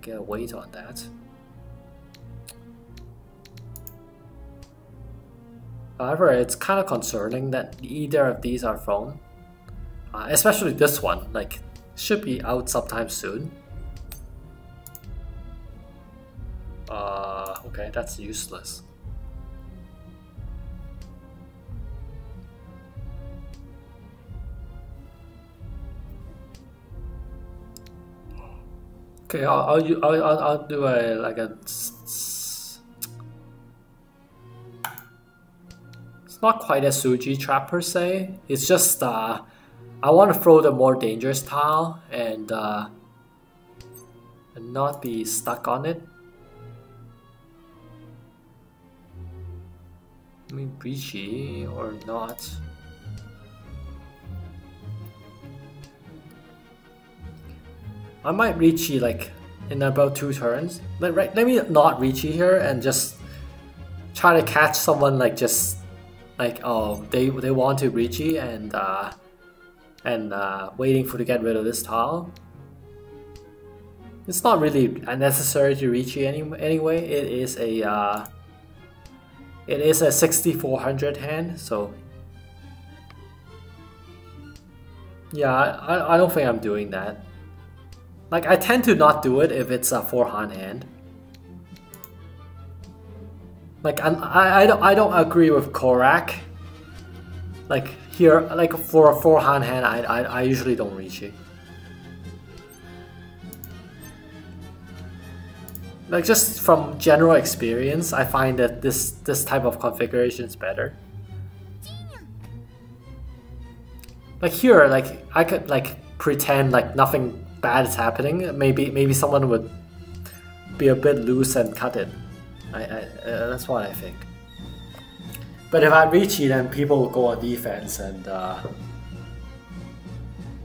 get a wait on that. However, it's kind of concerning that either of these are thrown, uh, especially this one, like should be out sometime soon. Uh, okay, that's useless. Okay, I'll, I'll, I'll, I'll do a, like a... It's not quite a Suji trap per se, it's just, uh, I want to throw the more dangerous tile and, uh, and not be stuck on it. I mean, Riichi or not. I might Riichi like in about two turns. Let, right, let me not Riichi here and just try to catch someone like just like oh they they want to Riichi and uh, and uh, waiting for to get rid of this tile. It's not really unnecessary to Riichi any, anyway. It is a uh, it is a 6400 hand, so yeah, I, I don't think I'm doing that. Like, I tend to not do it if it's a 4 hand hand. Like, I'm, I, I, don't, I don't agree with Korak. Like, here, like, for a 4 hand hand, I, I, I usually don't reach it. Like, just from general experience, I find that this, this type of configuration is better. Like here, like, I could, like, pretend like nothing bad is happening, maybe maybe someone would be a bit loose and cut it. I, I uh, that's what I think. But if I reach it, then people will go on defense, and uh,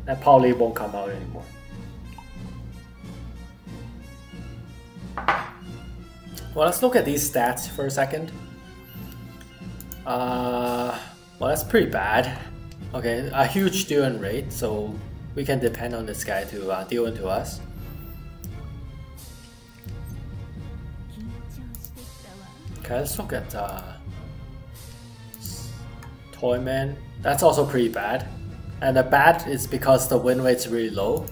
that probably won't come out anymore. Well, let's look at these stats for a second. Uh, well, that's pretty bad. Okay, a huge deal in rate, so we can depend on this guy to uh, deal into us. Okay, let's look at uh, Toimen. That's also pretty bad. And the bad is because the win rate's really low.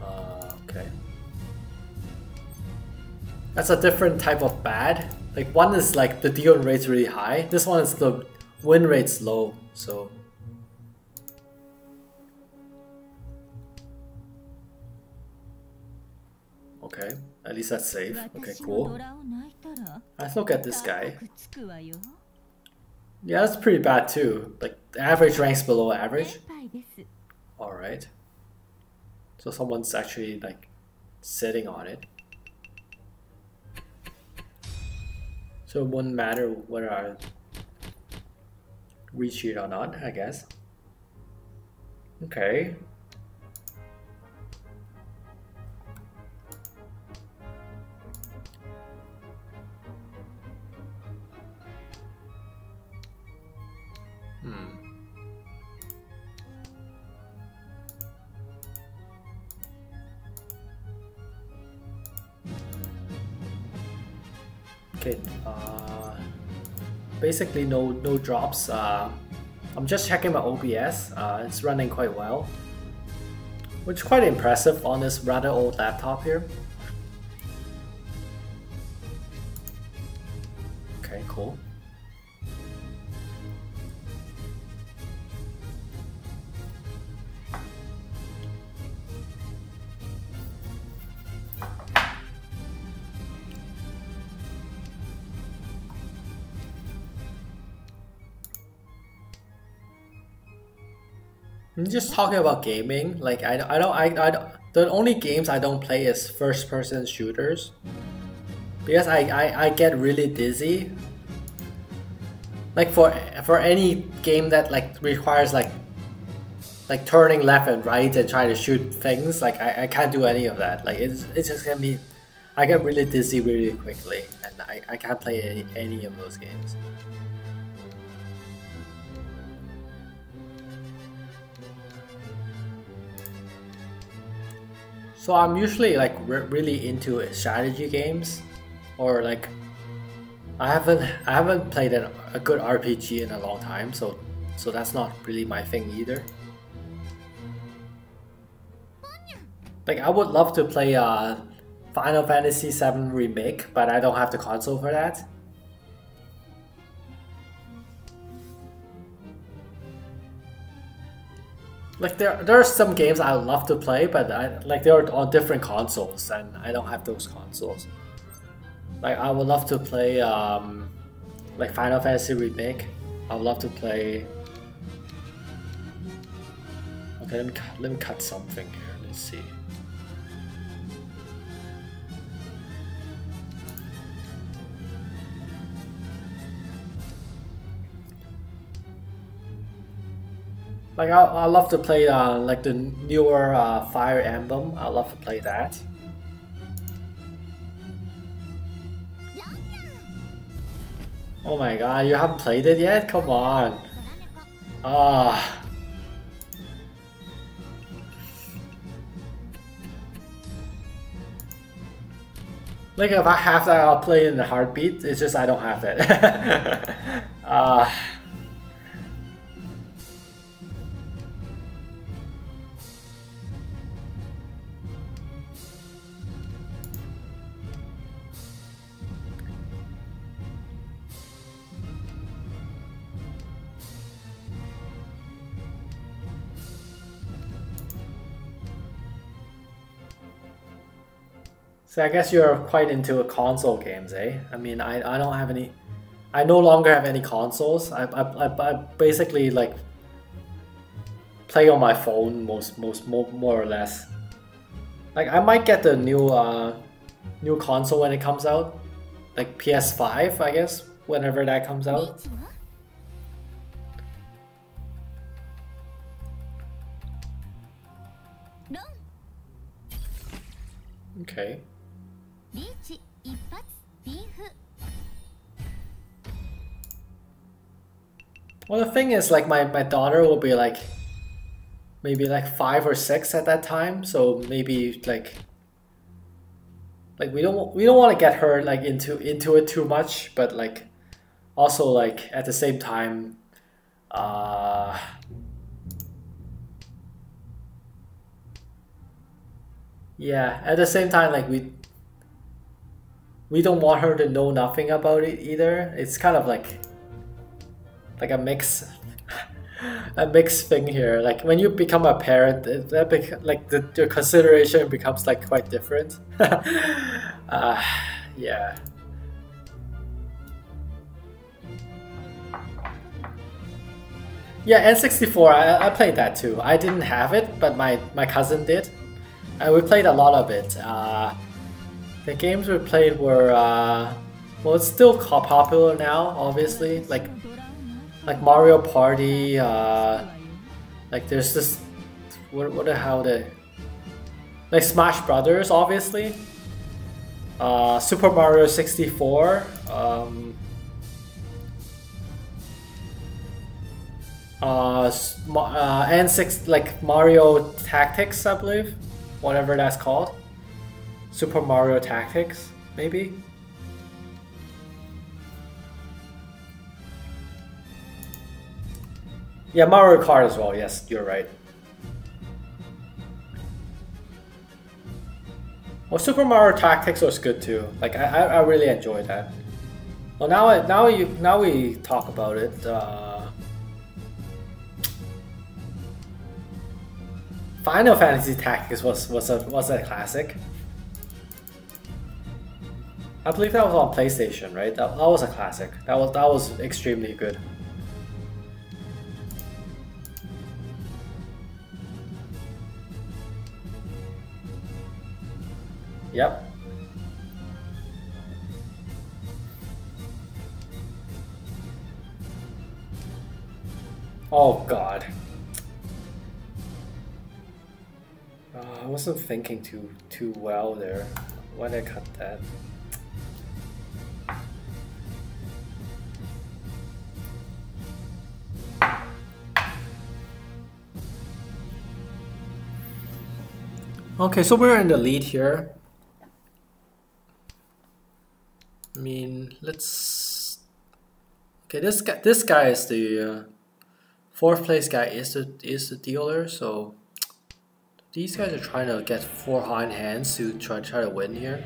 Uh, okay. That's a different type of bad. Like one is like the deal rate's really high. This one is the win rate's low. So Okay, at least that's safe. Okay, cool. Let's look at this guy. Yeah, that's pretty bad too. Like, the average ranks below average. Alright. So someone's actually, like, sitting on it. So it wouldn't matter whether I reach it or not, I guess. Okay, Okay, uh, basically no no drops. Uh, I'm just checking my OBS. Uh, it's running quite well, which is quite impressive on this rather old laptop here. Okay, cool. I'm just talking about gaming. Like I, I don't I, I the only games I don't play is first person shooters because I, I, I get really dizzy. Like for for any game that like requires like like turning left and right and trying to shoot things, like I, I can't do any of that. Like it's it's just gonna be I get really dizzy really quickly and I, I can't play any, any of those games. So I'm usually like re really into strategy games, or like I haven't I haven't played a, a good RPG in a long time, so so that's not really my thing either. Like I would love to play uh, Final Fantasy VII Remake, but I don't have the console for that. Like there there are some games I love to play, but I like they're on different consoles, and I don't have those consoles. Like I would love to play um, like Final Fantasy Remake. I would love to play. Okay, let me let me cut something here. Let's see. Like I, I love to play uh, like the newer uh, Fire Emblem. I love to play that. Oh my god, you haven't played it yet? Come on. Ah. Like if I have that, I'll play in a heartbeat. It's just I don't have that. uh, So I guess you're quite into console games, eh? I mean, I, I don't have any... I no longer have any consoles. I, I, I, I basically like play on my phone most most more, more or less. Like I might get the new uh, new console when it comes out, like PS5, I guess, whenever that comes out. Okay. Well, the thing is, like, my, my daughter will be like, maybe like five or six at that time, so maybe like, like we don't we don't want to get her like into into it too much, but like, also like at the same time, uh, yeah, at the same time, like we we don't want her to know nothing about it either. It's kind of like like a mix a mixed thing here. Like when you become a parent, that bec- like the, the consideration becomes like quite different. uh, yeah. Yeah, N64, I, I played that too. I didn't have it, but my, my cousin did. And we played a lot of it. Uh, the games we played were, uh, well, it's still popular now, obviously. Like, like Mario Party. Uh, like there's this, what, what the hell the, like Smash Brothers, obviously. Uh, Super Mario 64. Um, uh, uh, N6 like Mario Tactics, I believe, whatever that's called. Super Mario Tactics, maybe? Yeah, Mario Kart as well, yes, you're right. Well, Super Mario Tactics was good too. Like I, I really enjoyed that. Well, now now you now we talk about it. Uh, Final Fantasy Tactics was was a was a classic. I believe that was on PlayStation, right? That, that was a classic. That was that was extremely good. Yep. Oh god. Uh, I wasn't thinking too too well there. Why did I cut that? Okay, so we're in the lead here. I mean, let's. Okay, this guy. This guy is the uh, fourth place guy. Is the is the dealer. So these guys are trying to get four high hands to try to try to win here.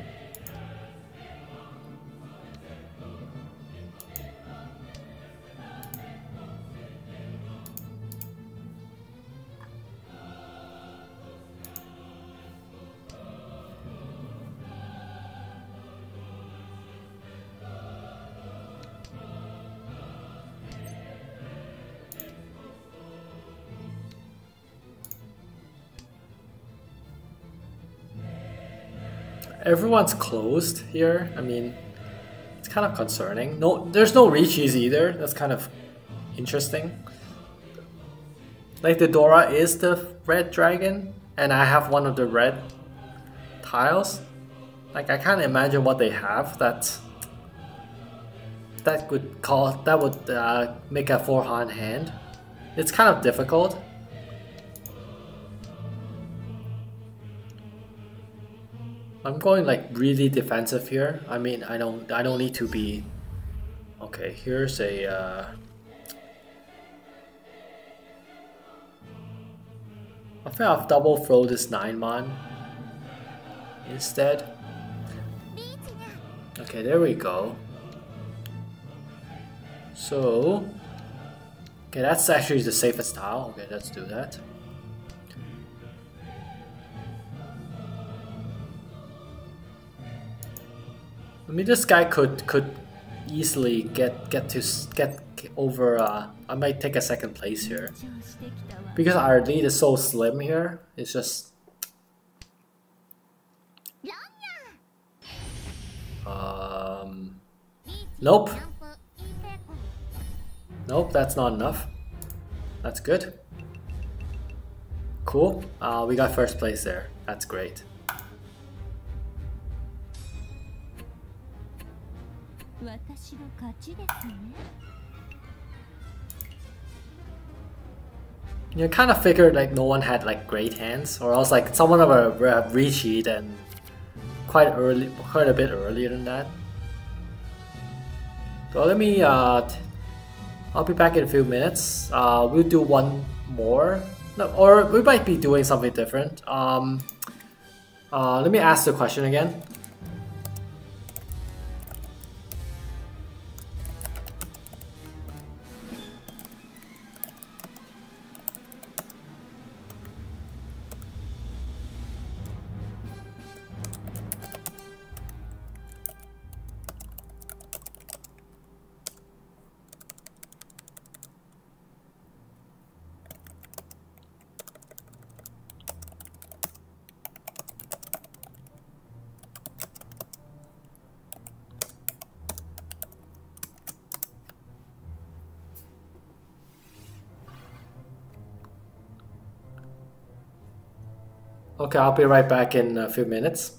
Everyone's closed here. I mean, it's kind of concerning. No, there's no reaches either. That's kind of interesting. Like the Dora is the red dragon, and I have one of the red tiles. Like I can't imagine what they have that that would call that would uh, make a four hand hand. It's kind of difficult. I'm going like really defensive here. I mean, I don't I don't need to be. Okay, here's a. Uh, I think I'll double throw this 9 man instead. Okay, there we go. So, okay, that's actually the safest tile. Okay, let's do that. I mean, this guy could could easily get get to get over. Uh, I might take a second place here because our lead is so slim here. It's just. Um. Nope. Nope, that's not enough. That's good. Cool. Uh, we got first place there. That's great. You kind of figured like no one had like great hands, or else like someone of a recheat and quite early, quite a bit earlier than that. So let me uh, I'll be back in a few minutes. Uh, we'll do one more. No, or we might be doing something different. Um, uh, let me ask the question again. I'll be right back in a few minutes.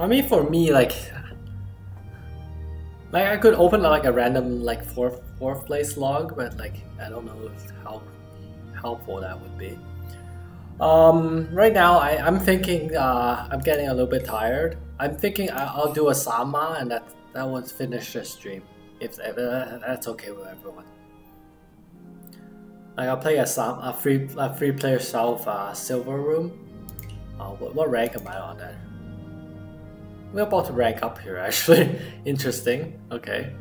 I mean, for me, like, like I could open like a random like fourth fourth place log, but like I don't know how helpful that would be. Um, right now, I, I'm thinking uh, I'm getting a little bit tired. I'm thinking I'll do a Sanma and that that will finish the stream if, if that's okay with everyone. Like I'll play a Sam a free a free player self uh, silver room. Uh, what, what rank am I on there? We're about to rank up here actually. Interesting. Okay.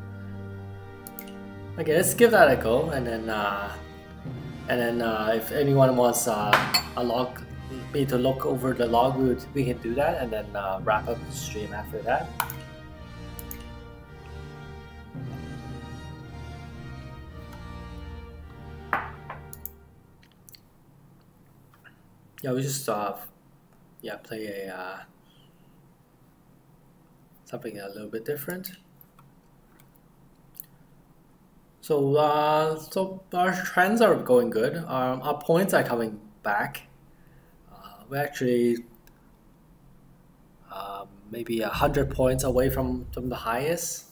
Okay, let's give that a go and then uh, and then uh, if anyone wants uh, a log me to look over the log, we, would, we can do that and then uh, wrap up the stream after that. Yeah, we just uh, yeah play a uh, something a little bit different. So uh, so our trends are going good. Um, our points are coming back. Uh, we're actually uh, maybe a hundred points away from from the highest.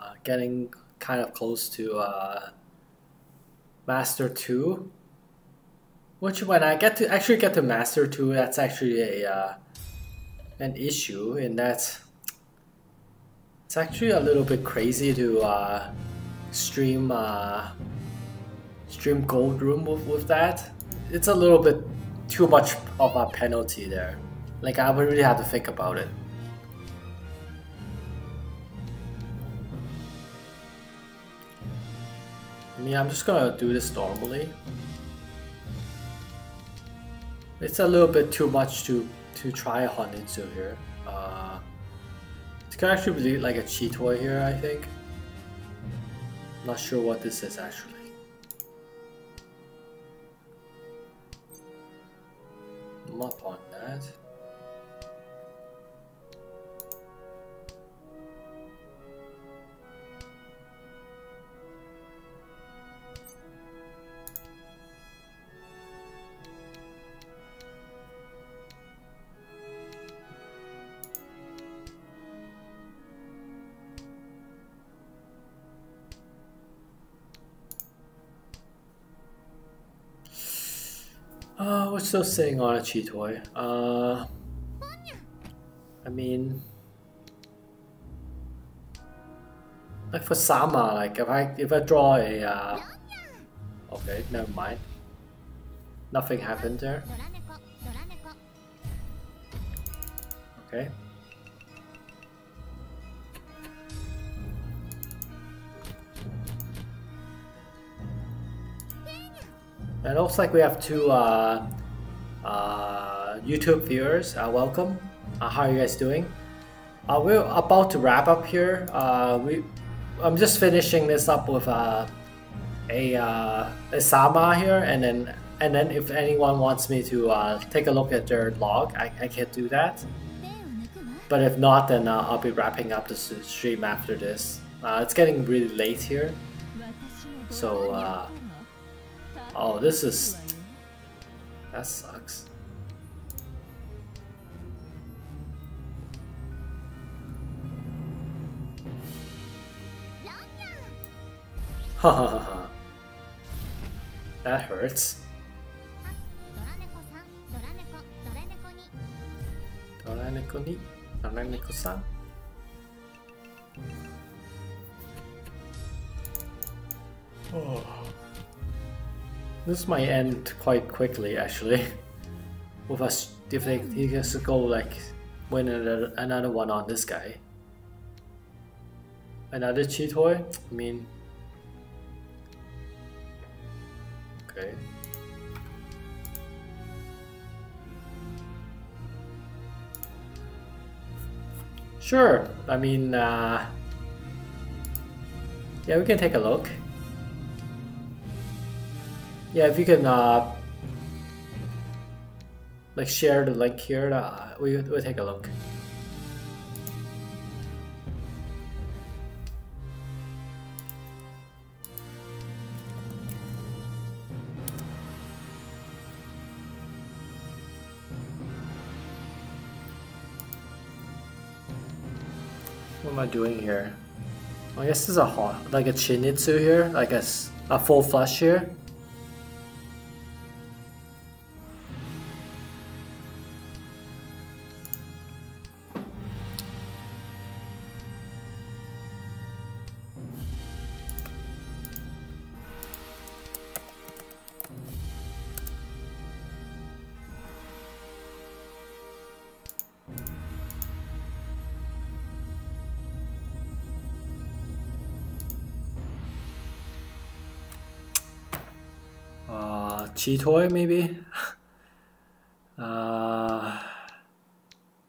Uh, getting kind of close to uh, master two which when I get to actually get to master two, that's actually a uh, an issue in that it's actually a little bit crazy to uh, stream uh, stream gold room with, with that. It's a little bit too much of a penalty there. Like I would really have to think about it. I mean, I'm just gonna do this normally. It's a little bit too much to to try Honitsu here. Uh, it could actually be like a Chiitoi here, I think. Not sure what this is actually. Not on that. Uh, we're still on a Chiitoi. Uh, I mean, like for Sanma, like if I if I draw a, uh, okay, never mind. Nothing happened there. Okay. It looks like we have two uh, uh, YouTube viewers. Uh, welcome. Uh, how are you guys doing? Uh, we're about to wrap up here. Uh, we, I'm just finishing this up with a a Sanma here, and then and then if anyone wants me to take a look at their log, I, I can do that. But if not, then I'll be wrapping up the stream after this. it's getting really late here, so. Oh, this is... That sucks. Ha ha ha ha. That hurts. Doraneko-san? Oh. This might end quite quickly actually. With us, if they, he gets to go like win another, one on this guy. Another Chiitoi? I mean... Okay. Sure, I mean, uh, yeah, we can take a look. Yeah, if you can uh, like share the link here, uh, we we'll take a look. What am I doing here? I guess this is a hot, like a Chinitsu here, like a, a full flush here. Chiitoi maybe? uh,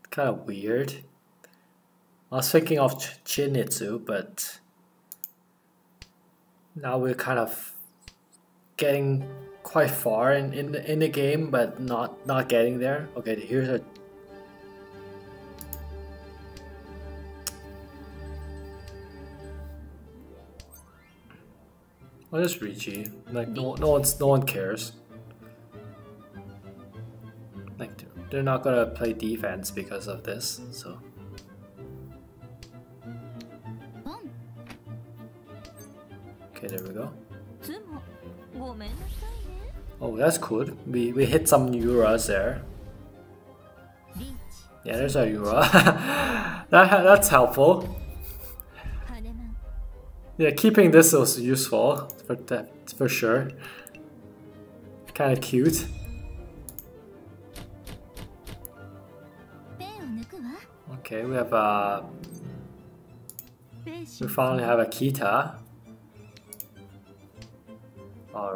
kind of weird. I was thinking of Ch Chinitsu, but now we're kind of getting quite far in, in, the, in the game, but not, not getting there. Okay, here's a What is Riichi? Like no, no one's no one cares. They're not gonna play defense because of this, so. Okay, there we go. Oh, that's cool. We we hit some Yuras there. Yeah, there's a Yura. that that's helpful. Yeah, keeping this was useful for that for sure. Kind of cute. Okay, we have a. Uh, we finally have a Kita. All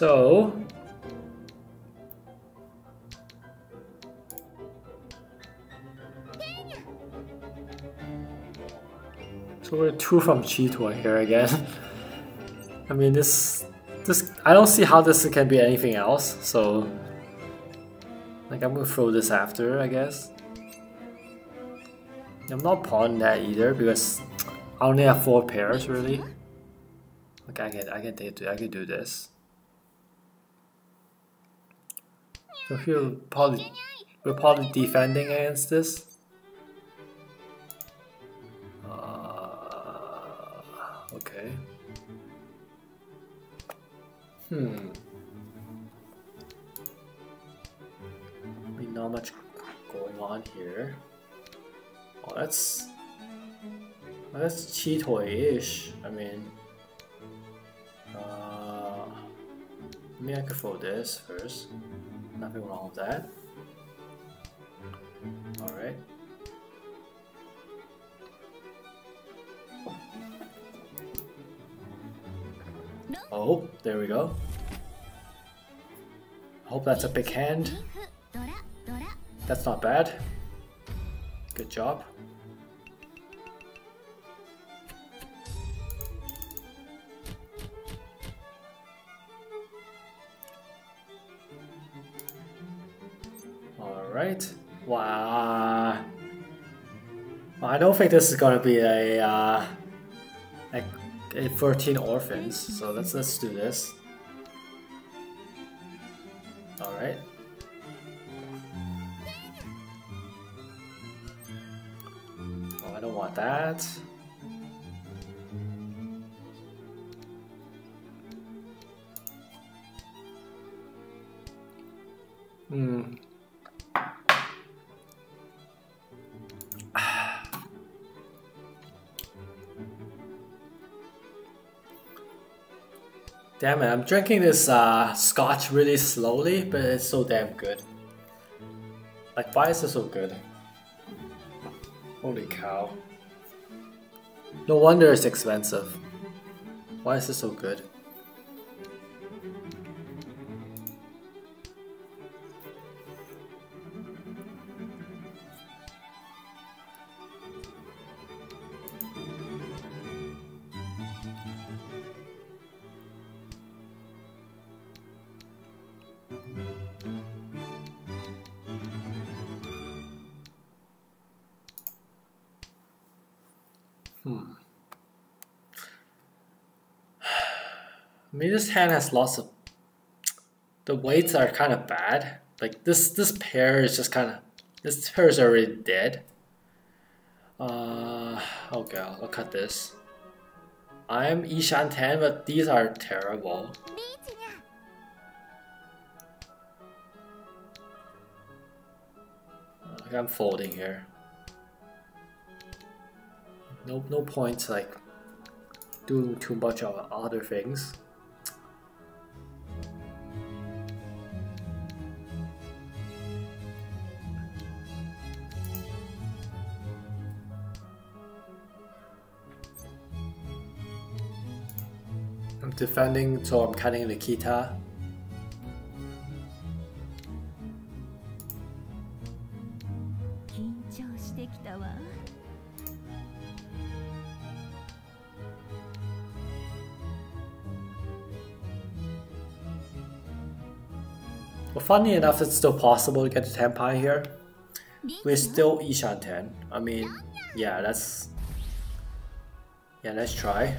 So, so we're two from Chiitoi here again. I mean, this, this, I don't see how this can be anything else. So, like, I'm gonna throw this after, I guess. I'm not ponning that either because I only have four pairs really. Okay, I can I can do I can do this. So here we're probably we're probably defending against this. Uh, okay. Hmm. I mean, not much going on here. Oh, that's that's Chiitoi-ish. I mean. Maybe I could fold this first. Nothing wrong with that. Alright. Oh, there we go. Hope that's a big hand. That's not bad. Good job. Right? Wow. I don't think this is gonna be a, uh, a, a 13 orphans, so let's let's do this. All right. Oh, I don't want that. Hmm. Damn it, I'm drinking this uh, scotch really slowly, but it's so damn good. Like, why is it so good? Holy cow. No wonder it's expensive. Why is it so good? Mean, this hand has lots of. The waits are kind of bad. Like this, this pair is just kind of. This pair is already dead. Uh, okay, I'll cut this. I'm Iishanten, but these are terrible. I'm folding here. no no point like doing too much of other things. Defending, so I'm cutting Nikita. Well, funny enough, it's still possible to get the Tenpai here. We're still Iishanten. I mean, yeah, that's... Yeah, let's try.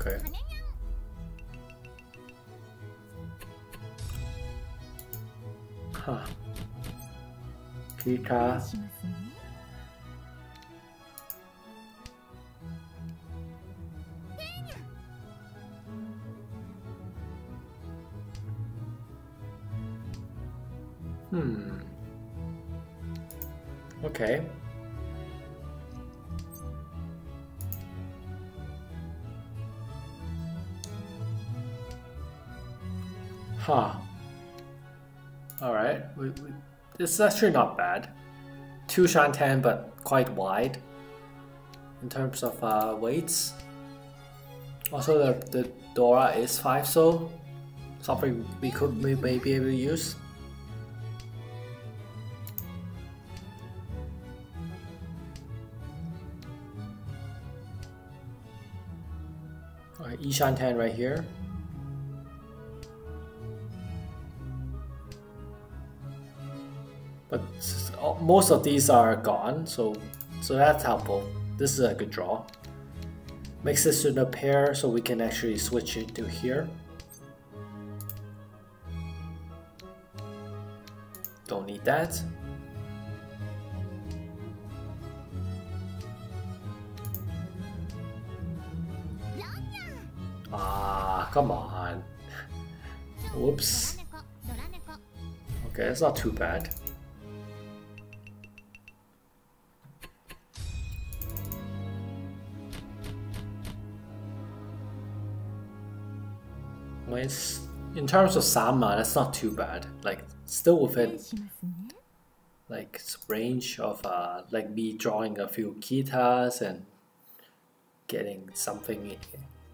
Okay. Huh. Kita. Hmm. Okay. Huh. Alright. This is actually not bad. Two Shanten, but quite wide in terms of uh, waits. Also, the, the Dora is 5 so something we could we may be able to use. Alright, Iishanten right here. Most of these are gone, so so that's helpful. This is a good draw. Makes this into a pair so we can actually switch it to here. Don't need that. Ah, come on. Whoops. Okay, it's not too bad. It's in terms of Sanma, that's not too bad. Like still within like range of uh like me drawing a few kitas and getting something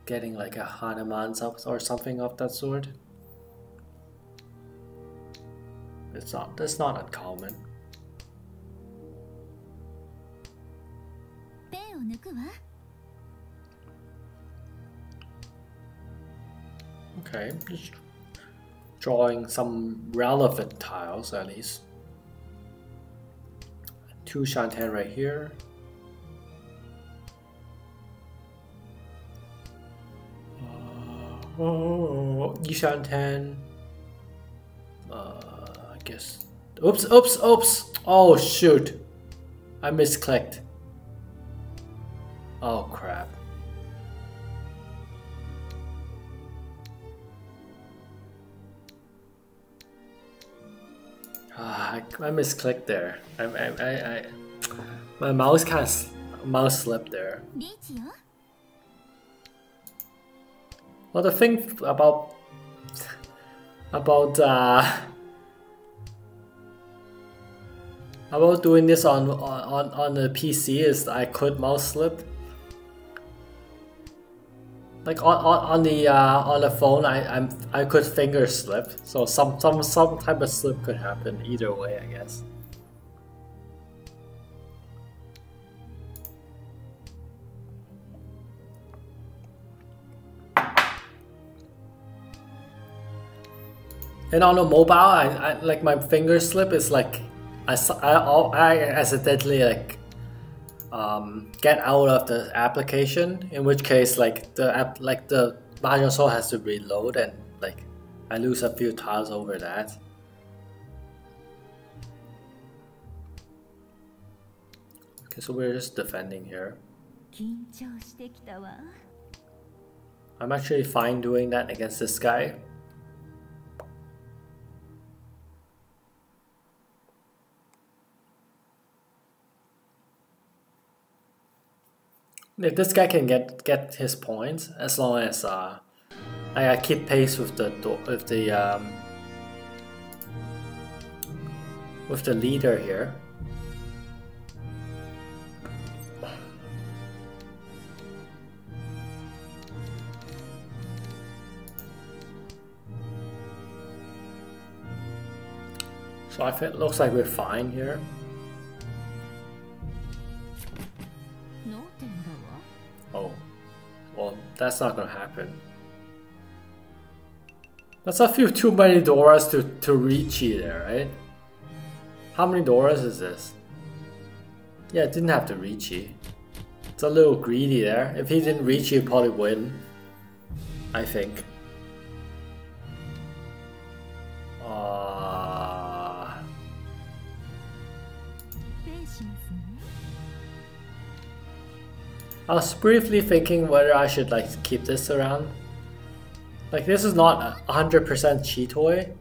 getting like a Haneman or something of that sort. It's not that's not uncommon. Okay, just drawing some relevant tiles at least. Two Shanten right here. Uh, oh, Iishanten. Uh, I guess. Oops, oops, oops. Oh, shoot. I misclicked. Oh, crap. I, I misclicked there. I, I, I, I my mouse kind of mouse slipped there. Well, the thing about about uh, about doing this on on on the PC is I could mouse slip. Like on, on, on the uh, on the phone, I I'm I could finger slip, so some some some type of slip could happen either way, I guess. And on a mobile, I, I like my finger slip is like I I, I accidentally like um, get out of the application. In which case, like the app, like the Mahjong Soul has to reload, and like I lose a few tiles over that. Okay, so we're just defending here. I'm actually fine doing that against this guy. This guy can get get his points, as long as uh, I, keep pace with the with the um, with the leader here. So I think it looks like we're fine here. Oh, well, that's not gonna happen. That's a few too many Doras to, to riichi there, right? How many Doras is this? Yeah, it didn't have to riichi. It's a little greedy there. If he didn't riichi, probably win. I think. Uh, I was briefly thinking whether I should like keep this around. Like this is not 100% Chiitoi.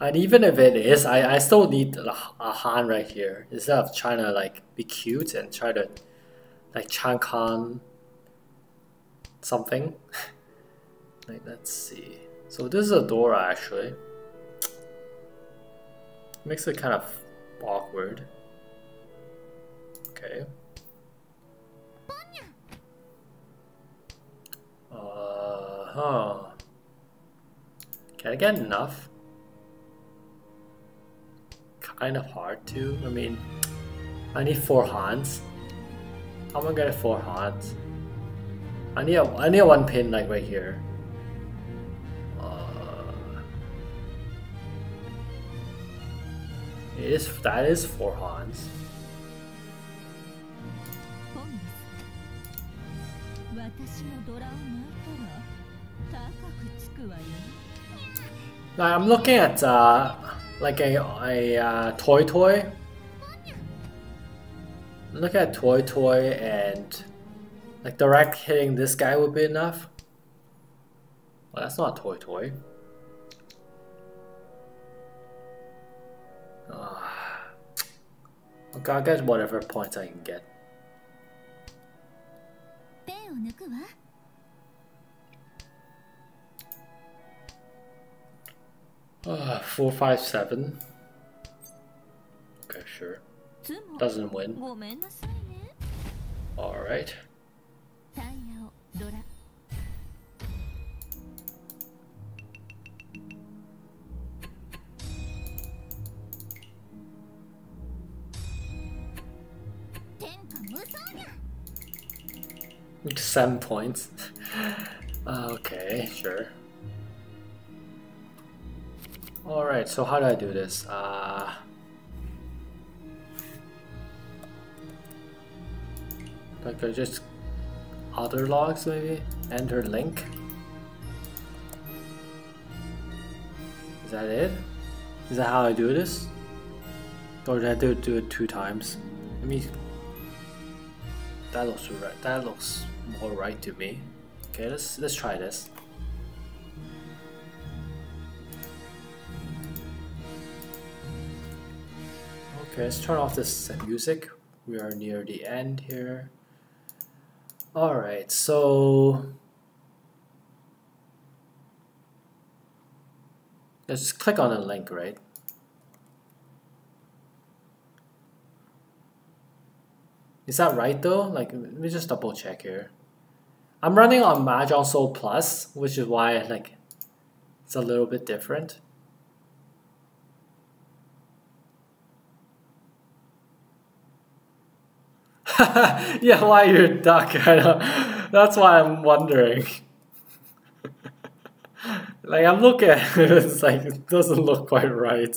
And even if it is, I, I still need a, a Han right here. Instead of trying to like be cute and try to like Chankan something. like let's see. So this is a Dora actually. Makes it kind of awkward. Okay. Uh-huh. Can I get enough? Kind of hard to. I mean, I need four Hans. How am I gonna get four Hans? I need a, I need a one pin like right here. Uh, it is that is four Hans. Now I'm looking at uh, like a, a uh, Toitoi. Look at Toitoi and like direct hitting this guy would be enough. Well, that's not Toitoi. Uh, okay, I'll get whatever points I can get. Uh, four, five, seven. Okay, sure. Doesn't win. Alright. Seven points. okay, sure. So how do I do this? Uh, like I just other logs maybe? Enter link? Is that it? Is that how I do this? Or did I do, do it two times? Let me... That looks right. That looks more right to me. Okay, let's let's try this. Okay, let's turn off this music. We are near the end here. Alright, so let's click on the link, right? Is that right though? Like, let me just double check here. I'm running on Mahjong Soul Plus, which is why like it's a little bit different. yeah, why you're a duck? That's why I'm wondering. like I'm looking at it, it's like it doesn't look quite right.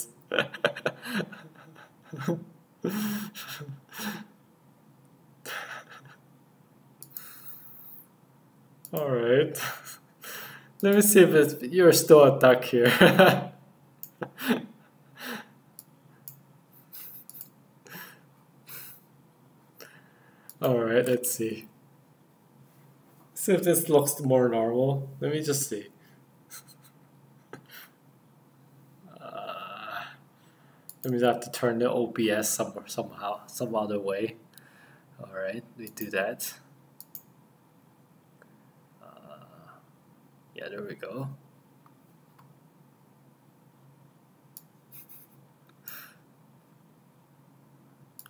All right. Let me see if it's, you're still a duck here. Alright, let's see. See if this looks more normal. Let me just see. uh, let me have to turn the OBS some, somehow, some other way. Alright, we do that. Uh, yeah, there we go.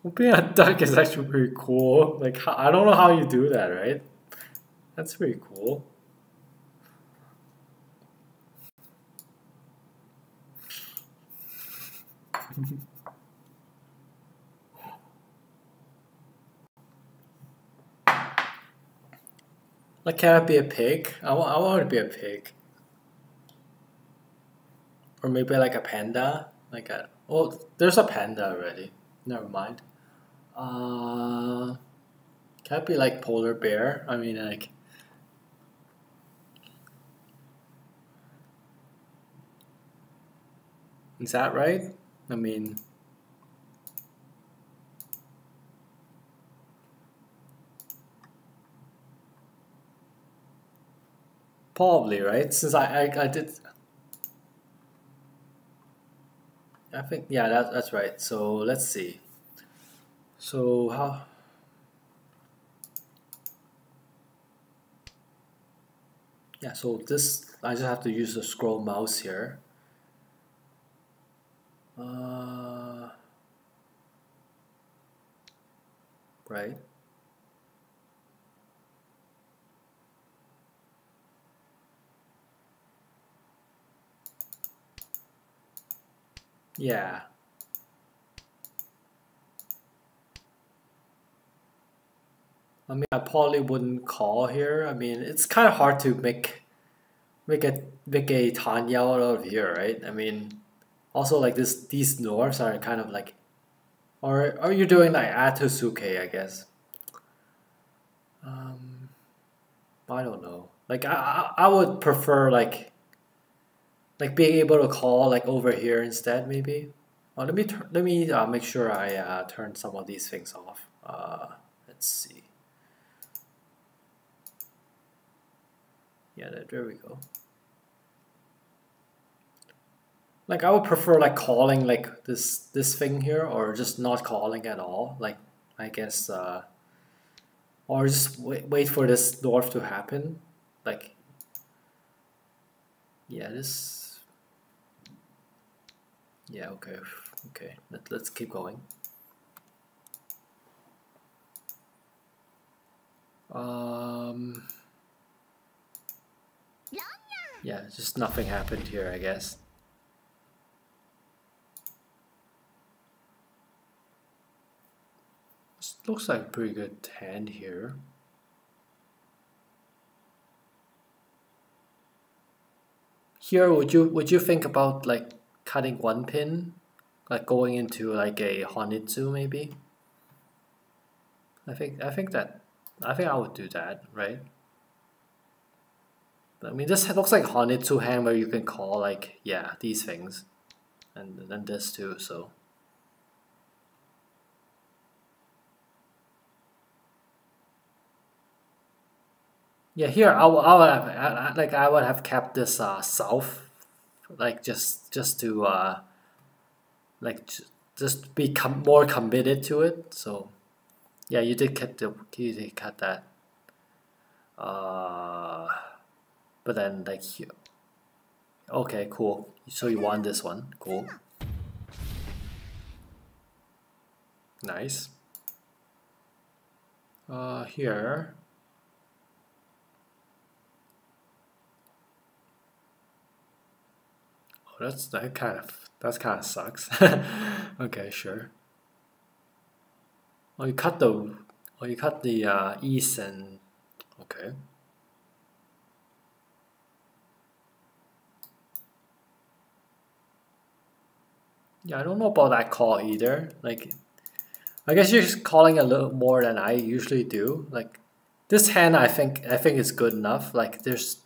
Opening a duck is actually pretty cool. Like, I don't know how you do that, right? That's pretty cool. like, can I be a pig? I, I want to be a pig. Or maybe like a panda. Like a, oh, there's a panda already. Never mind. Uh, can it be like polar bear? I mean, like. Is that right? I mean. Probably, right? Since I, I, I did. I think, yeah, that, that's right. So let's see. So how yeah so this I just have to use the scroll mouse here. Uh, right. Yeah I mean, I probably wouldn't call here. I mean, it's kind of hard to make make a make a Tanyao out of here, right? I mean, also like this, these dwarfs are kind of like, or are you doing like Atozuke? I guess. Um, I don't know. Like I, I would prefer like, like being able to call like over here instead, maybe. Oh, let me let me uh, make sure I uh, turn some of these things off. Uh, let's see. There we go. Like I would prefer like calling like this this thing here or just not calling at all. Like I guess uh, or just wait, wait for this dwarf to happen. Like yeah this yeah okay okay Let, let's keep going. Um yeah, just nothing happened here, I guess. This looks like a pretty good hand here. Here, would you would you think about like cutting one pin, like going into like a Honitsu maybe? I think I think that I think I would do that, right? I mean, this looks like Honitsu hand where you can call like, yeah, these things. And then this too, so. Yeah, here I, would, I would have I, like I would have kept this uh, south, like just just to uh, like just be com more committed to it. So, yeah, you did cut the you did cut that. Uh, but then like okay cool. So you want this one. Cool. Nice. Uh here. Oh that's that kind of that's kind of sucks. Okay sure. Oh you cut the oh you cut the uh, east and okay Yeah, I don't know about that call either. Like, I guess you're just calling a little more than I usually do. Like, this hand, I think I think is good enough. Like, there's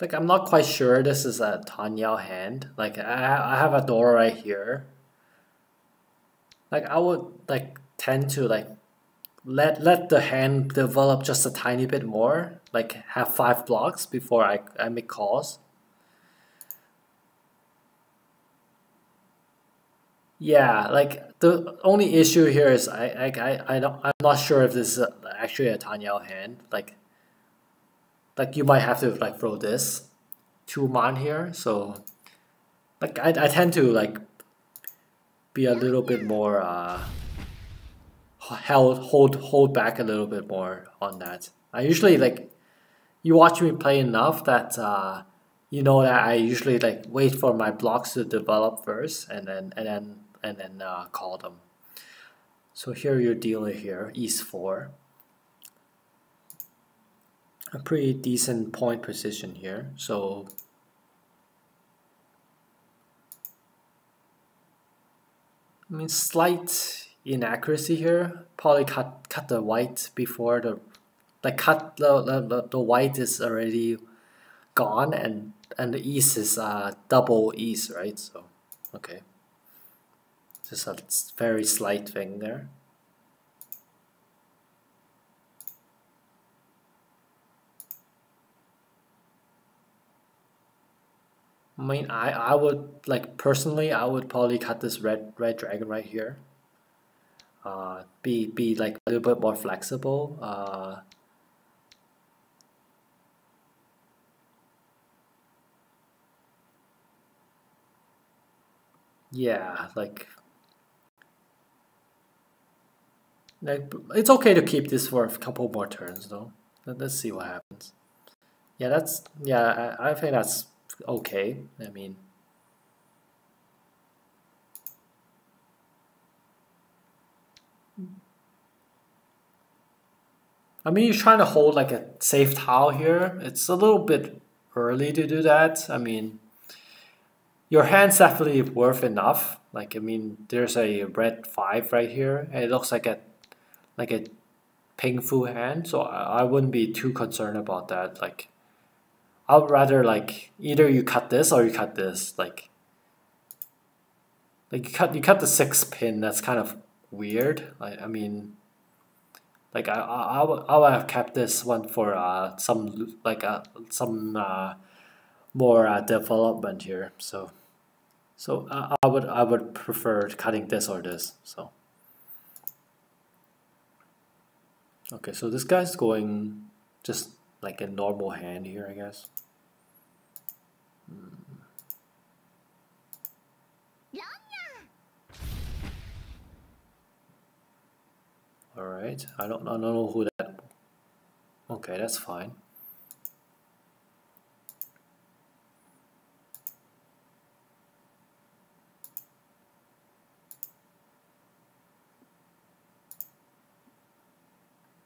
like I'm not quite sure this is a Tanyao hand. Like, I I have a door right here. Like, I would like tend to like let let the hand develop just a tiny bit more like have five blocks before I, I make calls yeah like the only issue here is I I, I don't I'm not sure if this is actually a Tanyao hand. Like like you might have to like throw this two man here. So like I, I tend to like be a little bit more uh held hold hold back a little bit more on that. I usually like you watch me play enough that uh you know that I usually like wait for my blocks to develop first and then and then and then uh, call them. So here your dealer here, East 4. A pretty decent point position here. So I mean slight inaccuracy here. Probably cut cut the white before the like cut the the, the white is already gone and and the east is uh double east right so okay just a very slight thing there I mean, I, I would, like, personally, I would probably cut this red red dragon right here. Uh, be, be, like, a little bit more flexible. Uh, yeah, like, like, it's okay to keep this for a couple more turns, though. Let, let's see what happens. Yeah, that's, yeah, I, I think that's okay. I mean, I mean, you're trying to hold like a safe tile here. It's a little bit early to do that. I mean, your hand's definitely worth enough. Like, I mean, there's a red five right here, and it looks like a like a Pinfu hand, so I, I wouldn't be too concerned about that. Like, I would rather like either you cut this or you cut this. Like like you cut you cut the six pin. That's kind of weird. Like, I mean, like I I, I would have kept this one for uh some like uh some uh more uh, development here. So so uh, I would I would prefer cutting this or this. So okay, so this guy's going just like a normal hand here, I guess. All right, I don't, I don't know who that. Okay, that's fine.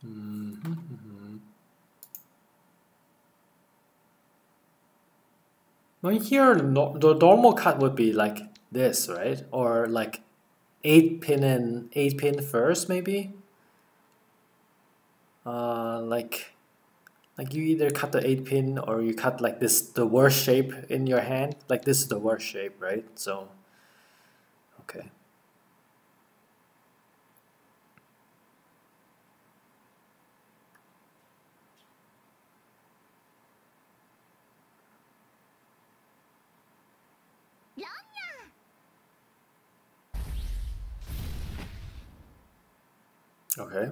Mm -hmm. Well, here no, the normal cut would be like this, right? Or like eight pin and eight pin first, maybe uh, like like you either cut the 8 pin or you cut like this the worst shape in your hand. Like this is the worst shape right? So okay. Okay.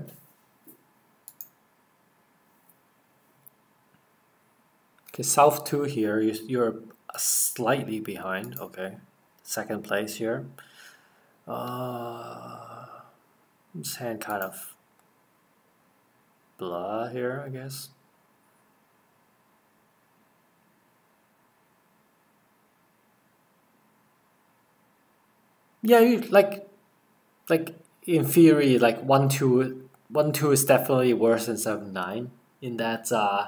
South 2 here, you're slightly behind, okay. Second place here. Uh, this hand kind of blah here, I guess. Yeah, you, like, like in theory, like one two, one two is definitely worse than seven nine. In that, uh,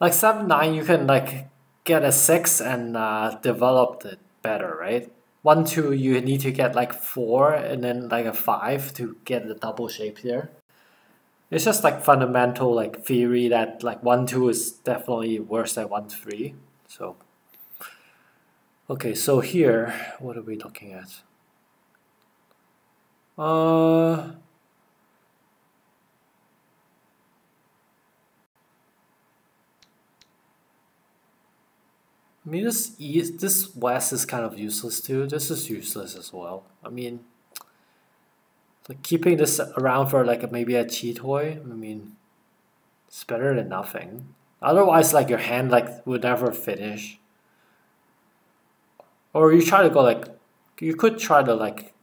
like seven nine you can like get a six and uh, develop it better, right? One two you need to get like four and then like a five to get the double shape here. It's just like fundamental like theory that like one two is definitely worse than one three. So okay, so here what are we looking at? Uh I mean, this east, this west is kind of useless too. This is useless as well. I mean, like keeping this around for like maybe a Chiitoi. I mean, it's better than nothing. Otherwise, like your hand like would never finish. Or you try to go like, you could try to like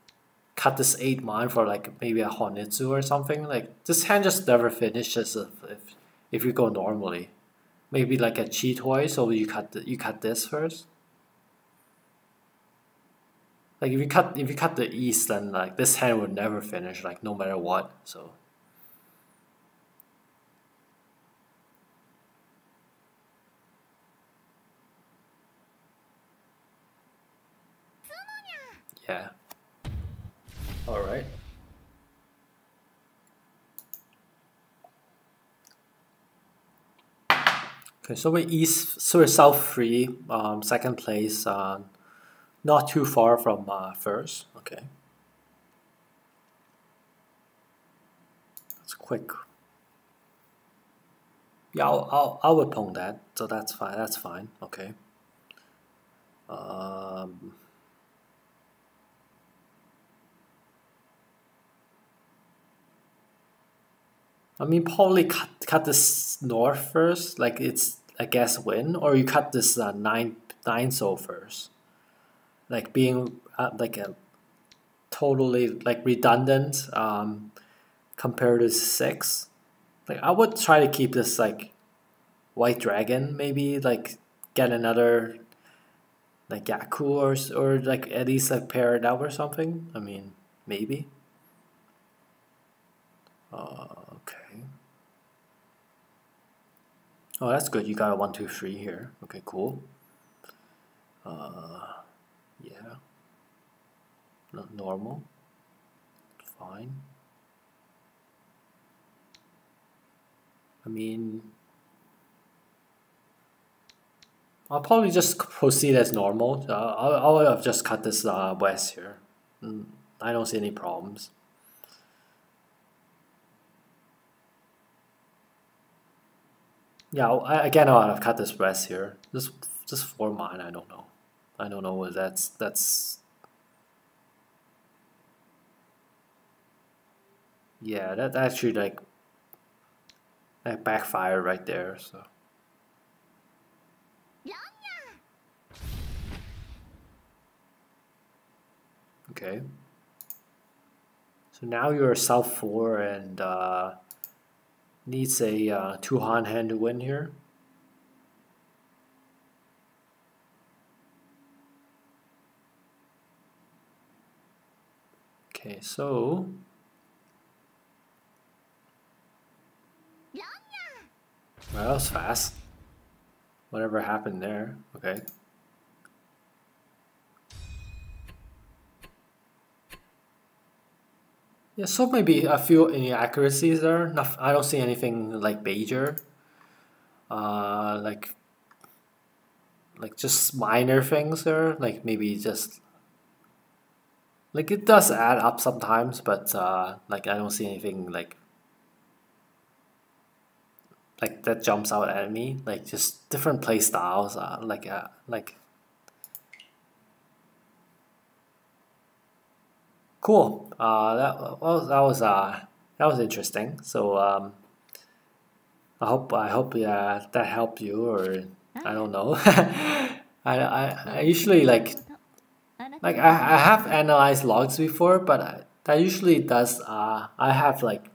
cut this 8 mine for like maybe a Honitsu or something. Like this hand just never finishes if, if, if you go normally. Maybe like a Chiitoi, so you cut the, you cut this first. Like if you cut if you cut the east, then like this hand would never finish, like no matter what. So. Yeah. All right. Okay, so we're east, so we're south three, um, second place, um, not too far from uh, first. Okay. That's quick. Yeah, I'll, I'll, I'll opponent that, so that's fine, that's fine, okay. Um, I mean, probably cut cut this north first, like it's I guess win, or you cut this uh, nine nine so first, like being uh, like a totally like redundant um, compared to six. Like I would try to keep this like white dragon, maybe like get another like Yaku or or like at least like pair it up or something. I mean, maybe. Uh, Oh, that's good. You got a one, two, three here. Okay, cool. Uh, yeah. Not normal. Fine. I mean, I'll probably just proceed as normal. Uh, I'll, I'll just cut this uh, west here. Mm, I don't see any problems. Yeah, I, again, I've cut this rest here. Just, just for mine, I don't know. I don't know what that's, that's... Yeah, that actually like, that backfired right there, so. Okay. So now you're South 4 and uh, needs a uh, two Han hand to win here. Okay, so well, that was fast. Whatever happened there, okay. Yeah, so maybe a few inaccuracies there. Not, I don't see anything like major. Uh, like, like just minor things there. Like maybe just like it does add up sometimes, but uh, like I don't see anything like like that jumps out at me. Like just different play styles. Uh, like uh, like Cool. Uh, that well, that was uh, that was interesting. So um, I hope I hope yeah that helped you or I don't know. I, I, I usually like like I, I have analyzed logs before, but I, that usually does uh I have like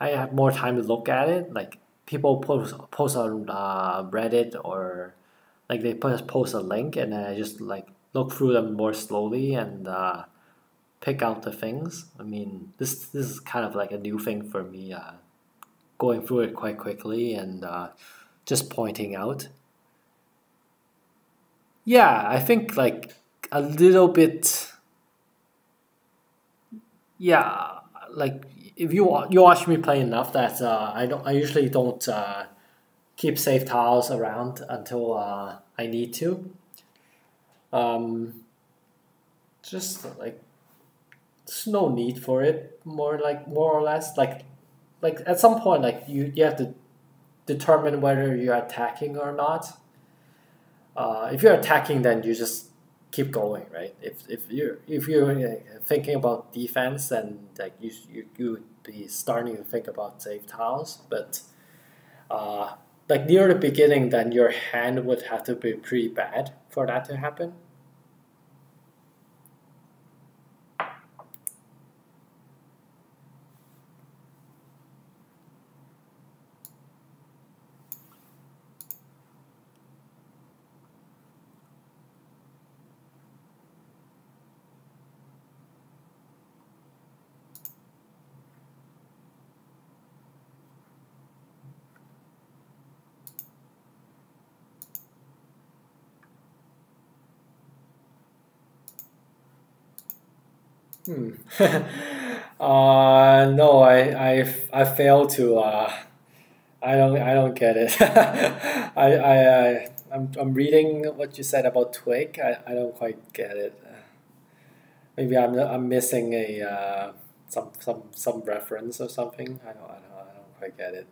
I have more time to look at it. Like people post post on uh, Reddit or like they post post a link and I just like look through them more slowly and uh, pick out the things. I mean, this this is kind of like a new thing for me. Uh, going through it quite quickly and uh, just pointing out. Yeah, I think like a little bit. Yeah, like if you you watch me play enough that uh, I don't I usually don't uh, keep safe tiles around until uh, I need to. Um, just like there's no need for it more like more or less like like at some point like you, you have to determine whether you're attacking or not uh, if you're attacking then you just keep going, right? If if you if you're uh, thinking about defense, and like you you you would be starting to think about save tiles, but uh, like near the beginning, then your hand would have to be pretty bad for that to happen. Hmm. uh, no, I, I, I fail to. Uh, I don't. I don't get it. I, I, I, I'm, I'm reading what you said about Twig. I, I don't quite get it. Maybe I'm, I'm missing a uh, some, some, some reference or something. I don't, I don't, I don't quite get it.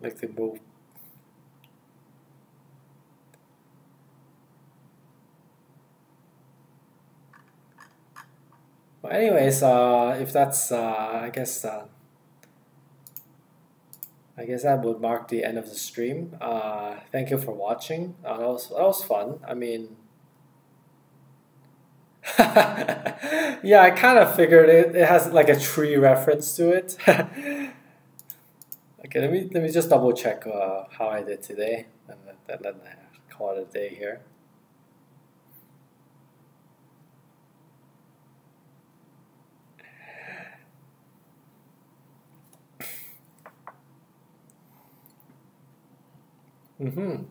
Like the move Well, anyways, uh, if that's, uh, I guess, uh, I guess that would mark the end of the stream. Uh, thank you for watching. Uh, that was that was fun. I mean, yeah, I kind of figured it. It has like a tree reference to it. okay, let me let me just double check uh, how I did today, and then, then call it a day here. Mm-hmm.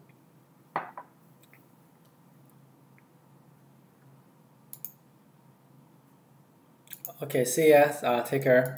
Okay, see ya. Uh, take care.